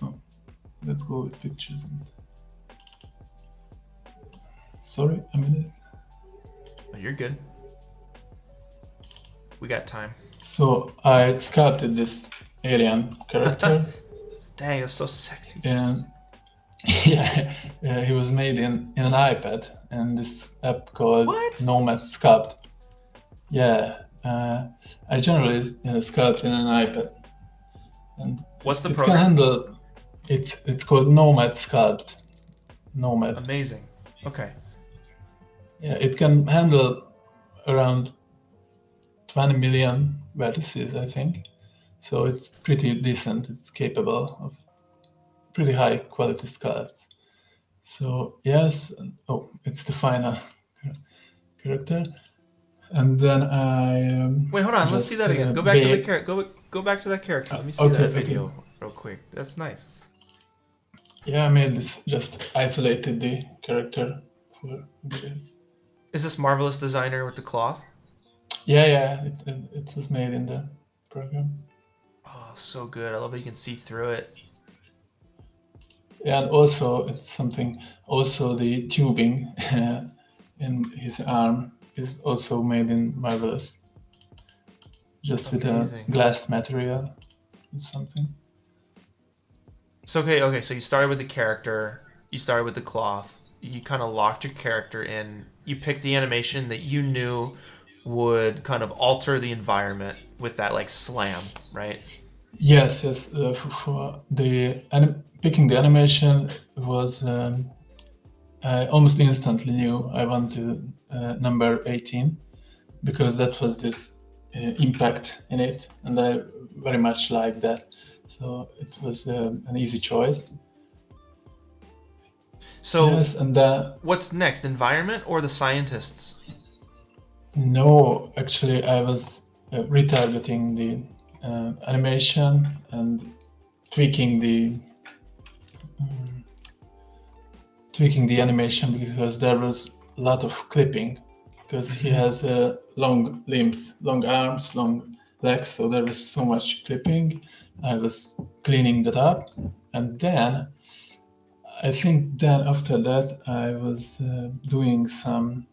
Oh, let's go with pictures instead. Sorry, a minute. Oh, you're good. We got time. So I sculpted this alien character. *laughs* Dang, that's so sexy. and *laughs* yeah, uh, he was made in, in an iPad and this app called What? Nomad Sculpt. Yeah, uh, I generally uh, sculpt in an iPad, and What's the it can handle. It's it's called Nomad Sculpt. Nomad. Amazing. Okay. Yeah, it can handle around 20 million vertices, I think. So it's pretty decent. It's capable of pretty high quality sculpts. So yes, oh, it's the final character. And then I um, Wait, hold on. Let's see that again. uh, Go back to the character. Go go back to that character. Let me see Okay, that okay. video real quick. That's nice. Yeah, I made this just isolated the character for the Is this marvelous designer with the cloth? Yeah, yeah, it, it, it was made in the program. Oh, so good. I love that you can see through it. Yeah, and also it's something. Also, the tubing *laughs* in his arm is also made in marvelous, just with a glass material or something. So okay, okay. So you started with the character. You started with the cloth. You kind of locked your character in. You picked the animation that you knew would kind of alter the environment with that like slam, right? Yes, yes. Uh, for, for the anim- picking the animation was um, I almost instantly knew I wanted uh, number eighteen because that was this uh, impact in it, and I very much like that. So it was um, an easy choice. So yes, and uh, what's next? Environment or the scientists? no, actually, I was uh, retargeting the uh, animation and tweaking the um, tweaking the animation because there was a lot of clipping because he has uh, long limbs, long arms, long legs, so there was so much clipping. I was cleaning that up, and then I think then after that I was uh, doing some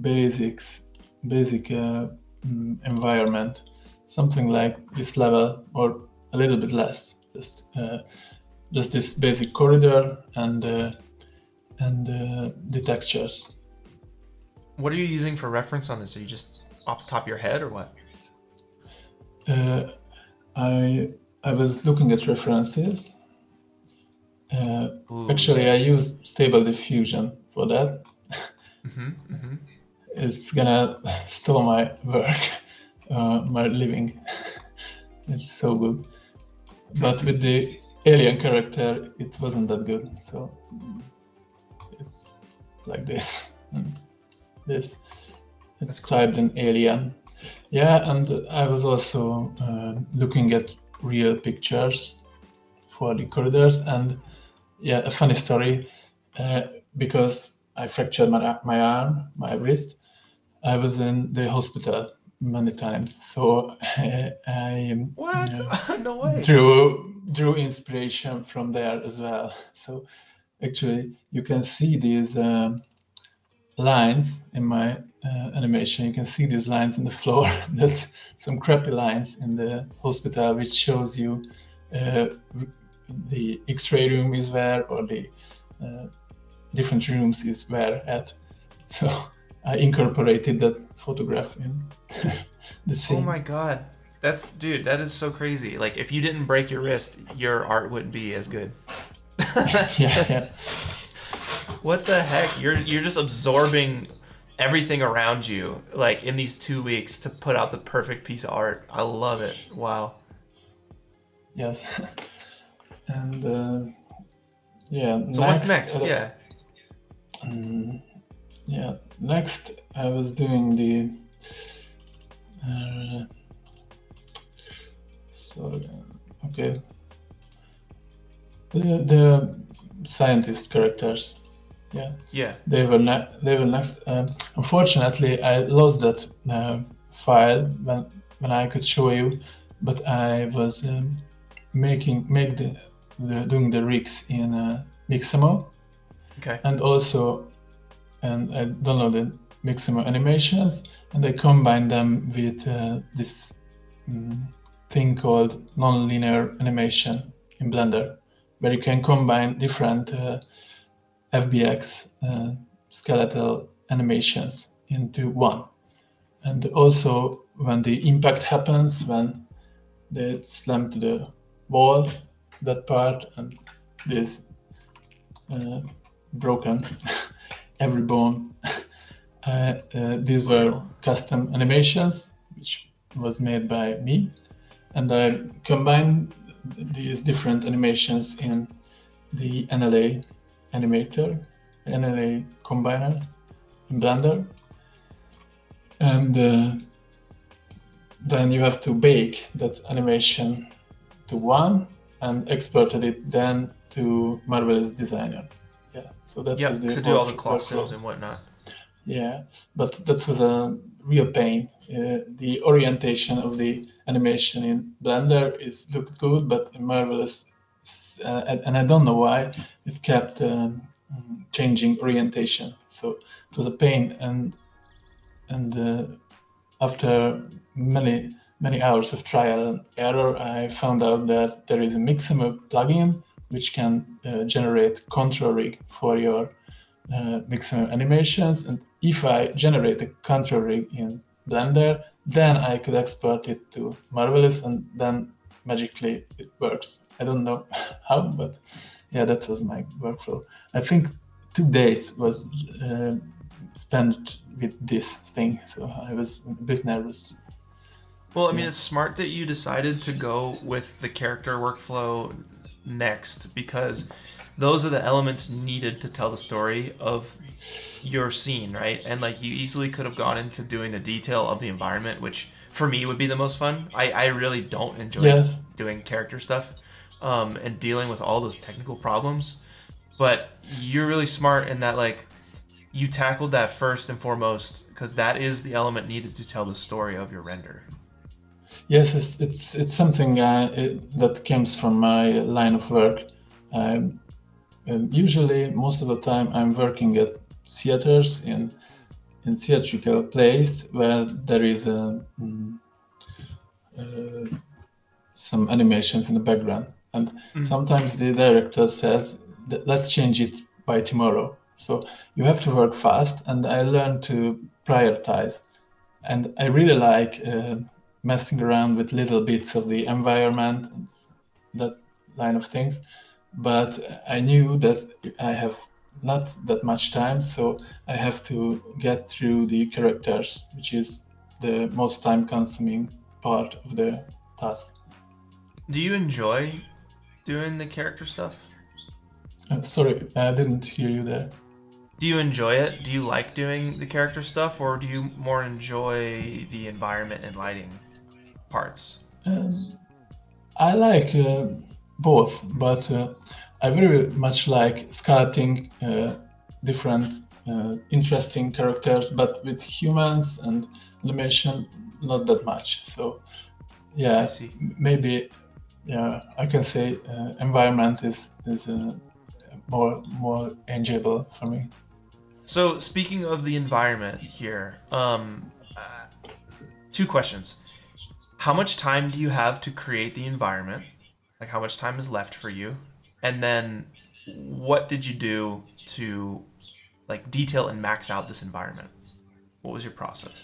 basics, basic uh, mm, environment, something like this level or a little bit less, just uh, just this basic corridor and uh, and uh, the textures. What are you using for reference on this? Are you just off the top of your head or what? Uh, I I was looking at references. Uh, Ooh, actually, I use Stable Diffusion for that. hmm hmm it's gonna *laughs* stole my work, *laughs* uh, my living. *laughs* it's so good, but with the alien character, it wasn't that good. So it's like this, this. It's described an alien. Yeah, and I was also uh, looking at real pictures for the corridors, and yeah, a funny story uh, because I fractured my my arm, my wrist I was in the hospital many times, so *laughs* I what? *laughs* no way. Drew drew inspiration from there as well. So actually, you can see these uh, lines in my uh, animation. You can see these lines in the floor. *laughs* That's some crappy lines in the hospital, which shows you uh, the X-ray room is where or the uh, different rooms is where at. *laughs* So I incorporated that photograph in *laughs* the scene. Oh my god. That's dude, that is so crazy. Like if you didn't break your wrist, your art wouldn't be as good. *laughs* yeah, yeah. What the heck? You're you're just absorbing everything around you like in these 2 weeks to put out the perfect piece of art. I love it. Wow. Yes. And uh, yeah, So what's next? uh, Yeah. um, yeah, next I was doing the. Uh, sorry, okay. The the scientist characters, yeah, Yeah. they were ne- they were next. Um, unfortunately, I lost that uh, file when when I could show you, but I was um, making make the, the doing the rigs in uh, Mixamo Okay. and also and I downloaded Mixamo animations and I combined them with uh, this mm, thing called nonlinear animation in Blender, where you can combine different uh, FBX uh, skeletal animations into one. And also, when the impact happens, when they slam to the wall, that part, and this uh, broken *laughs* every bone. *laughs* Uh, uh, these were custom animations, which was made by me, and I combined these different animations in the NLA animator, NLA combiner in Blender, and uh, then you have to bake that animation to one and exported it then to Marvelous Designer. Yeah, so that Yeah, was the to do all the costumes and whatnot. Yeah, but that was a real pain. Uh, the orientation of the animation in Blender is looked good, but in Marvelous, uh, and I don't know why it kept um, changing orientation. So it was a pain, and and uh, after many many hours of trial and error, I found out that there is a Mixamo plugin which can uh, generate control rig for your uh, Mixamo animations. And if I generate a control rig in Blender, then I could export it to Marvelous, and then magically it works. I don't know *laughs* how, but yeah, that was my workflow. I think two days was uh, spent with this thing, so I was a bit nervous. Well, I mean, Yeah. it's smart that you decided to go with the character workflow next because those are the elements needed to tell the story of your scene, right? And like you easily could have gone into doing the detail of the environment, which for me would be the most fun. I, I really don't enjoy Yes. doing character stuff um, and dealing with all those technical problems. But you're really smart in that, like, you tackled that first and foremost because that is the element needed to tell the story of your render. Yes, it's it's, it's something uh, it, that comes from my line of work. Um, um, usually, most of the time, I'm working at theaters in in theatrical plays where there is a mm, uh, some animations in the background, and Mm. sometimes the director says, "Let's change it by tomorrow." So you have to work fast, and I learned to prioritize. And I really like. Uh, messing around with little bits of the environment and that line of things. But I knew that I have not that much time, so I have to get through the characters, which is the most time consuming part of the task. Do you enjoy doing the character stuff? Uh, sorry, I didn't hear you there. Do you enjoy it? Do you like doing the character stuff, or do you more enjoy the environment and lighting parts? Um, I like uh, both, but uh, I very much like sculpting uh, different uh, interesting characters, but with humans and animation, not that much. So, yeah, I see. maybe, yeah, I can say uh, environment is is uh, more more enjoyable for me. So speaking of the environment here, um, uh, two questions. How much time do you have to create the environment? Like how much time is left for you? And then what did you do to like detail and max out this environment? What was your process?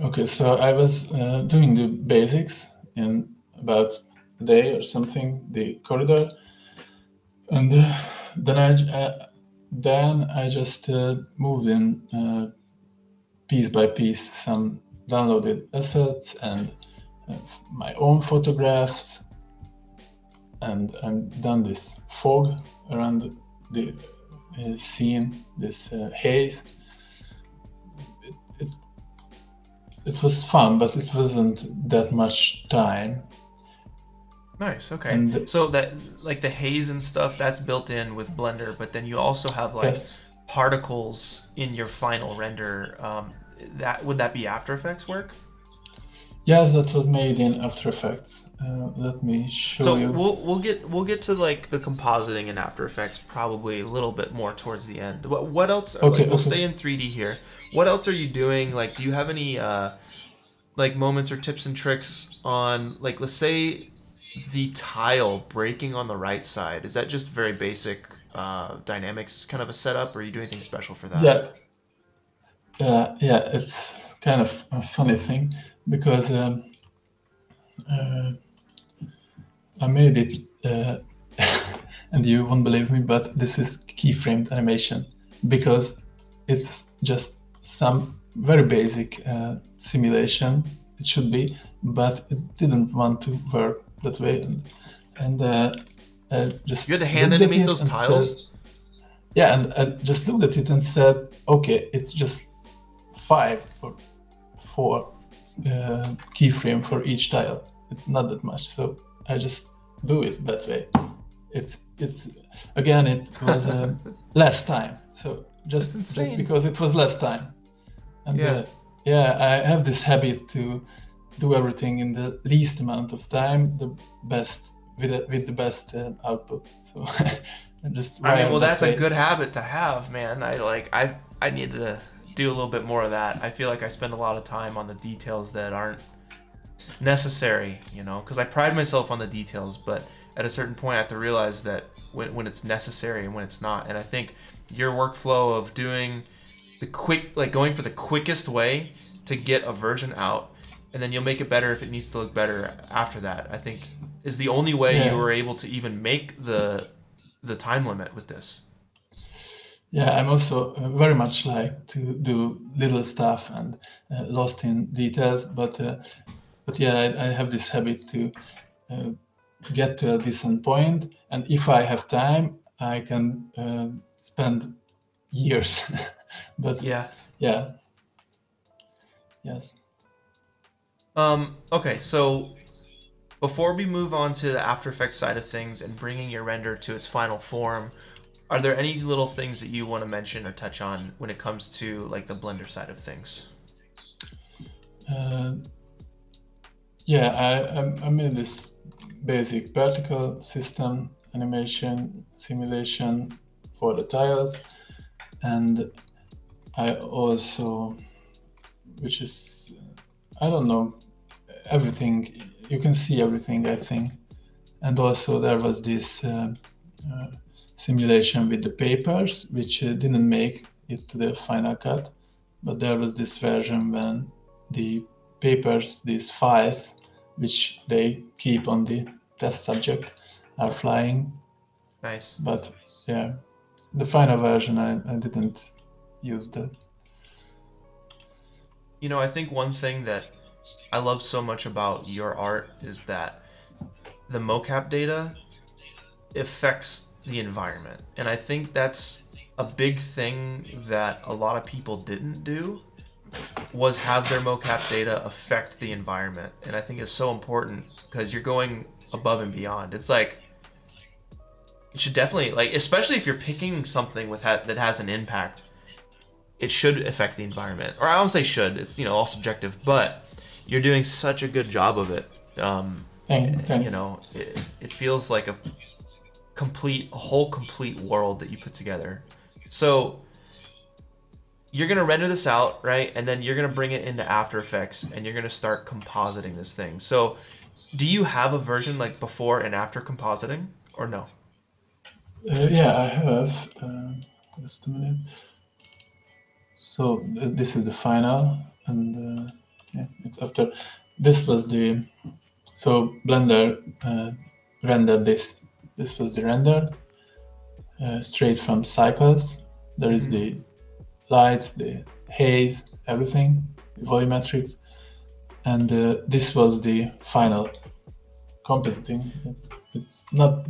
Okay, so I was uh, doing the basics in about a day or something, the corridor, and uh, then I uh, then I just uh, moved in uh, piece by piece some downloaded assets and uh, my own photographs, and and done this fog around the uh, scene, this uh, haze. It, it, it was fun, but it wasn't that much time. Nice. Okay. And- so that like the haze and stuff that's built in with Blender, but then you also have like Yes. particles in your final render. Um, that would that be After Effects work? Yes, that was made in After Effects. Uh, let me show So you. we'll we'll get we'll get to like the compositing in After Effects probably a little bit more towards the end. What what else? Okay, like, we'll okay. stay in 3D here. What else are you doing? Like, do you have any uh, like moments or tips and tricks on like let's say the tile breaking on the right side? Is that just very basic uh, dynamics kind of a setup, or are you doing anything special for that? Yeah. Yeah, yeah, it's kind of a funny thing because um, uh, I made it, uh, *laughs* and you won't believe me, but this is keyframed animation because it's just some very basic uh, simulation. It should be, but it didn't want to work that way, and and uh, just You had to hand animate those and said- tiles. yeah, and I just looked at it and said, okay, it's just five or four uh, keyframe for each tile. It's not that much, so I just do it that way. It's it's again, it was uh, *laughs* less time, so just just because it was less time, and Yeah. uh, yeah, I have this habit to do everything in the least amount of time, the best with the, with the best uh, output. So *laughs* I just I mean, well, that that's way. a good habit to have, man. I like, I, I need to do a little bit more of that. I feel like I spend a lot of time on the details that aren't necessary, you know, because I pride myself on the details, but at a certain point, I have to realize that when, when it's necessary and when it's not. And I think your workflow of doing the quick, like going for the quickest way to get a version out, and then you'll make it better if it needs to look better after that. I think is the only way Yeah. you were able to even make the the time limit with this. Yeah, I'm also uh, very much like to do little stuff and uh, lost in details, but uh, but yeah, I, I have this habit to uh, get to a decent point, and if I have time, I can uh, spend years. *laughs* but Yeah. yeah, yes. Um, okay, so before we move on to the After Effects side of things and bringing your render to its final form, are there any little things that you want to mention or touch on when it comes to like the Blender side of things? Uh, yeah, I, I, I made this basic particle system animation simulation for the tiles, and I also, which is, I don't know, everything. You can see everything, I think, and also there was this uh, uh, simulation with the papers, which uh, didn't make it to the final cut, but there was this version when the papers, these files, which they keep on the test subject, are flying. Nice. But yeah, the final version, I, I didn't use that. You know, I think one thing that I love so much about your art is that the mocap data affects the environment. And I think that's a big thing that a lot of people didn't do was have their mocap data affect the environment. And I think it's so important because you're going above and beyond. It's like you should definitely like especially if you're picking something with ha- that has an impact it should affect the environment or i don't say should it's you know all subjective but you're doing such a good job of it um thanks. you know it, it feels like a complete a whole complete world that you put together so you're gonna render this out right and then you're gonna bring it into after effects and you're gonna start compositing this thing so do you have a version like before and after compositing or no Uh, yeah, I have. Um, just a minute. So th- this is the final, and uh, yeah, it's after. This was the so Blender uh, rendered this. This was the render uh, straight from Cycles. There is the lights, the haze, everything, the volumetrics, and uh, this was the final compositing. It- It's not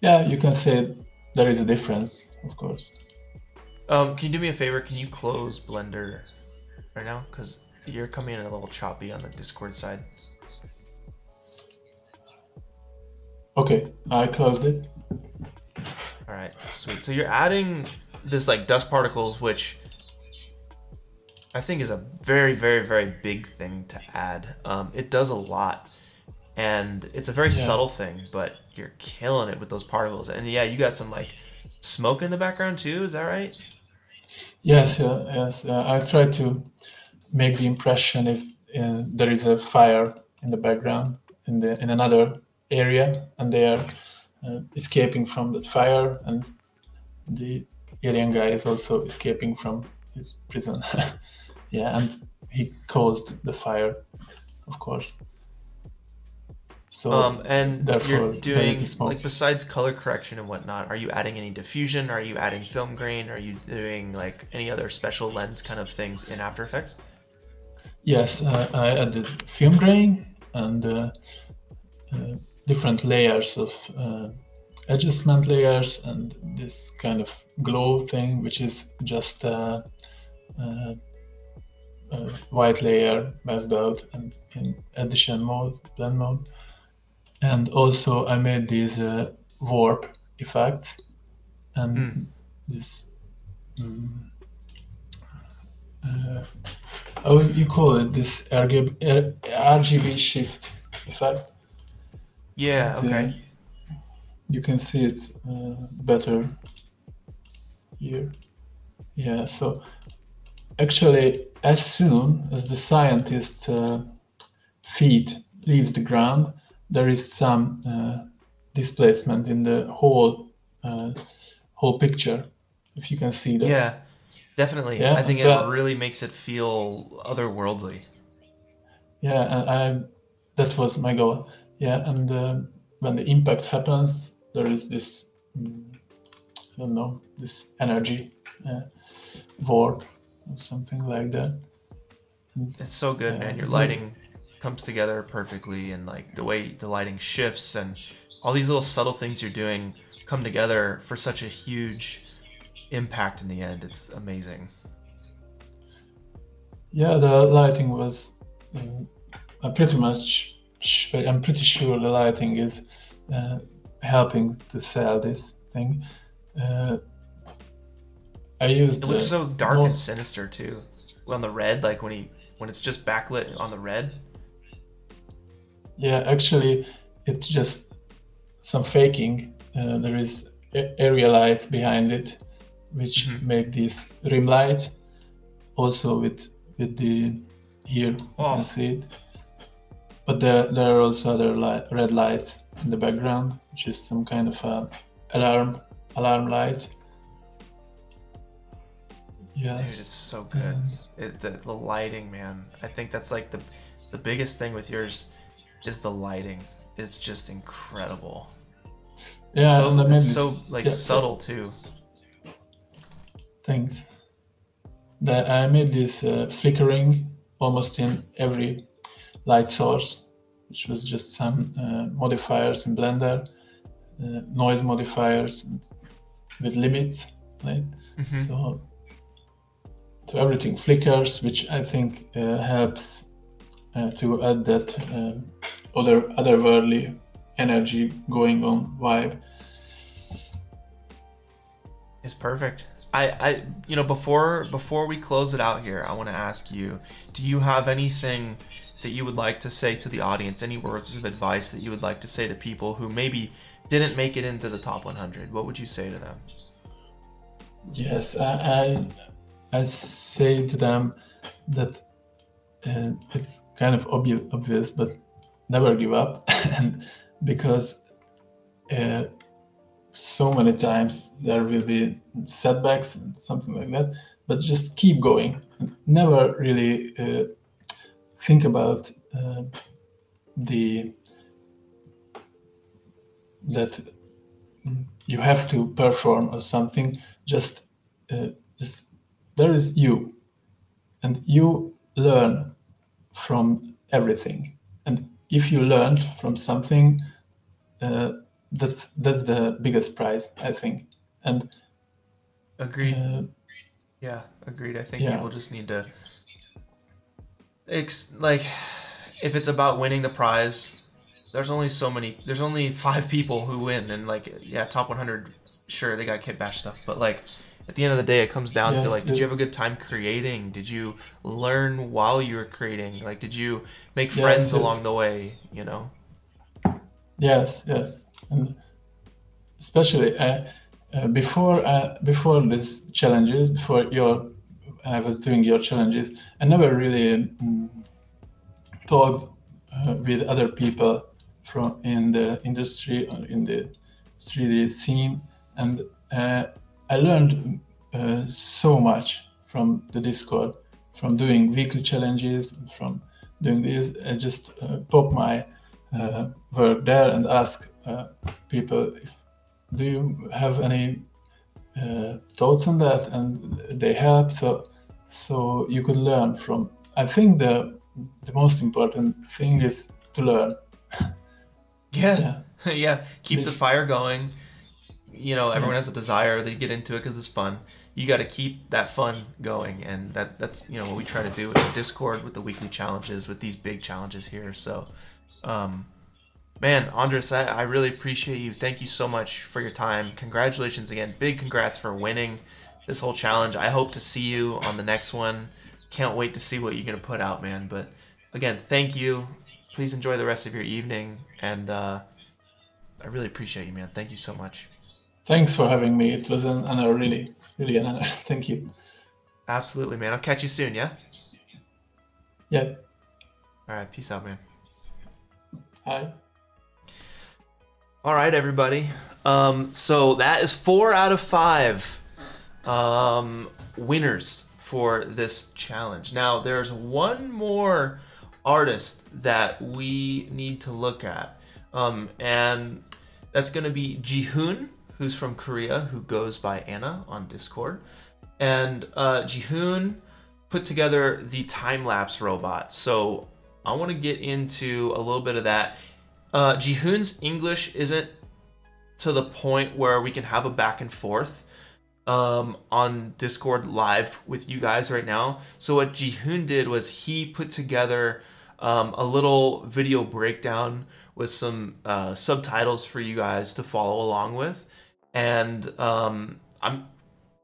yeah, you can say there is a difference, of course. Um, can you do me a favor? Can you close Blender right now? Because you're coming in a little choppy on the Discord side. Okay, I closed it. All right, sweet. So you're adding this like dust particles, which I think is a very, very, very big thing to add. Um, it does a lot, and it's a very Yeah. subtle thing, but you're killing it with those particles. And yeah, you got some like smoke in the background too. Is that right? Yes, uh, yes. Uh, I try to make the impression if uh, there is a fire in the background in the in another area, and they are uh, escaping from that fire, and the alien guy is also escaping from his prison. *laughs* yeah, and he caused the fire, of course. So Um, and you're doing is a smoke. like besides color correction and whatnot. Are you adding any diffusion? Are you adding film grain? Are you doing like any other special lens kind of things in After Effects? Yes, uh, I added film grain and uh, uh, different layers of uh, adjustment layers and this kind of glow thing, which is just uh, uh, a white layer masked out and in addition mode, blend mode. And also I made these uh, warp effects and Mm. this. mm, uh, how would you call it this RGB, RGB shift effect? Yeah. And, uh, Okay. you can see it uh, better here. Yeah, so actually, as soon as the scientist's uh, feet leaves the ground, there is some uh, displacement in the whole uh, whole picture. If you can see that. Yeah. Definitely. Yeah, I think it that- really makes it feel otherworldly. Yeah, I that was my goal. Yeah, and uh, when the impact happens, there is this mm, I don't know this energy uh, warp or something like that. And It's so good, man. Your lighting comes together perfectly, and like the way the lighting shifts, and all these little subtle things you're doing come together for such a huge impact in the end. It's amazing. yeah, the lighting was um, pretty much I'm pretty sure the lighting is uh, helping to sell this thing. Uh, I used It looks so dark and sinister too. On the red, like when he when it's just backlit on the red. Yeah, actually, it's just some faking. Uh, there is area lights behind it, which Mhm. make this rim light. Also with with the here you Oh. can see it. But there there are also other light, red lights in the background, which is some kind of a alarm alarm light. Yes. Dude, it's so good. Yes. It, the, the lighting, man. I think that's like the the biggest thing with yours is the lighting. It's just incredible. Yeah, so, and it's so like yeah, subtle too. Thanks. The, I made this uh, flickering almost in every light source, which was just some uh, modifiers in Blender, uh, noise modifiers with limits, right? Mhm. So, so everything flickers, which I think uh, helps uh, to add that um, other otherworldly energy going on vibe. It's perfect. I, I, you know, before before we close it out here, I want to ask you: Do you have anything that you would like to say to the audience? Any words of advice that you would like to say to people who maybe didn't make it into the top 100? What would you say to them? Yes, I, I, I say to them that uh, it's kind of obvious, obvious, but never give up, *laughs* and because uh, so many times there will be setbacks and something like that, but just keep going. Never really uh, think about uh, the that you have to perform or something just uh, there is you and you learn from everything and if you learned from something uh, that's that's the biggest prize i think and Agreed. uh, Yeah, agreed. I think Yeah. people just need to, ex- like, if it's about winning the prize, there's only so many. There's only *laughs* five people who win, and like, yeah, top 100. Sure, they got kit bash stuff, but like, at the end of the day, it comes down to like, did you have a good time creating? Did you learn while you were creating? Like, did you make friends yes. along the way? You know. Yes, yes, and especially uh, uh, before uh, before these challenges, before your I was doing your challenges, I never really mm, talked uh, with other people from in the industry or in the 3D scene, and uh, I learned uh, so much from the Discord, from doing weekly challenges, from doing this. I just uh, pop my uh, work there and ask uh, people if do you have any uh, thoughts on that? And they help. So so you could learn from i think the the most important thing is to learn *laughs* Yeah. yeah *laughs* yeah, keep the fire going. You know, everyone Yes. has a desire. They get into it because it's fun. You got to keep that fun going, and that that's you know what we try to do with the Discord, with the weekly challenges, with these big challenges here. So, um, man, Andras, I, I really appreciate you. Thank you so much for your time. Congratulations again. Big congrats for winning this whole challenge. I hope to see you on the next one. Can't wait to see what you're gonna put out, man. But again, thank you. Please enjoy the rest of your evening, and uh, I really appreciate you, man. Thank you so much. thanks for having me it was an honor really really an honor *laughs* thank you Absolutely, man. I'll catch you soon, yeah? yeah All right, peace out, man. hi All right, everybody. Um, so that is four out of five um, winners for this challenge. Now, there's one more artist that we need to look at, um, and that's going to be Jihoon, who's from Korea, who goes by Anna on Discord. And uh, Jihoon put together the time lapse robot. So I want to get into a little bit of that. Uh, Jihoon's English isn't to the point where we can have a back and forth um, on Discord live with you guys right now. So what Jihoon did was he put together um, a little video breakdown with some uh, subtitles for you guys to follow along with, and um, I'm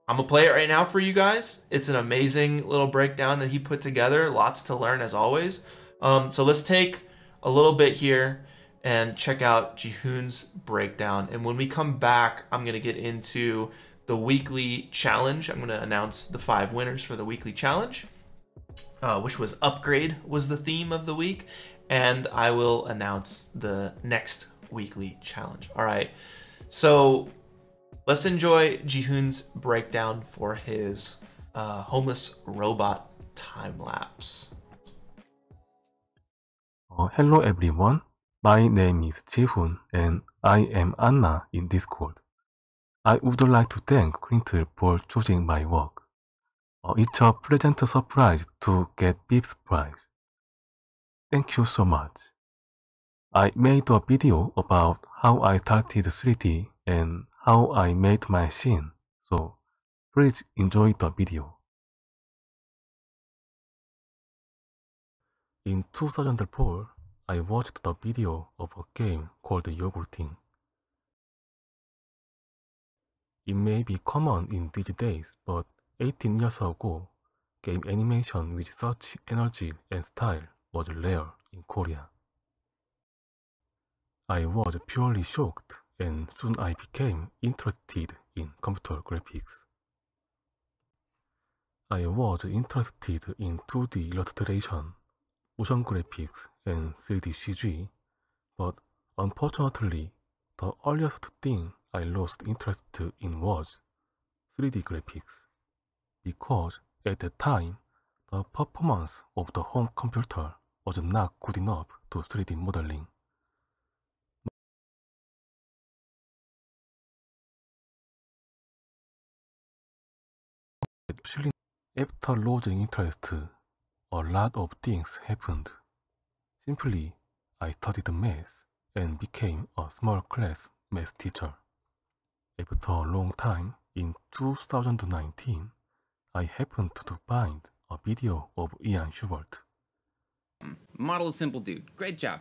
I'm gonna play it right now for you guys. It's an amazing little breakdown that he put together. Lots to learn as always. Um, so let's take a little bit here and check out Jihoon's breakdown. And when we come back, I'm gonna get into the weekly challenge. I'm gonna announce the five winners for the weekly challenge, uh, which was upgrade was the theme of the week, and I will announce the next weekly challenge. All right. So let's enjoy Jihoon's breakdown for his uh, homeless robot time lapse. Uh, hello everyone, my name is Jihoon and I am Anna in Discord. I would like to thank Quintel for choosing my work. Uh, it's a pleasant surprise to get Beep's prize. Thank you so much. I made a video about how I started 3D and how I made my scene, so please enjoy the video. In 2004, I watched the video of a game called Yogurting. It may be common in these days, but 18 years ago, game animation with such energy and style was rare in Korea. I was purely shocked and soon I became interested in computer graphics. I was interested in 2D illustration, motion graphics, and 3D CG, but unfortunately, the earliest thing I lost interest in was 3D graphics, because at that time, the performance of the home computer was not good enough to 3D modeling. After losing interest, a lot of things happened. Simply, I studied math and became a small class math teacher. After a long time, in 2019, I happened to find a video of Ian Hubert. Model a simple dude. Great job.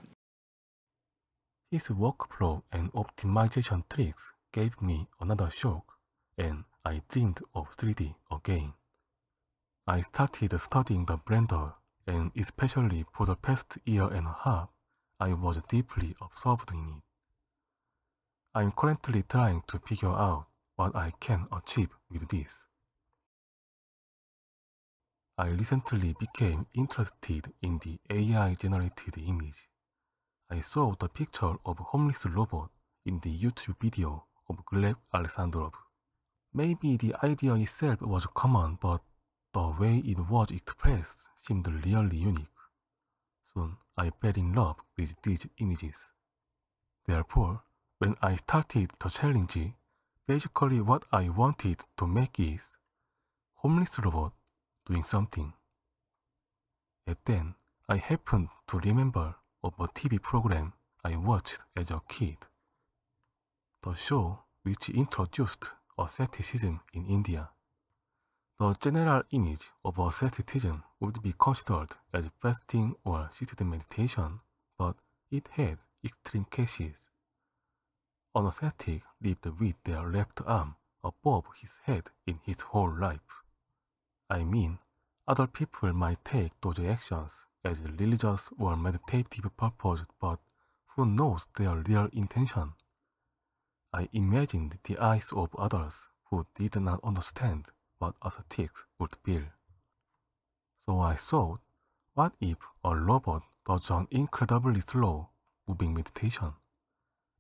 His workflow and optimization tricks gave me another shock, and I dreamed of 3D again. I started studying the Blender, and especially for the past year and a half, I was deeply absorbed in it. I'm currently trying to figure out what I can achieve with this. I recently became interested in the AI generated image. I saw the picture of homeless robot in the YouTube video of Gleb Alexandrov. Maybe the idea itself was common, but the way it was expressed seemed really unique. Soon I fell in love with these images. Therefore, when I started the challenge, basically what I wanted to make is homeless robot doing something. And then I happened to remember of a TV program I watched as a kid. The show which introduced asceticism in India. The general image of asceticism would be considered as fasting or seated meditation, but it had extreme cases. An lived with their left arm above his head in his whole life. I mean, other people might take those actions as religious or meditative purpose, but who knows their real intention? I imagined the eyes of others who did not understand what ascetics would feel. So I thought, what if a robot does an incredibly slow, moving meditation?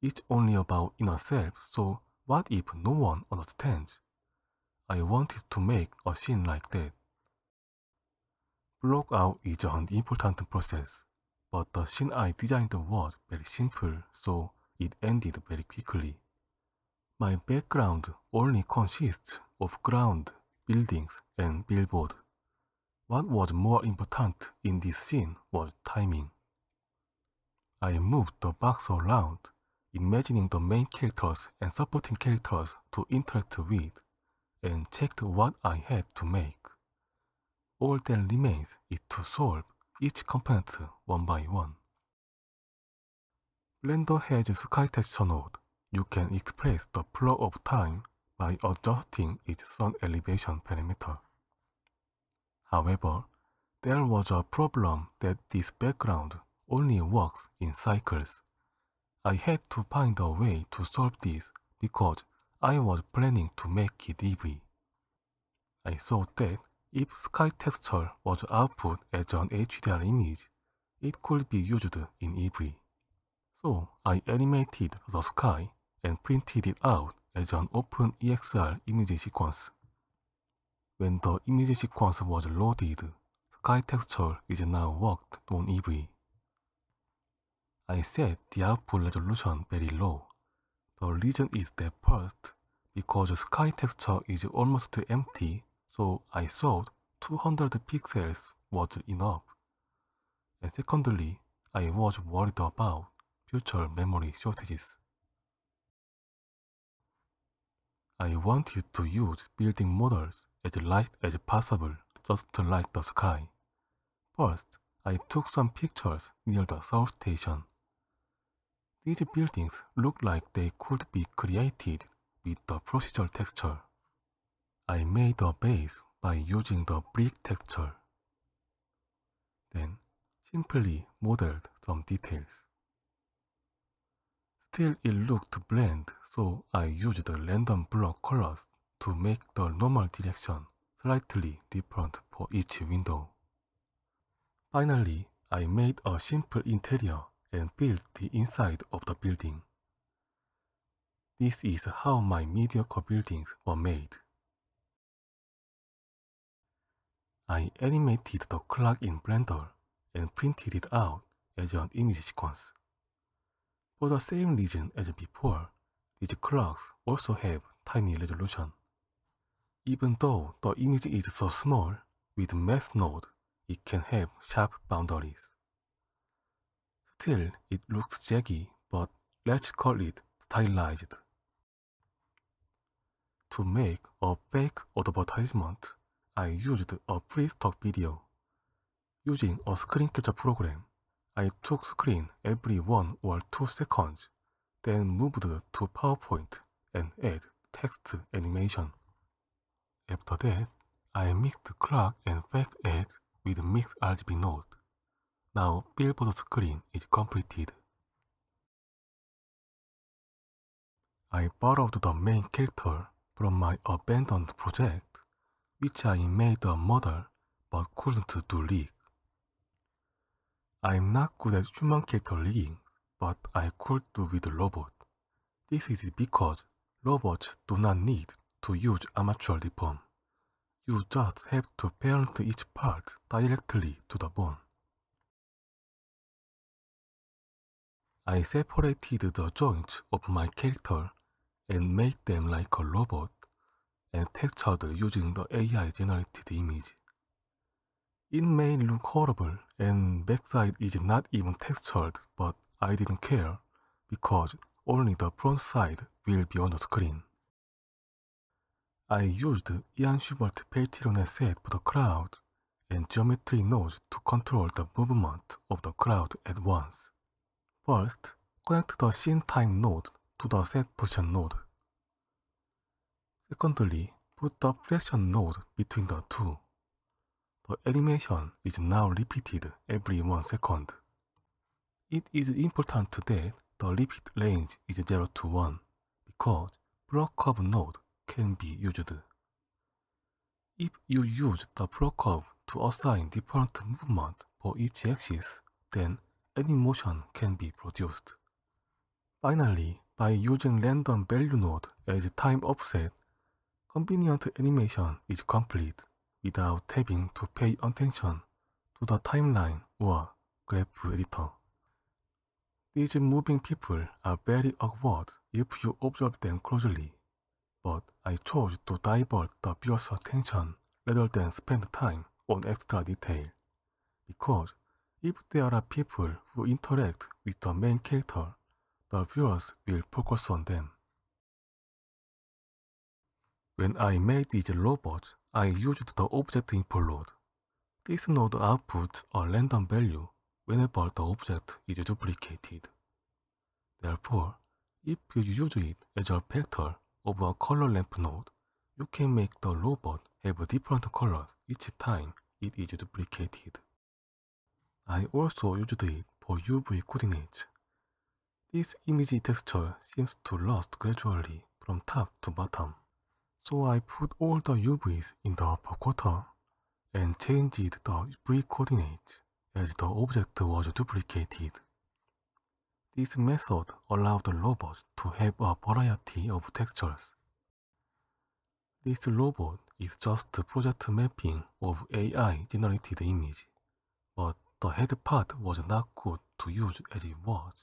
It's only about inner self, so what if no one understands? I wanted to make a scene like that. Block out is an important process, but the scene I designed was very simple, so it ended very quickly. My background only consists of ground, buildings, and billboard. What was more important in this scene was timing. I moved the box around, imagining the main characters and supporting characters to interact with, and checked what I had to make. All that remains is to solve each component one by one. Blender has sky texture node. You can express the flow of time by adjusting its sun elevation parameter. However, there was a problem that this background only works in cycles. I had to find a way to solve this because I was planning to make it Eevee. I thought that if sky texture was output as an HDR image, it could be used in Eevee. So I animated the sky and printed it out as an OpenEXR image sequence. When the image sequence was loaded, sky texture is now worked on Eevee. I set the output resolution very low The reason is that first, because the sky texture is almost empty, so I thought 200 pixels was enough. And secondly, I was worried about future memory shortages. I wanted to use building models as light as possible, just like the sky. First, I took some pictures near the South Station. These buildings look like they could be created with the procedural texture. I made the base by using the brick texture. Then simply modeled some details. Still it looked bland, so I used the random block colors to make the normal direction slightly different for each window. Finally, I made a simple interior and built the inside of the building. This is how my mediocre buildings were made. I animated the clock in Blender and printed it out as an image sequence. For the same reason as before, these clocks also have tiny resolution. Even though the image is so small, with math node, it can have sharp boundaries. Still, it looks jaggy, but let's call it stylized. To make a fake advertisement, I used a pre-stock video. Using a screen capture program, I took screen every one or two seconds, then moved to PowerPoint and add text animation. After that, I mixed clock and fake ads with mixed RGB node. Now billboard screen is completed. I borrowed the main character from my abandoned project, which I made a model but couldn't do rig. I'm not good at human character rigging, but I could do with robot. This is because robots do not need to use armature deform. You just have to parent each part directly to the bone. I separated the joints of my character and made them like a robot and textured using the AI generated image. It may look horrible and backside is not even textured but I didn't care because only the front side will be on the screen. I used Ian Hubert Patrionet set for the crowd and geometry nodes to control the movement of the crowd at once. First, connect the scene time node to the set position node. Secondly, put the fraction node between the two. The animation is now repeated every one second. It is important that the repeat range is 0 to 1 because float curve node can be used. If you use the float curve to assign different movement for each axis, then any motion can be produced. Finally, by using random value node as time offset, convenient animation is complete without having to pay attention to the timeline or graph editor. These moving people are very awkward if you observe them closely, but I chose to divert the viewer's attention rather than spend time on extra detail, because if there are people who interact with the main character, the viewers will focus on them. When I made these robots, I used the object info node. This node outputs a random value whenever the object is duplicated. Therefore, if you use it as a vector of a color ramp node, you can make the robot have different colors each time it is duplicated. I also used it for UV coordinates. This image texture seems to lost gradually from top to bottom. So I put all the UVs in the upper quarter and changed the V coordinates as the object was duplicated. This method allowed the robot to have a variety of textures. This robot is just project mapping of AI generated image, the head part was not good to use as it was,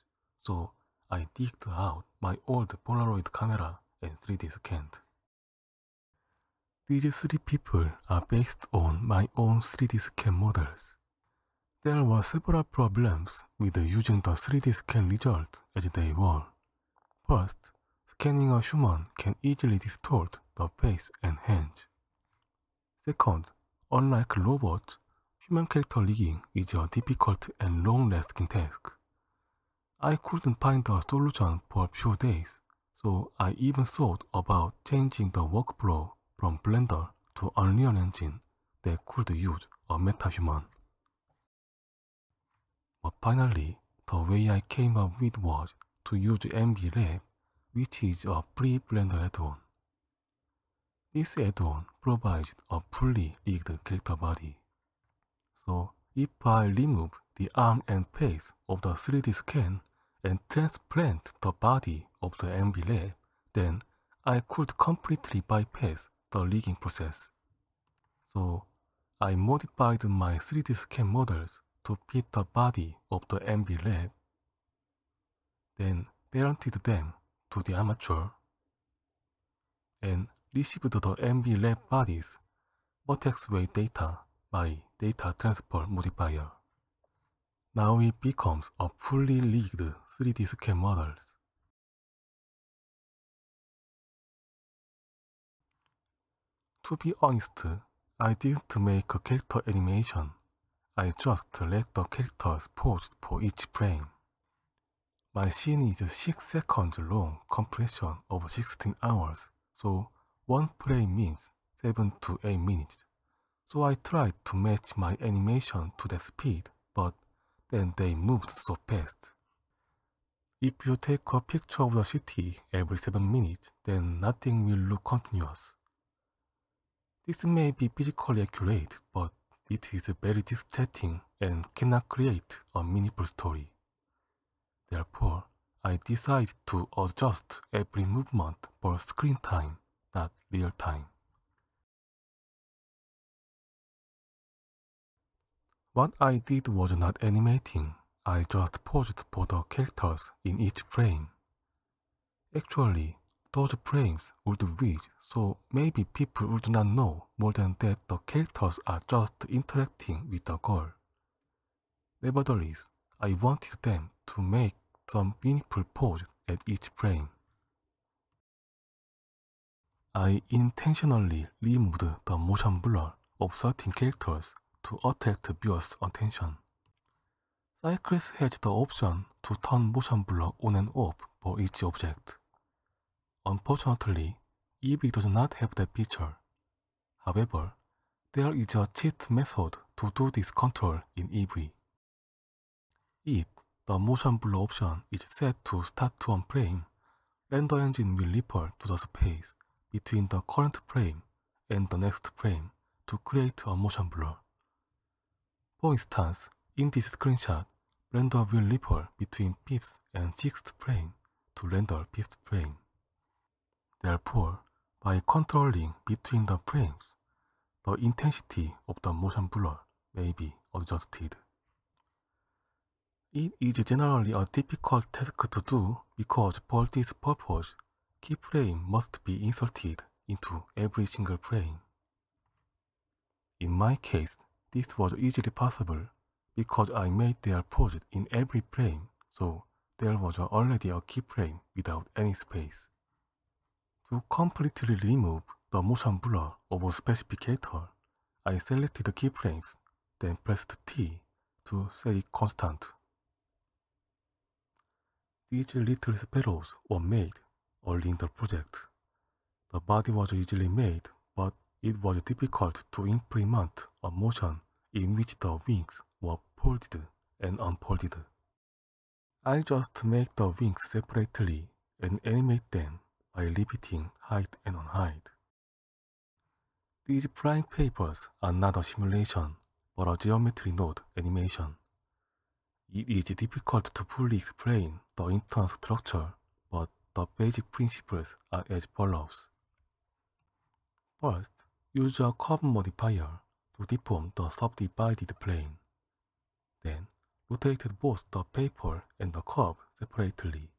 so I digged out my old Polaroid camera and 3D scanned. These three people are based on my own 3D scan models. There were several problems with using the 3D scan result as they were. First, scanning a human can easily distort the face and hands. Second, unlike robots, human character rigging is a difficult and long-lasting task. I couldn't find a solution for a few days, so I even thought about changing the workflow from Blender to Unreal Engine that could use a metahuman. But finally, the way I came up with was to use MBLab, which is a free Blender add-on. This add-on provides a fully rigged character body. So if I remove the arm and face of the 3D scan and transplant the body of the MBLab, then I could completely bypass the rigging process. So I modified my 3D scan models to fit the body of the MBLab, then parented them to the armature, and received the MBLab bodies vertex weight data by data transfer modifier. Now it becomes a fully rigged 3D scan models. To be honest, I didn't make a character animation. I just let the characters pose for each frame. My scene is 6 seconds long compression of 16 hours, so one frame means 7 to 8 minutes. So I tried to match my animation to the speed, but then they moved so fast. If you take a picture of the city every 7 minutes, then nothing will look continuous. This may be physically accurate, but it is very distracting and cannot create a meaningful story. Therefore, I decided to adjust every movement for screen time, not real time. What I did was not animating, I just paused for the characters in each frame. Actually, those frames would read, so maybe people would not know more than that the characters are just interacting with the girl. Nevertheless, I wanted them to make some meaningful pose at each frame. I intentionally removed the motion blur of certain characters to attract viewers' attention. Cycles has the option to turn motion blur on and off for each object. Unfortunately, Eevee does not have that feature. However, there is a cheat method to do this control in Eevee. If the motion blur option is set to start to one frame, render engine will refer to the space between the current frame and the next frame to create a motion blur. For instance, in this screenshot, render will refer between 5th and 6th frame to render 5th frame. Therefore, by controlling between the frames, the intensity of the motion blur may be adjusted. It is generally a difficult task to do because for this purpose, keyframe must be inserted into every single frame. In my case, this was easily possible because I made their pose in every frame, so there was already a keyframe without any space. To completely remove the motion blur of a specific character, I selected the keyframes, then pressed T to it constant. These little sparrows were made early in the project. The body was easily made, but it was difficult to implement a motion in which the wings were folded and unfolded. I just make the wings separately and animate them by repeating height and unheight. These flying papers are not a simulation, but a geometry node animation. It is difficult to fully explain the internal structure, but the basic principles are as follows. First, use a curve modifier to deform the subdivided plane. Then, rotated both the paper and the curve separately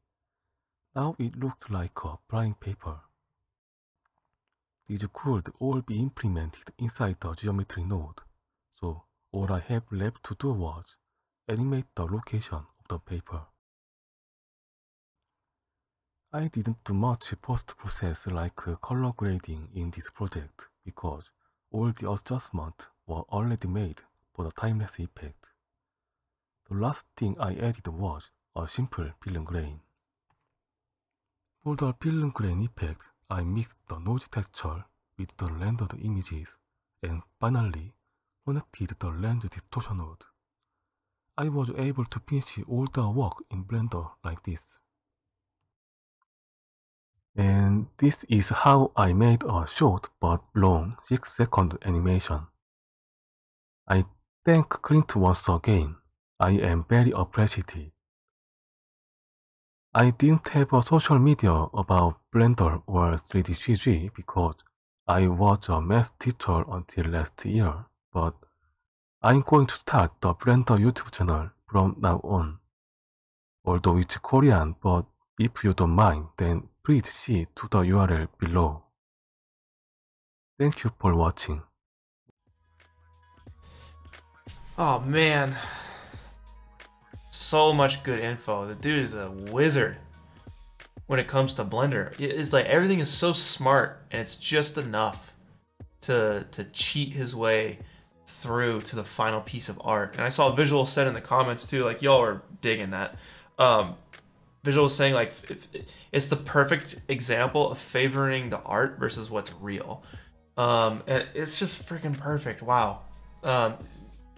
Now it looked like a flying paper. These could all be implemented inside the geometry node, so all I have left to do was animate the location of the paper. I didn't do much post-process like color grading in this project because all the adjustments were already made for the timeless effect. The last thing I added was a simple film grain. For the film grain effect, I mixed the noise texture with the rendered images and finally connected the lens distortion node. I was able to finish all the work in Blender like this. And this is how I made a short but long 6 second animation. I thank Clint once again. I am very appreciative. I didn't have a social media about Blender or 3D CG because I was a math teacher until last year, but I'm going to start the Blender YouTube channel from now on. Although it's Korean, but if you don't mind, then please see to the URL below. Thank you for watching. Oh man. So much good info. The dude is a wizard when it comes to Blender. It's like everything is so smart and it's just enough to to cheat his way through to the final piece of art. And I saw a Visual said in the comments too, like y'all are digging that. Um, Visual was saying like it's the perfect example of favoring the art versus what's real. Um, and it's just freaking perfect. Wow. Um,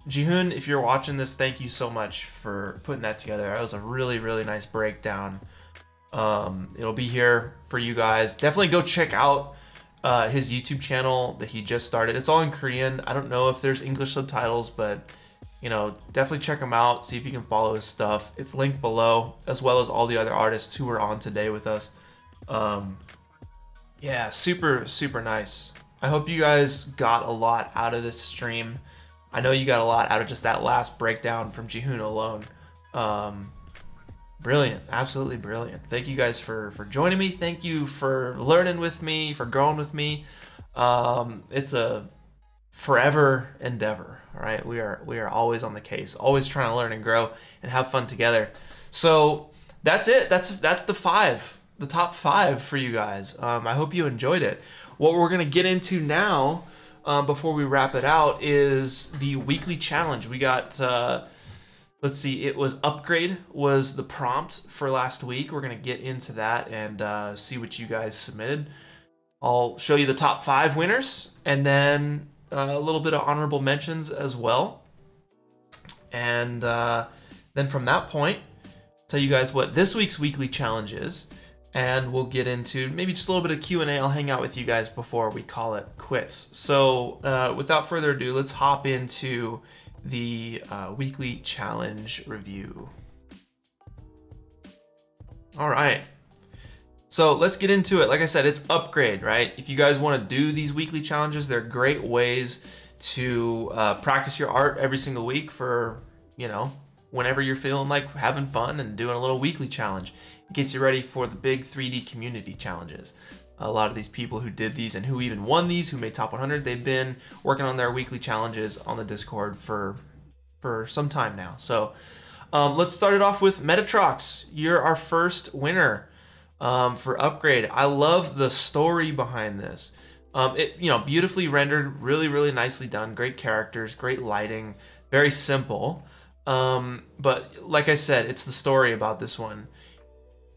Jihoon, if you're watching this, thank you so much for putting that together. That was a really, really nice breakdown. Um, it'll be here for you guys. Definitely go check out uh, his YouTube channel that he just started. It's all in Korean. I don't know if there's English subtitles, but you know, definitely check him out. See if you can follow his stuff. It's linked below, as well as all the other artists who were on today with us. Um, yeah, super, super nice. I hope you guys got a lot out of this stream. I know you got a lot out of just that last breakdown from Jihoon alone. Um, brilliant, absolutely brilliant. Thank you guys for for joining me. Thank you for learning with me, for growing with me. Um, it's a forever endeavor. All right, we are we are always on the case, always trying to learn and grow and have fun together. So that's it. That's that's the five, the top five for you guys. Um, I hope you enjoyed it. What we're gonna get into now um, before we wrap it out is the weekly challenge. We got, uh, let's see, it was upgrade was the prompt for last week. We're going to get into that and uh, see what you guys submitted. I'll show you the top five winners and then uh, a little bit of honorable mentions as well. And uh, then from that point, tell you guys what this week's weekly challenge is. And we'll get into maybe just a little bit of q&a i'll hang out with you guys before we call it quits. So uh, without further ado let's hop into the uh, weekly challenge review. All right so let's get into it like i said it's upgrade right if you guys want to do these weekly challenges they're great ways to uh, practice your art every single week for you know whenever you're feeling like having fun and doing a little weekly challenge It gets you ready for the big 3D community challenges. A lot of these people who did these and who even won these, who made top 100, they've been working on their weekly challenges on the Discord for for some time now. So um, let's start it off with Metatrox. You're our first winner um, for upgrade. I love the story behind this. Um, it you know beautifully rendered, really really nicely done. Great characters, great lighting, very simple. Um, but like I said, it's the story about this one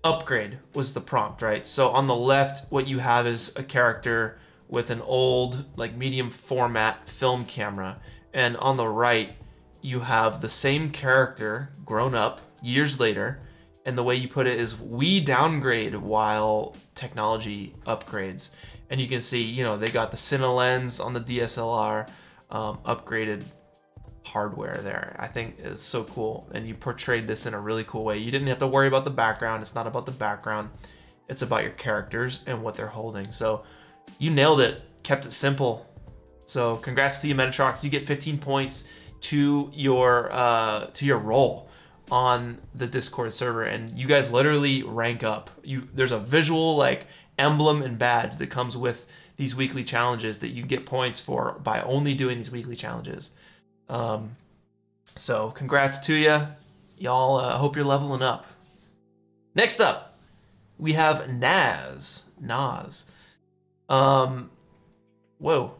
upgrade was the prompt, right? So on the left, what you have is a character with an old, like medium format film camera. And on the right, you have the same character grown up years later. And the way you put it is we downgrade while technology upgrades. And you can see, you know, they got the Cine lens on the DSLR, um, upgraded hardware there. I think it's so cool. And you portrayed this in a really cool way. You didn't have to worry about the background. It's not about the background. It's about your characters and what they're holding. So you nailed it. Kept it simple. So congrats to you, Metatrox. You get 15 points to your uh, to your role on the Discord server, and you guys literally rank up. You there's a visual like emblem and badge that comes with these weekly challenges that you get points for by only doing these weekly challenges. Um, so congrats to you, y'all. Uh, hope you're leveling up. Next up, we have Naz. Naz. Um, whoa.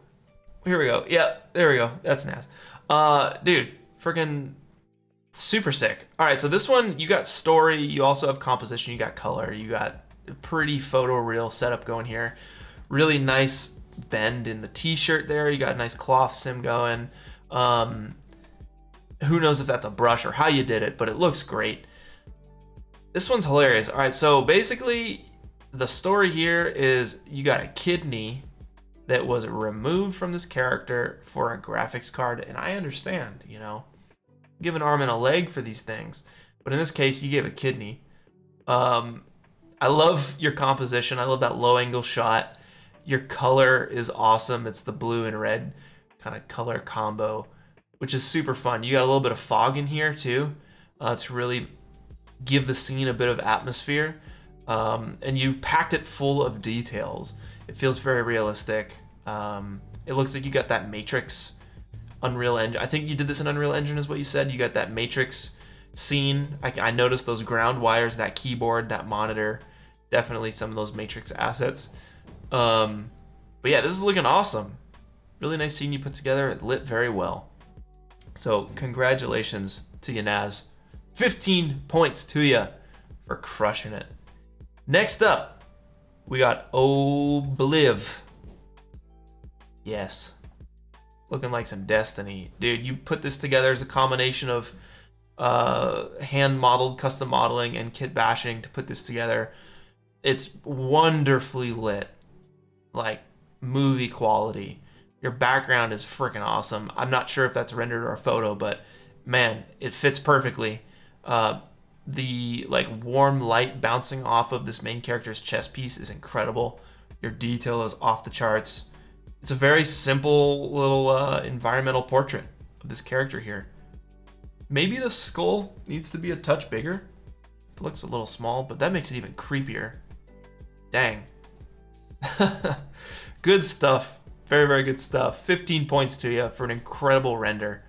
Here we go. Yeah, there we go. That's Naz. Uh, dude, freaking super sick. All right, so this one you got story, you also have composition, you got color, you got a pretty photo real setup going here. Really nice bend in the t-shirt there. You got a nice cloth sim going. Um, who knows if that's a brush or how you did it, but it looks great. This one's hilarious. All right, so basically the story here is you got a kidney that was removed from this character for a graphics card, and I understand, you know, give an arm and a leg for these things, but in this case, you gave a kidney. Um, I love your composition. I love that low angle shot. Your color is awesome. It's the blue and red kind of color combo, which is super fun. You got a little bit of fog in here too uh, to really give the scene a bit of atmosphere. Um, and you packed it full of details. It feels very realistic. Um, it looks like you got that Matrix Unreal Engine. I think you did this in Unreal Engine, is what you said. You got that Matrix scene. I, I noticed those ground wires, that keyboard, that monitor. Definitely some of those Matrix assets. Um, but yeah, this is looking awesome. Really nice scene you put together. It lit very well. So congratulations to you, Naz. 15 points to you for crushing it. Next up, we got Obliv. Yes. Looking like some Destiny. Dude, you put this together as a combination of uh, hand modeled custom modeling and kit bashing to put this together. It's wonderfully lit. Like movie quality. Your background is freaking awesome. I'm not sure if that's rendered or a photo, but man, it fits perfectly. Uh, the like warm light bouncing off of this main character's chest piece is incredible. Your detail is off the charts. It's a very simple little uh, environmental portrait of this character here. Maybe the skull needs to be a touch bigger. It looks a little small, but that makes it even creepier. Dang. *laughs* good stuff. Very, very good stuff. 15 points to you for an incredible render.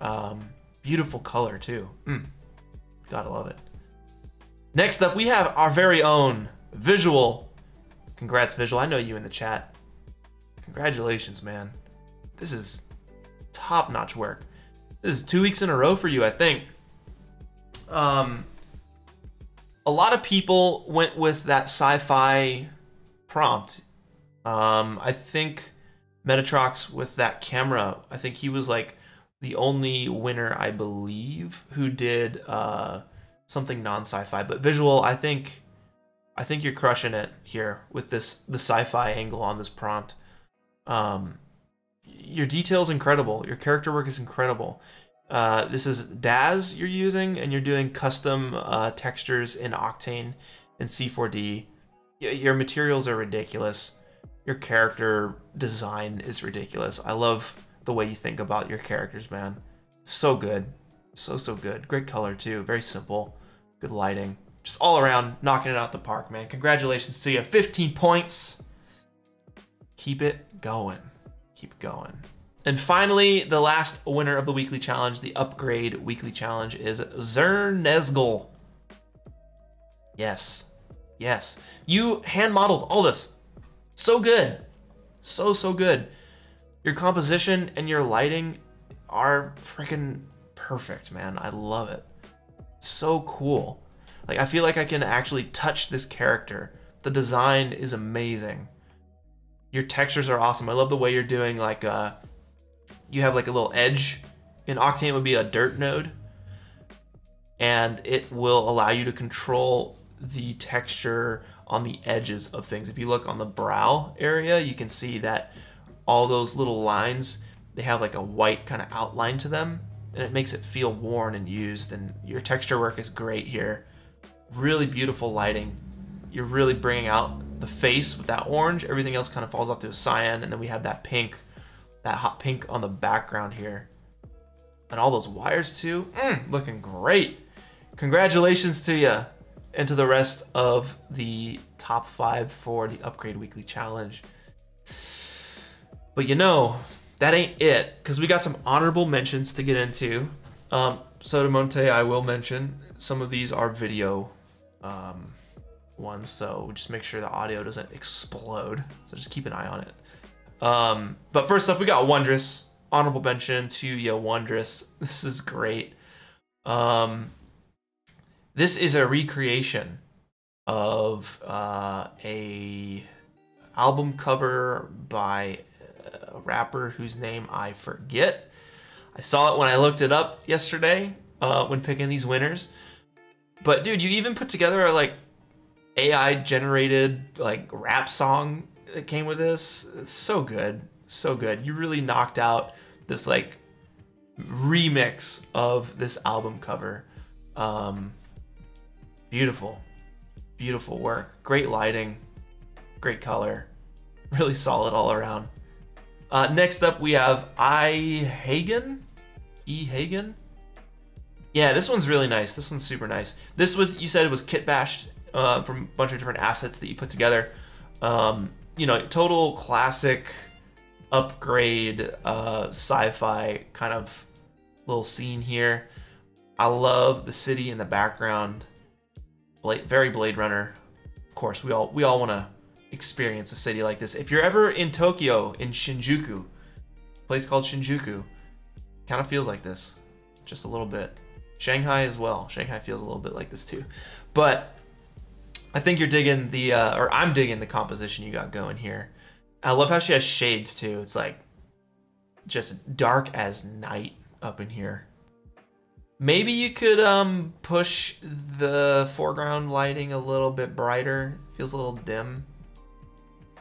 Um, beautiful color, too. Mm. Gotta love it. Next up, we have our very own Visual. Congrats, Visual. I know you in the chat. Congratulations, man. This is top-notch work. This is two weeks in a row for you, I think. Um, a lot of people went with that sci-fi prompt. Um, I think Metatrox with that camera. I think he was like the only winner, I believe, who did uh, something non-sci-fi. But visual, I think, I think you're crushing it here with this the sci-fi angle on this prompt. Um, your detail is incredible. Your character work is incredible. Uh, this is Daz you're using, and you're doing custom uh, textures in Octane and C4D. Your materials are ridiculous. Your character design is ridiculous. I love the way you think about your characters, man. So good. So, so good. Great color, too. Very simple. Good lighting. Just all around knocking it out the park, man. Congratulations to you. 15 points. Keep it going. Keep going. And finally, the last winner of the weekly challenge, the upgrade weekly challenge, is Zernezgel. Yes. Yes. You hand modeled all this. So good. So, so good. Your composition and your lighting are freaking perfect, man. I love it. So cool. Like, I feel like I can actually touch this character. The design is amazing. Your textures are awesome. I love the way you're doing, like, uh, you have like a little edge. In Octane would be a dirt node. And it will allow you to control the texture on the edges of things. If you look on the brow area, you can see that all those little lines, they have like a white kind of outline to them and it makes it feel worn and used and your texture work is great here. Really beautiful lighting. You're really bringing out the face with that orange. Everything else kind of falls off to a cyan and then we have that pink, that hot pink on the background here. And all those wires too, mm, looking great. congratulations to you and to the rest of the top five for the Upgrade Weekly Challenge. But you know, that ain't it, because we got some honorable mentions to get into. Um, Sodamonte, I will mention, some of these are video um, ones, so just make sure the audio doesn't explode. So just keep an eye on it. Um, but first up, we got Wondrous. Honorable mention to you, Wondrous. *laughs* This is great. Um, this is a recreation of uh, a album cover by a rapper whose name I forget. I saw it when I looked it up yesterday uh, when picking these winners. But dude, you even put together a like AI generated like rap song that came with this. It's so good, so good. You really knocked out this like remix of this album cover. Um, beautiful, beautiful work. Great lighting, great color, *laughs* really solid all around. Uh, next up, we have I Hagen. E Hagen. Yeah, this one's really nice. This one's super nice. This was you said it was kit bashed uh, from a bunch of different assets that you put together. Um, you know, total classic upgrade uh, sci-fi kind of little scene here. I love the city in the background. Blade, very Blade Runner. Of course, we all we all want to experience a city like this. If you're ever in Tokyo, in Shinjuku, place called Shinjuku, kind of feels like this, just a little bit. Shanghai as well. Shanghai feels a little bit like this too. But I think you're digging the, uh, or I'm digging the composition you got going here. I love how she has shades too. It's like just dark as night up in here. Maybe you could um push the foreground lighting a little bit brighter. Feels a little dim.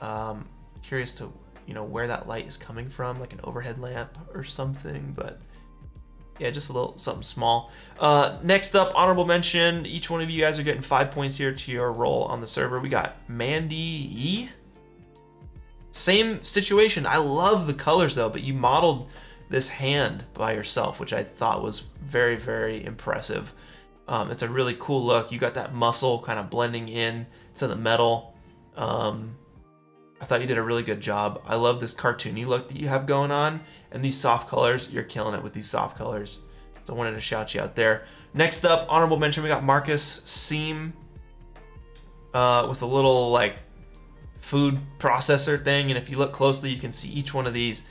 Um, curious to you know where that light is coming from, like an overhead lamp or something. But yeah, just a little something small. Uh, next up, honorable mention. Each one of you guys are getting five points here to your role on the server. We got Mandy E. Same situation. I love the colors though, but you modeled this hand by yourself, which I thought was very, very impressive. Um, it's a really cool look. You got that muscle kind of blending in to the metal. Um, I thought you did a really good job. I love this cartoony look that you have going on. And these soft colors, you're killing it with these soft colors. So I wanted to shout you out there. Next up, honorable mention, we got Marcus Seam uh, with a little like food processor thing. And if you look closely, you can see each one of these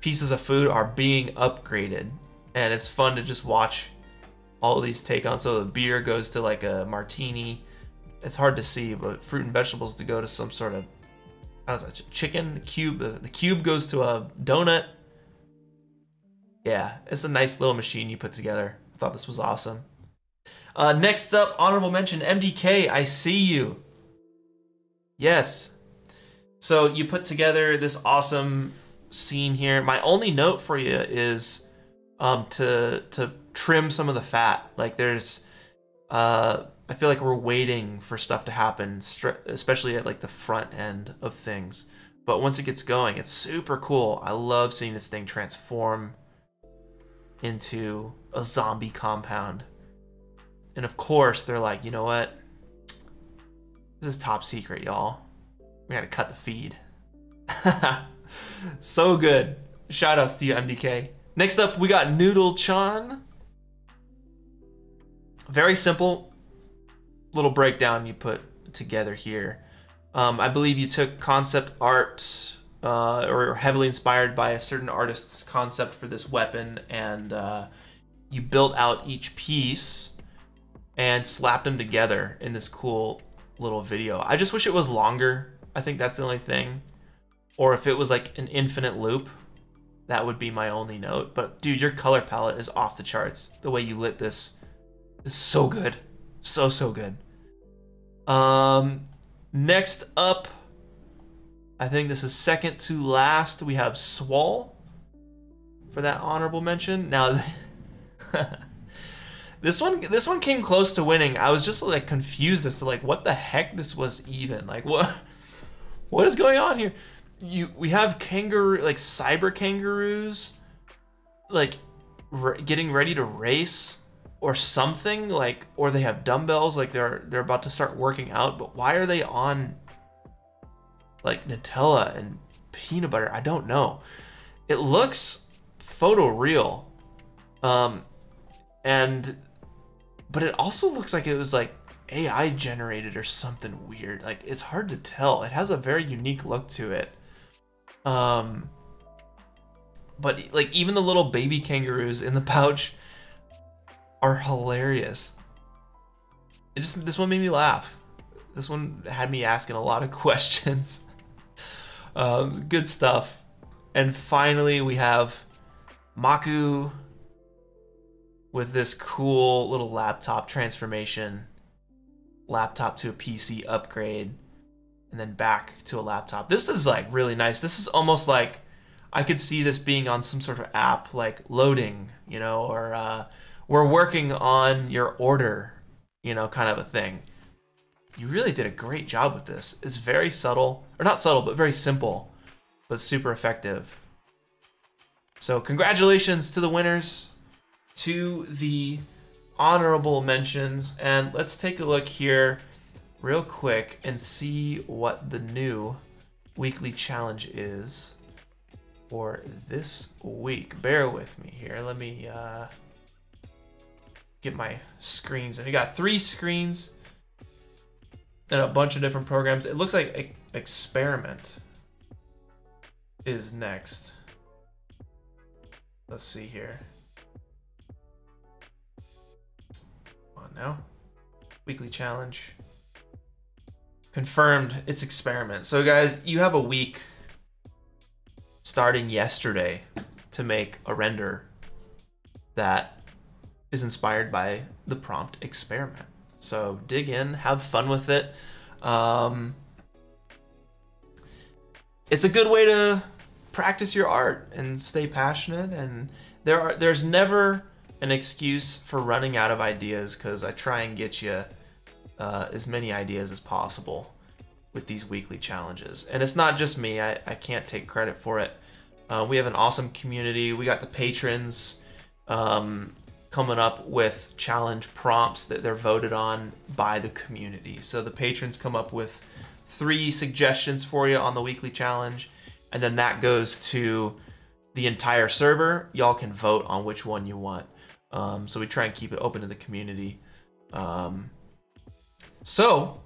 pieces of food are being upgraded. And it's fun to just watch all of these take on. So the beer goes to like a martini. It's hard to see, but fruit and vegetables to go to some sort of how does that chicken cube the cube goes to a donut yeah it's a nice little machine you put together. I thought this was awesome. Uh, next up honorable mention mdk i see you. Yes. So you put together this awesome scene here. My only note for you is um to to trim some of the fat. Like there's uh I feel like we're waiting for stuff to happen, especially at like the front end of things. But once it gets going, it's super cool. I love seeing this thing transform into a zombie compound. And of course, they're like, you know what? This is top secret, y'all. We gotta cut the feed. *laughs* so good. Shoutouts to you, MDK. Next up, we got Noodle Chan. Very simple, little breakdown you put together here. Um, I believe you took concept art uh, or heavily inspired by a certain artist's concept for this weapon, and uh, you built out each piece and slapped them together in this cool little video. I just wish it was longer. I think that's the only thing. Or if it was like an infinite loop, that would be my only note. But dude, your color palette is off the charts. The way you lit this is so good. So, so good. Um, next up, I think this is second to last. We have Swall for that honorable mention. Now, *laughs* this one this one came close to winning. I was just like confused as to like what the heck this was even. Like *laughs* what what is going on here? You we have kangaroo like cyber kangaroos like getting ready to race or something like or they have dumbbells like they're they're about to start working out but why are they on like nutella and peanut butter i don't know it looks photo real um and but it also looks like it was like ai generated or something weird like it's hard to tell it has a very unique look to it um but like even the little baby kangaroos in the *laughs* pouch are hilarious. It just this one made me laugh. This one had me asking a lot of *laughs* questions. Um, good stuff. And finally, we have Maku with this cool little laptop transformation. Laptop to a PC upgrade, and then back to a laptop. This is like really nice. This is almost like I could see this being on some sort of app, like loading, you know, or uh, we're working on your order, you know, kind of a thing. You really did a great job with this. It's very subtle, or not subtle, but very simple, but super effective. So congratulations to the winners, to the honorable mentions, and let's take a look here real quick and see what the new weekly challenge is for this week. Bear with me here. Let me uh, get my screens. And you got three screens and a bunch of different programs. It looks like experiment is next. Let's see here. On now. Weekly challenge. Confirmed it's experiment. So guys, you have a week starting yesterday to make a render that is inspired by the prompt experiment. So dig in, have fun with it. Um, it's a good way to practice your art and stay passionate. And there are there's never an excuse for running out of ideas because I try and get you uh, as many ideas as possible with these weekly challenges. And it's not just me. I, I can't take credit for it. Uh, we have an awesome community. We got the patrons. Um, coming up with challenge prompts that they're voted on by the community. So the patrons come up with three suggestions for you on the weekly challenge, and then that goes to the entire server. Y'all can vote on which one you want. Um, so we try and keep it open to the community. Um, so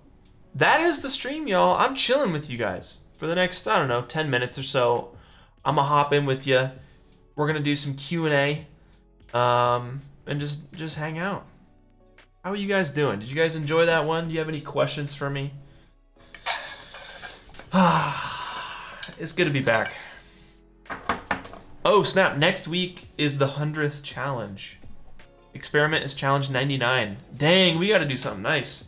that is the stream, y'all. I'm chilling with you guys for the next, I don't know, 10 minutes or so. I'm gonna hop in with you. We're gonna do some Q&A. Um, and just just hang out. How are you guys doing? Did you guys enjoy that one? Do you have any questions for me? *sighs* it's good to be back. Oh, snap. Next week is the 100th challenge. Experiment is challenge 99. Dang, we got to do something nice.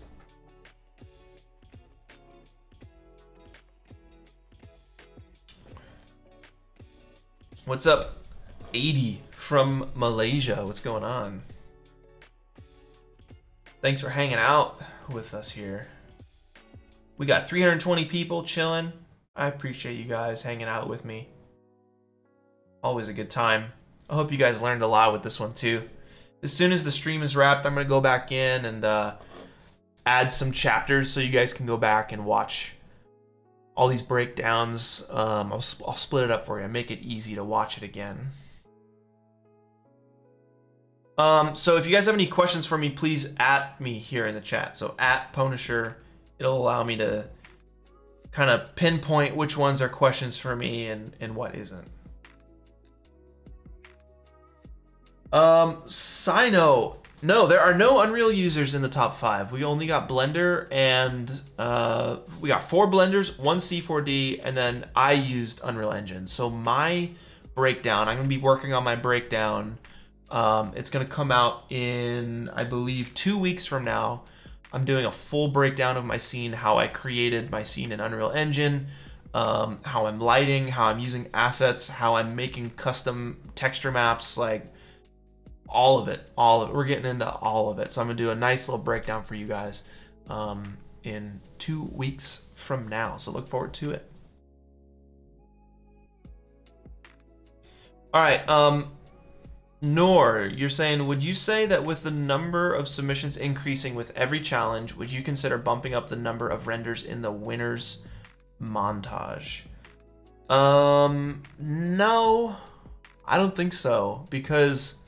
What's up, 80? From Malaysia. What's going on? Thanks for hanging out with us here. We got 320 people chilling. I appreciate you guys hanging out with me. Always a good time. I hope you guys learned a lot with this one too. As soon as the stream is wrapped, I'm going to go back in and uh, add some chapters so you guys can go back and watch all these breakdowns. Um, I'll, I'll split it up for you, make it easy to watch it again. Um, so if you guys have any questions for me, please at me here in the chat. So at Pwnisher, it'll allow me to kind of pinpoint which ones are questions for me and, and what isn't. Um, Sino. No, there are no Unreal users in the top five. We only got Blender and uh, we got four Blenders, one C4D, and then I used Unreal Engine. So my breakdown, I'm going to be working on my breakdown um, it's going to come out in, I believe, two weeks from now. I'm doing a full breakdown of my scene, how I created my scene in Unreal Engine, um, how I'm lighting, how I'm using assets, how I'm making custom texture maps, like all of it, all of it. We're getting into all of it. So I'm gonna do a nice little breakdown for you guys um, in two weeks from now. So look forward to it. All right. Um, Nor, you're saying, would you say that with the number of submissions increasing with every challenge, would you consider bumping up the number of renders in the winners montage? Um, no, I don't think so because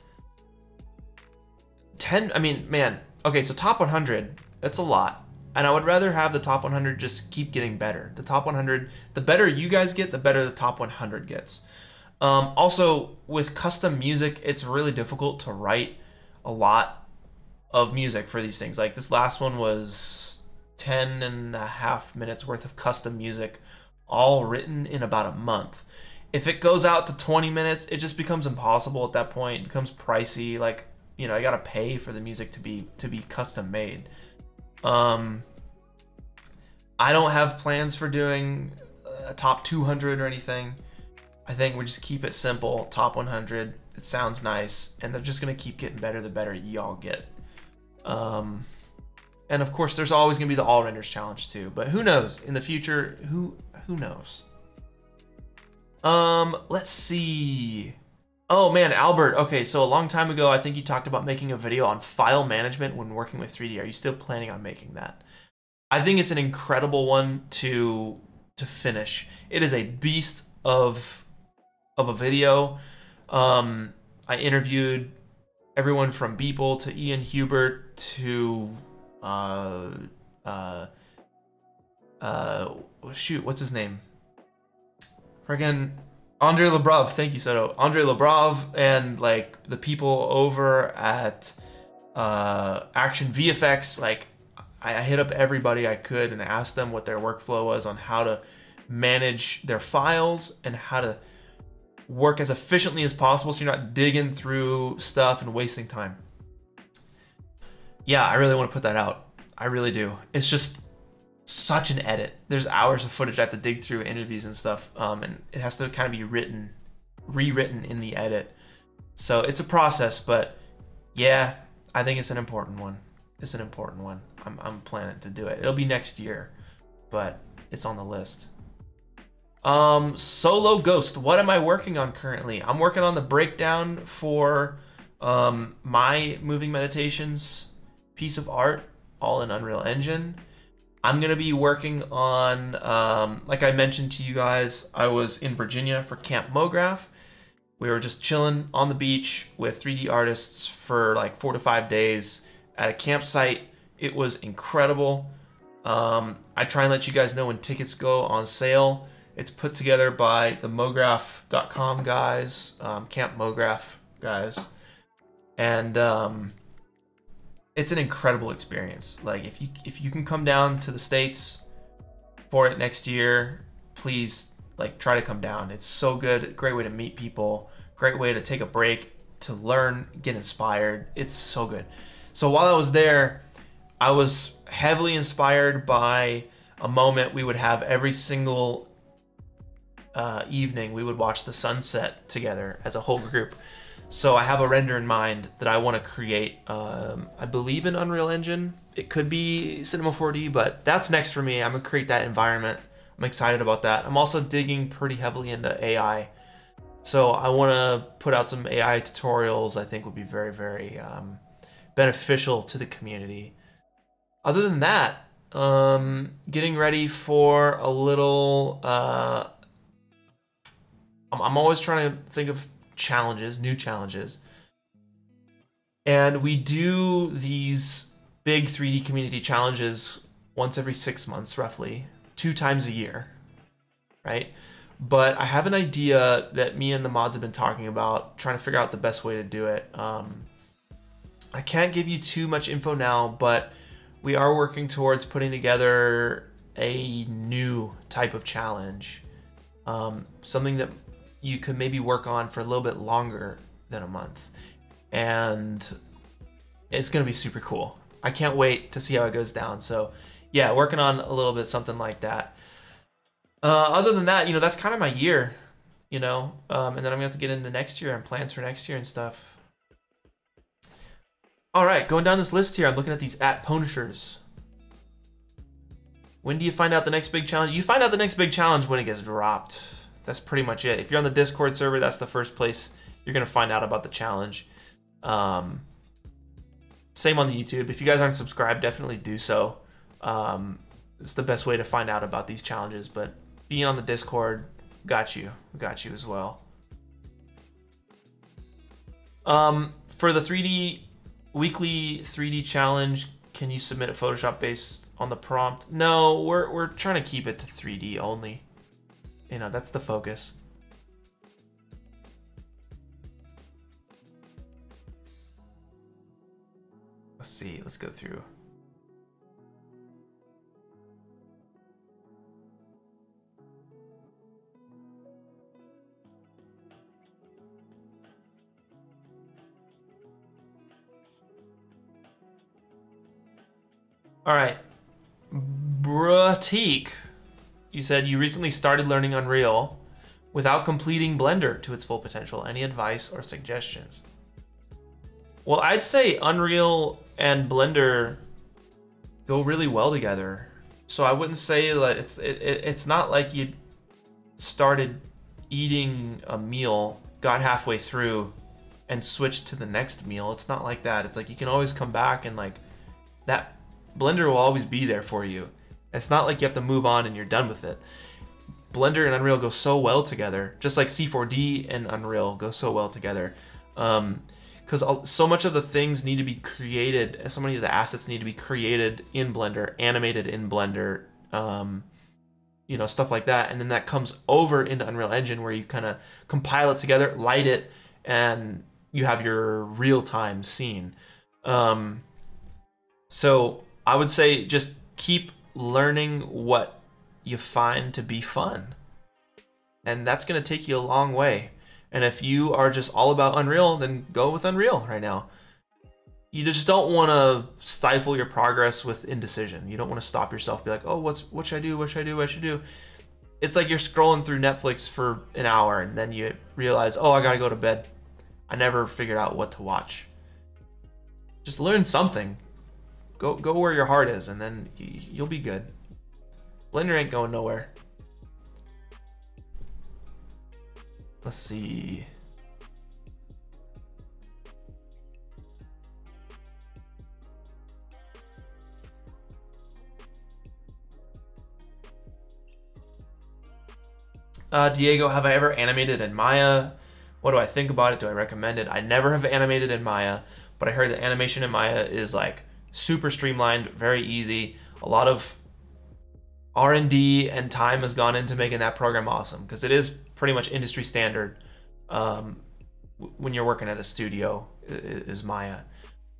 10, I mean, man, okay, so top 100, that's a lot. And I would rather have the top 100 just keep getting better. The top 100, the better you guys get, the better the top 100 gets. Um, also, with custom music, it's really difficult to write a lot of music for these things. Like this last one was 10 and a half minutes worth of custom music, all written in about a month. If it goes out to 20 minutes, it just becomes impossible at that point. It becomes pricey. Like, you know, I gotta pay for the music to be to be custom made. Um, I don't have plans for doing a top 200 or anything. I think we just keep it simple, top 100. It sounds nice, and they're just gonna keep getting better the better y'all get. Um, and of course, there's always gonna be the all renders challenge too. But who knows in the future? Who who knows? Um, let's see. Oh man, Albert. Okay, so a long time ago, I think you talked about making a video on file management when working with 3D. Are you still planning on making that? I think it's an incredible one to to finish. It is a beast of of a video. Um, I interviewed everyone from Beeple to Ian Hubert to uh, uh, uh, shoot, what's his name? Friggin' Andre Lebrov. Thank you, Soto. Andre Lebrov and like the people over at uh, Action VFX. Like, I, I hit up everybody I could and asked them what their workflow was on how to manage their files and how to work as efficiently as possible so you're not digging through stuff and wasting time. Yeah, I really want to put that out. I really do. It's just such an edit. There's hours of footage I have to dig through interviews and stuff, um, and it has to kind of be written, rewritten in the edit. So it's a process, but yeah, I think it's an important one. It's an important one. I'm, I'm planning to do it. It'll be next year, but it's on the list. Um, Solo Ghost. What am I working on currently? I'm working on the breakdown for um, my moving meditations piece of art, all in Unreal Engine. I'm gonna be working on, um, like I mentioned to you guys, I was in Virginia for Camp MoGraph. We were just chilling on the beach with 3D artists for like four to five days at a campsite. It was incredible. Um, I try and let you guys know when tickets go on sale. It's put together by the MoGraph.com guys, um, Camp MoGraph guys, and um, it's an incredible experience. Like if you if you can come down to the states for it next year, please like try to come down. It's so good. Great way to meet people. Great way to take a break, to learn, get inspired. It's so good. So while I was there, I was heavily inspired by a moment we would have every single uh, evening. We would watch the sunset together as a whole group. So I have a render in mind that I want to create. Um, I believe in Unreal Engine. It could be Cinema 4D, but that's next for me. I'm gonna create that environment. I'm excited about that. I'm also digging pretty heavily into AI. So I want to put out some AI tutorials. I think would be very, very um, beneficial to the community. Other than that, um, getting ready for a little. Uh, I'm, I'm always trying to think of challenges, new challenges. And we do these big 3D community challenges once every six months, roughly, two times a year, right? But I have an idea that me and the mods have been talking about, trying to figure out the best way to do it. Um, I can't give you too much info now, but we are working towards putting together a new type of challenge. Um, something that you could maybe work on for a little bit longer than a month. And it's going to be super cool. I can't wait to see how it goes down. So, yeah, working on a little bit something like that. Uh, other than that, you know, that's kind of my year, you know, um, and then I'm going to have to get into next year and plans for next year and stuff. All right, going down this list here, I'm looking at these at Pwnishers. When do you find out the next big challenge? You find out the next big challenge when it gets dropped that's pretty much it. If you're on the Discord server, that's the first place you're gonna find out about the challenge. Um, same on the YouTube. If you guys aren't subscribed, definitely do so. Um, it's the best way to find out about these challenges. But being on the Discord, got you, got you as well. Um, for the 3D weekly 3D challenge, can you submit a Photoshop based on the prompt? No, we're we're trying to keep it to 3D only. You know, that's the focus. Let's see, let's go through. All right. Bratique, you said you recently started learning Unreal without completing Blender to its full potential. Any advice or suggestions? Well, I'd say Unreal and Blender go really well together. So I wouldn't say that it's it, it, it's not like you started eating a meal, got halfway through, and switched to the next meal. It's not like that. It's like you can always come back and like that Blender will always be there for you. It's not like you have to move on and you're done with it. Blender and Unreal go so well together, just like C4D and Unreal go so well together. Um, because so much of the things need to be created, so many of the assets need to be created in Blender, animated in Blender, um, you know, stuff like that. And then that comes over into Unreal Engine where you kind of compile it together, light it, and you have your real time scene. Um, so I would say just keep learning what you find to be fun. And that's going to take you a long way. And if you are just all about Unreal, then go with Unreal right now. You just don't want to stifle your progress with indecision. You don't want to stop yourself, be like, oh, what's what should I do? What should I do? What should I do? It's like you're scrolling through Netflix for an hour and then you realize, oh, I gotta go to bed. I never figured out what to watch. Just learn something. Go go where your heart is, and then you'll be good. Blender ain't going nowhere. Let's see. Uh, Diego, have I ever animated in Maya? What do I think about it? Do I recommend it? I never have animated in Maya, but I heard that animation in Maya is like super streamlined, very easy. A lot of R&D and time has gone into making that program awesome because it is pretty much industry standard um, when you're working at a studio is Maya.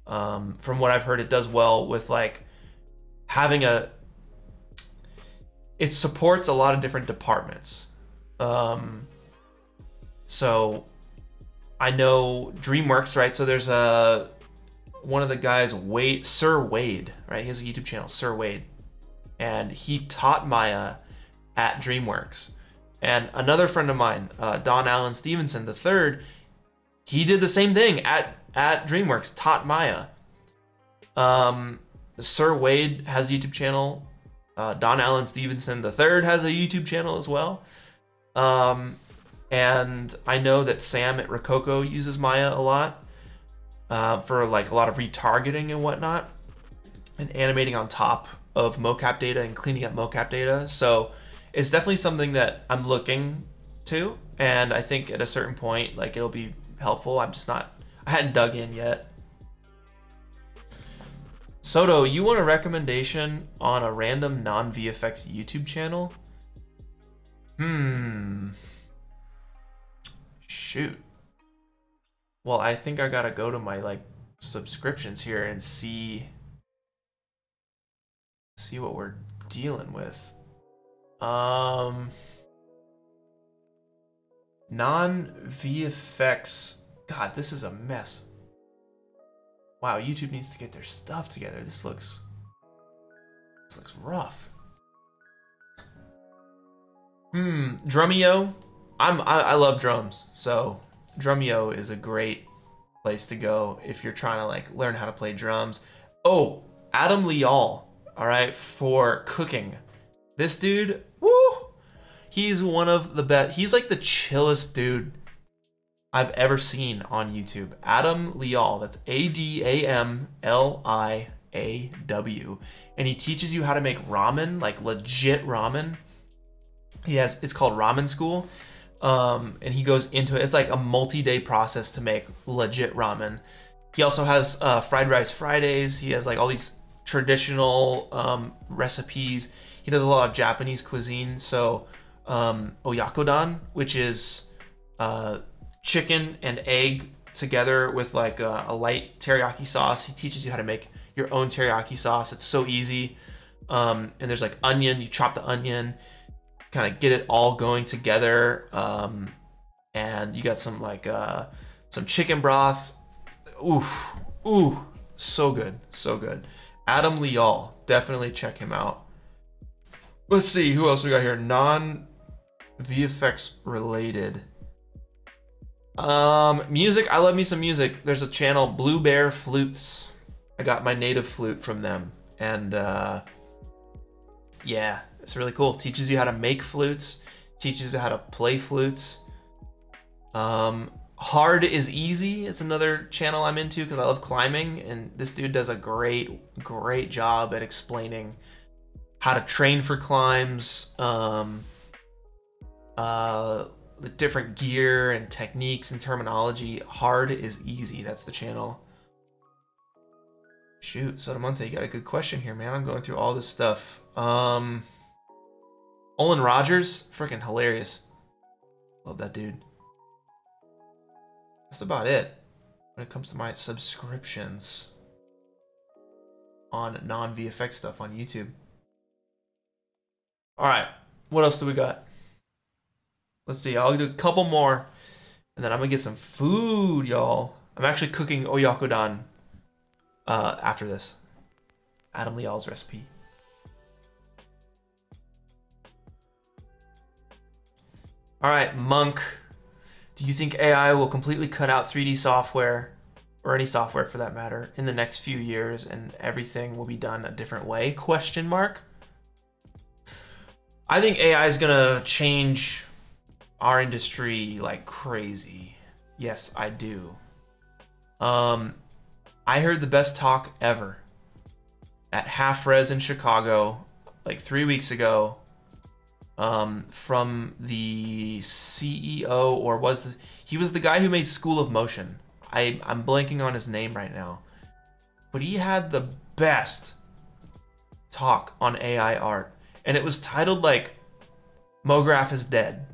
Um, from what I've heard, it does well with like having a. It supports a lot of different departments. Um, so I know DreamWorks, right? So there's a one of the guys, Wade, Sir Wade, right? He has a YouTube channel, Sir Wade, and he taught Maya at DreamWorks. And another friend of mine, uh, Don Allen Stevenson the third, he did the same thing at at DreamWorks, taught Maya. Um, Sir Wade has a YouTube channel. Uh, Don Allen Stevenson the third has a YouTube channel as well. Um, and I know that Sam at Rokoko uses Maya a lot uh, for like a lot of retargeting and whatnot, and animating on top of mocap data and cleaning up mocap data. So it's definitely something that I'm looking to, and I think at a certain point, like it'll be helpful. I'm just not, I hadn't dug in yet. Soto, you want a recommendation on a random non VFX YouTube channel? Hmm. Shoot. Well, I think I gotta go to my like subscriptions here and see see what we're dealing with. Um non VFX God, this is a mess. Wow, YouTube needs to get their stuff together. This looks this looks rough. Hmm, Drumeo. I'm I, I love drums, so Drumeo is a great place to go if you're trying to like learn how to play drums. Oh, Adam Liaw, all right, for cooking. This dude, woo, he's one of the best. He's like the chillest dude I've ever seen on YouTube. Adam Liaw, that's A D A M L I A W. And he teaches you how to make ramen, like legit ramen. He has it's called Ramen School. Um, and he goes into it. It's like a multi-day process to make legit ramen. He also has uh, fried rice Fridays. He has like all these traditional um, recipes. He does a lot of Japanese cuisine. So um, oyakodon, which is uh, chicken and egg together with like a, a, light teriyaki sauce. He teaches you how to make your own teriyaki sauce. It's so easy. Um, and there's like onion. You chop the onion, kind of get it all going together. Um, and you got some like uh, some chicken broth. Ooh, ooh, so good, so good. Adam Liaw, definitely check him out. Let's see who else we got here. Non VFX related. Um, music. I love me some music. There's a channel, Blue Bear Flutes. I got my native flute from them, and uh, yeah, it's really cool. Teaches you how to make flutes. Teaches you how to play flutes. Um, Hard is Easy It's another channel I'm into because I love climbing, and this dude does a great, great job at explaining how to train for climbs. Um, uh, the different gear and techniques and terminology. Hard is easy. That's the channel. Shoot, Sotomonte, you got a good question here, man. I'm going through all this stuff. Um, Olan Rogers, freaking hilarious. Love that dude. That's about it when it comes to my subscriptions on non-VFX stuff on YouTube. All right, what else do we got? Let's see. I'll do a couple more, and then I'm gonna get some food, y'all. I'm actually cooking oyakodon uh, after this. Adam Liaw's recipe. All right, Monk. Do you think AI will completely cut out 3D software, or any software for that matter, in the next few years, and everything will be done a different way? Question mark. I think AI is gonna change our industry like crazy. Yes, I do. Um, I heard the best talk ever at Half Rez in Chicago like three weeks ago um, from the CEO or was he was the guy who made School of Motion. I I'm blanking on his name right now, but he had the best talk on AI art, and it was titled like "MoGraph is dead."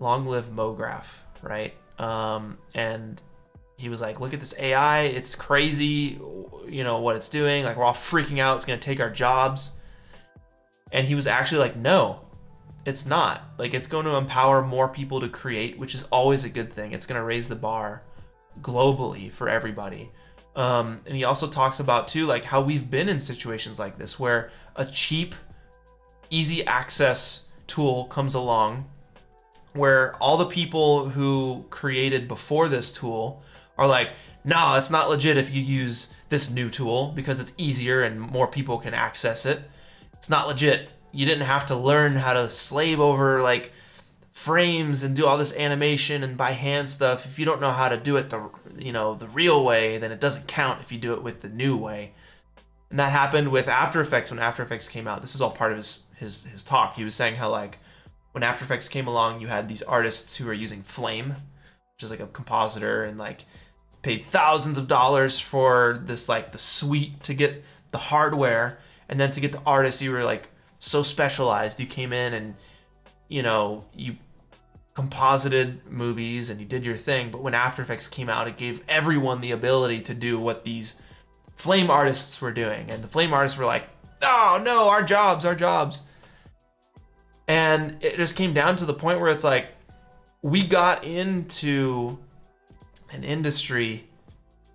long live MoGraph, right? Um, and he was like, look at this AI, it's crazy, you know, what it's doing. Like, we're all freaking out, it's gonna take our jobs. And he was actually like, no, it's not. Like, it's going to empower more people to create, which is always a good thing. It's gonna raise the bar globally for everybody. Um, and he also talks about, too, like how we've been in situations like this where a cheap, easy access tool comes along where all the people who created before this tool are like, no, it's not legit if you use this new tool because it's easier and more people can access it. It's not legit. You didn't have to learn how to slave over like frames and do all this animation and by hand stuff. If you don't know how to do it the you know the real way, then it doesn't count if you do it with the new way. And that happened with After Effects when After Effects came out. This is all part of his his his talk. He was saying how like when After Effects came along, you had these artists who were using Flame, which is like a compositor, and like paid thousands of dollars for this like the suite to get the hardware, and then to get the artist, you were like so specialized. You came in and you know you composited movies and you did your thing. But when After Effects came out, it gave everyone the ability to do what these Flame artists were doing, and the Flame artists were like, "Oh no, our jobs, our jobs." And it just came down to the point where it's like, we got into an industry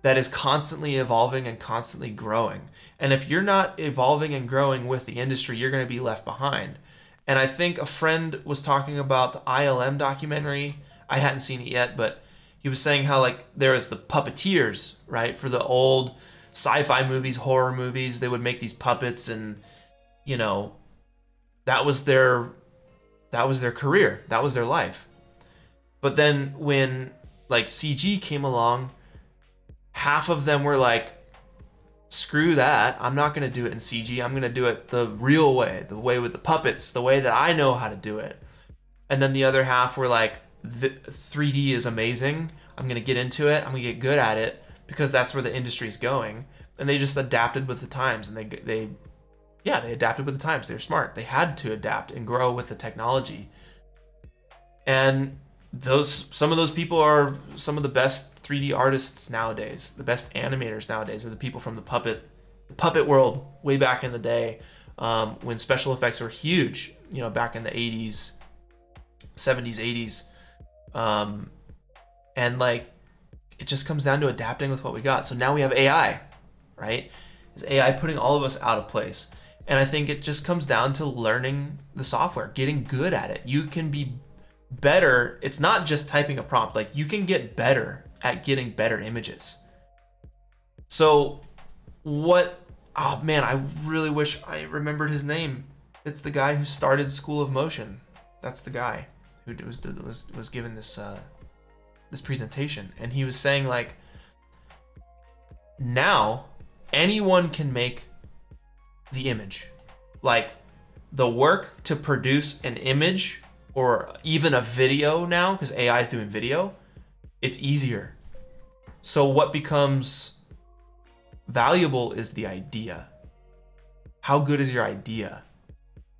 that is constantly evolving and constantly growing. And if you're not evolving and growing with the industry, you're going to be left behind. And I think a friend was talking about the ILM documentary. I hadn't seen it yet, but he was saying how like there was the puppeteers, right? For the old sci-fi movies, horror movies, they would make these puppets and you know, that was their that was their career, that was their life. But then when like CG came along, half of them were like, screw that. I'm not going to do it in CG. I'm going to do it the real way, the way with the puppets, the way that I know how to do it. And then the other half were like, 3D is amazing. I'm going to get into it. I'm going to get good at it because that's where the industry's going. And they just adapted with the times and they, they, yeah, they adapted with the times. They're smart. They had to adapt and grow with the technology. And those, some of those people are some of the best 3D artists nowadays. The best animators nowadays are the people from the puppet, puppet world way back in the day um, when special effects were huge. You know, back in the 80s, 70s, 80s. Um, and like, it just comes down to adapting with what we got. So now we have AI, right? Is AI putting all of us out of place? And I think it just comes down to learning the software, getting good at it. You can be better. It's not just typing a prompt. Like you can get better at getting better images. So what oh man, I really wish I remembered his name. It's the guy who started School of Motion. That's the guy who was was was given this uh, this presentation, and he was saying like, now anyone can make the image, like the work to produce an image or even a video now, because AI is doing video, it's easier. So what becomes valuable is the idea. How good is your idea?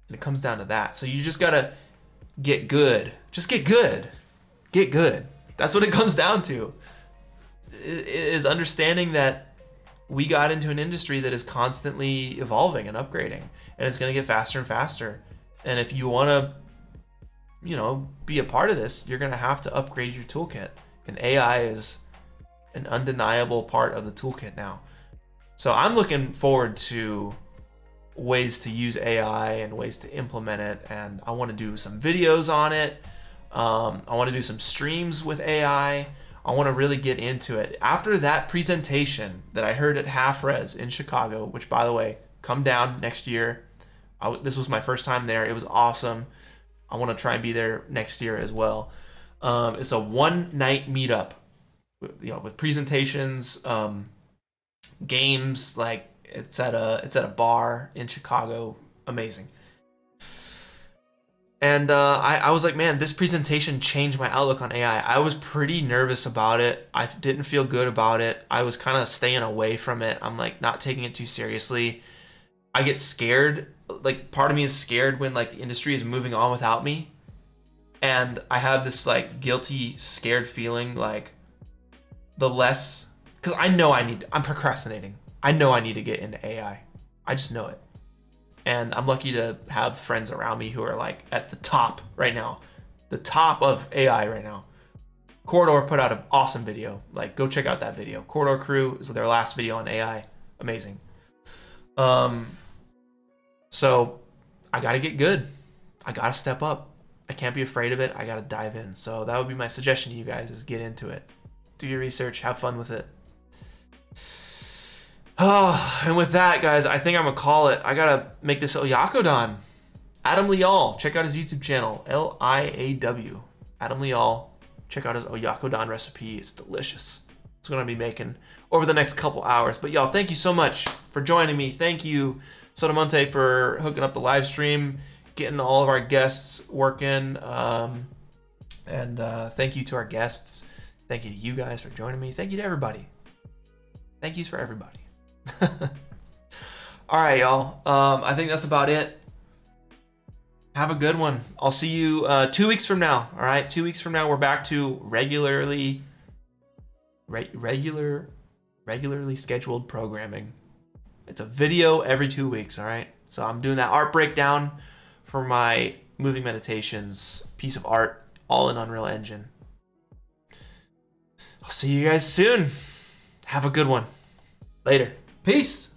And it comes down to that. So you just gotta get good. Just get good. Get good. That's what it *laughs* comes down to. Is understanding that we got into an industry that is constantly evolving and upgrading and it's to get faster and faster. And if you want to you know, be a part of this, you're to have to upgrade your toolkit. And AI is an undeniable part of the toolkit now. So I'm looking forward to ways to use AI and ways to implement it. And I want to do some videos on it. Um, I want to do some streams with AI. I want to really get into it. After that presentation that I heard at Half Rez in Chicago, which by the way, come down next year. I, this was my first time there. It was awesome. I want to try and be there next year as well. Um, it's a one night meetup, you know, with presentations, um, games. Like it's at a it's at a bar in Chicago. Amazing. And uh, I, I was like, man, this presentation changed my outlook on AI. I was pretty nervous about it. I didn't feel good about it. I was kind of staying away from it. I'm like not taking it too seriously. I get scared like part of me is scared when like the industry is moving on without me and i have this like guilty scared feeling like the less because i know i need i'm procrastinating i know i need to get into ai i just know it and i'm lucky to have friends around me who are like at the top right now the top of ai right now corridor put out an awesome video like go check out that video corridor crew is their last video on ai amazing um so I got to get good. I got to step up. I can't be afraid of it. I got to dive in. So that would be my suggestion to you guys is get into it. Do your research, have fun with it. Oh, and with that, guys, I think I'm gonna call it. I gotta make this Oyakodon. Adam Liaw, check out his YouTube channel, L-I-A-W. Adam Liaw, check out his Oyakodon recipe. It's delicious. It's gonna be making over the next couple hours. But y'all, thank you so much for joining me. Thank you Sodamonte for hooking up the live stream, getting all of our guests working. Um, and uh, thank you to our guests. Thank you to you guys for joining me. Thank you to everybody. Thank yous for everybody. *laughs* all right, y'all. Um, I think that's about it. Have a good one. I'll see you uh, two weeks from now. All right, two weeks from now, we're back to regularly, re- regular, regularly scheduled programming. It's a video every two weeks, all right? So I'm doing that art breakdown for my moving meditations piece of art, all in Unreal Engine. I'll see you guys soon. Have a good one. Later. Peace.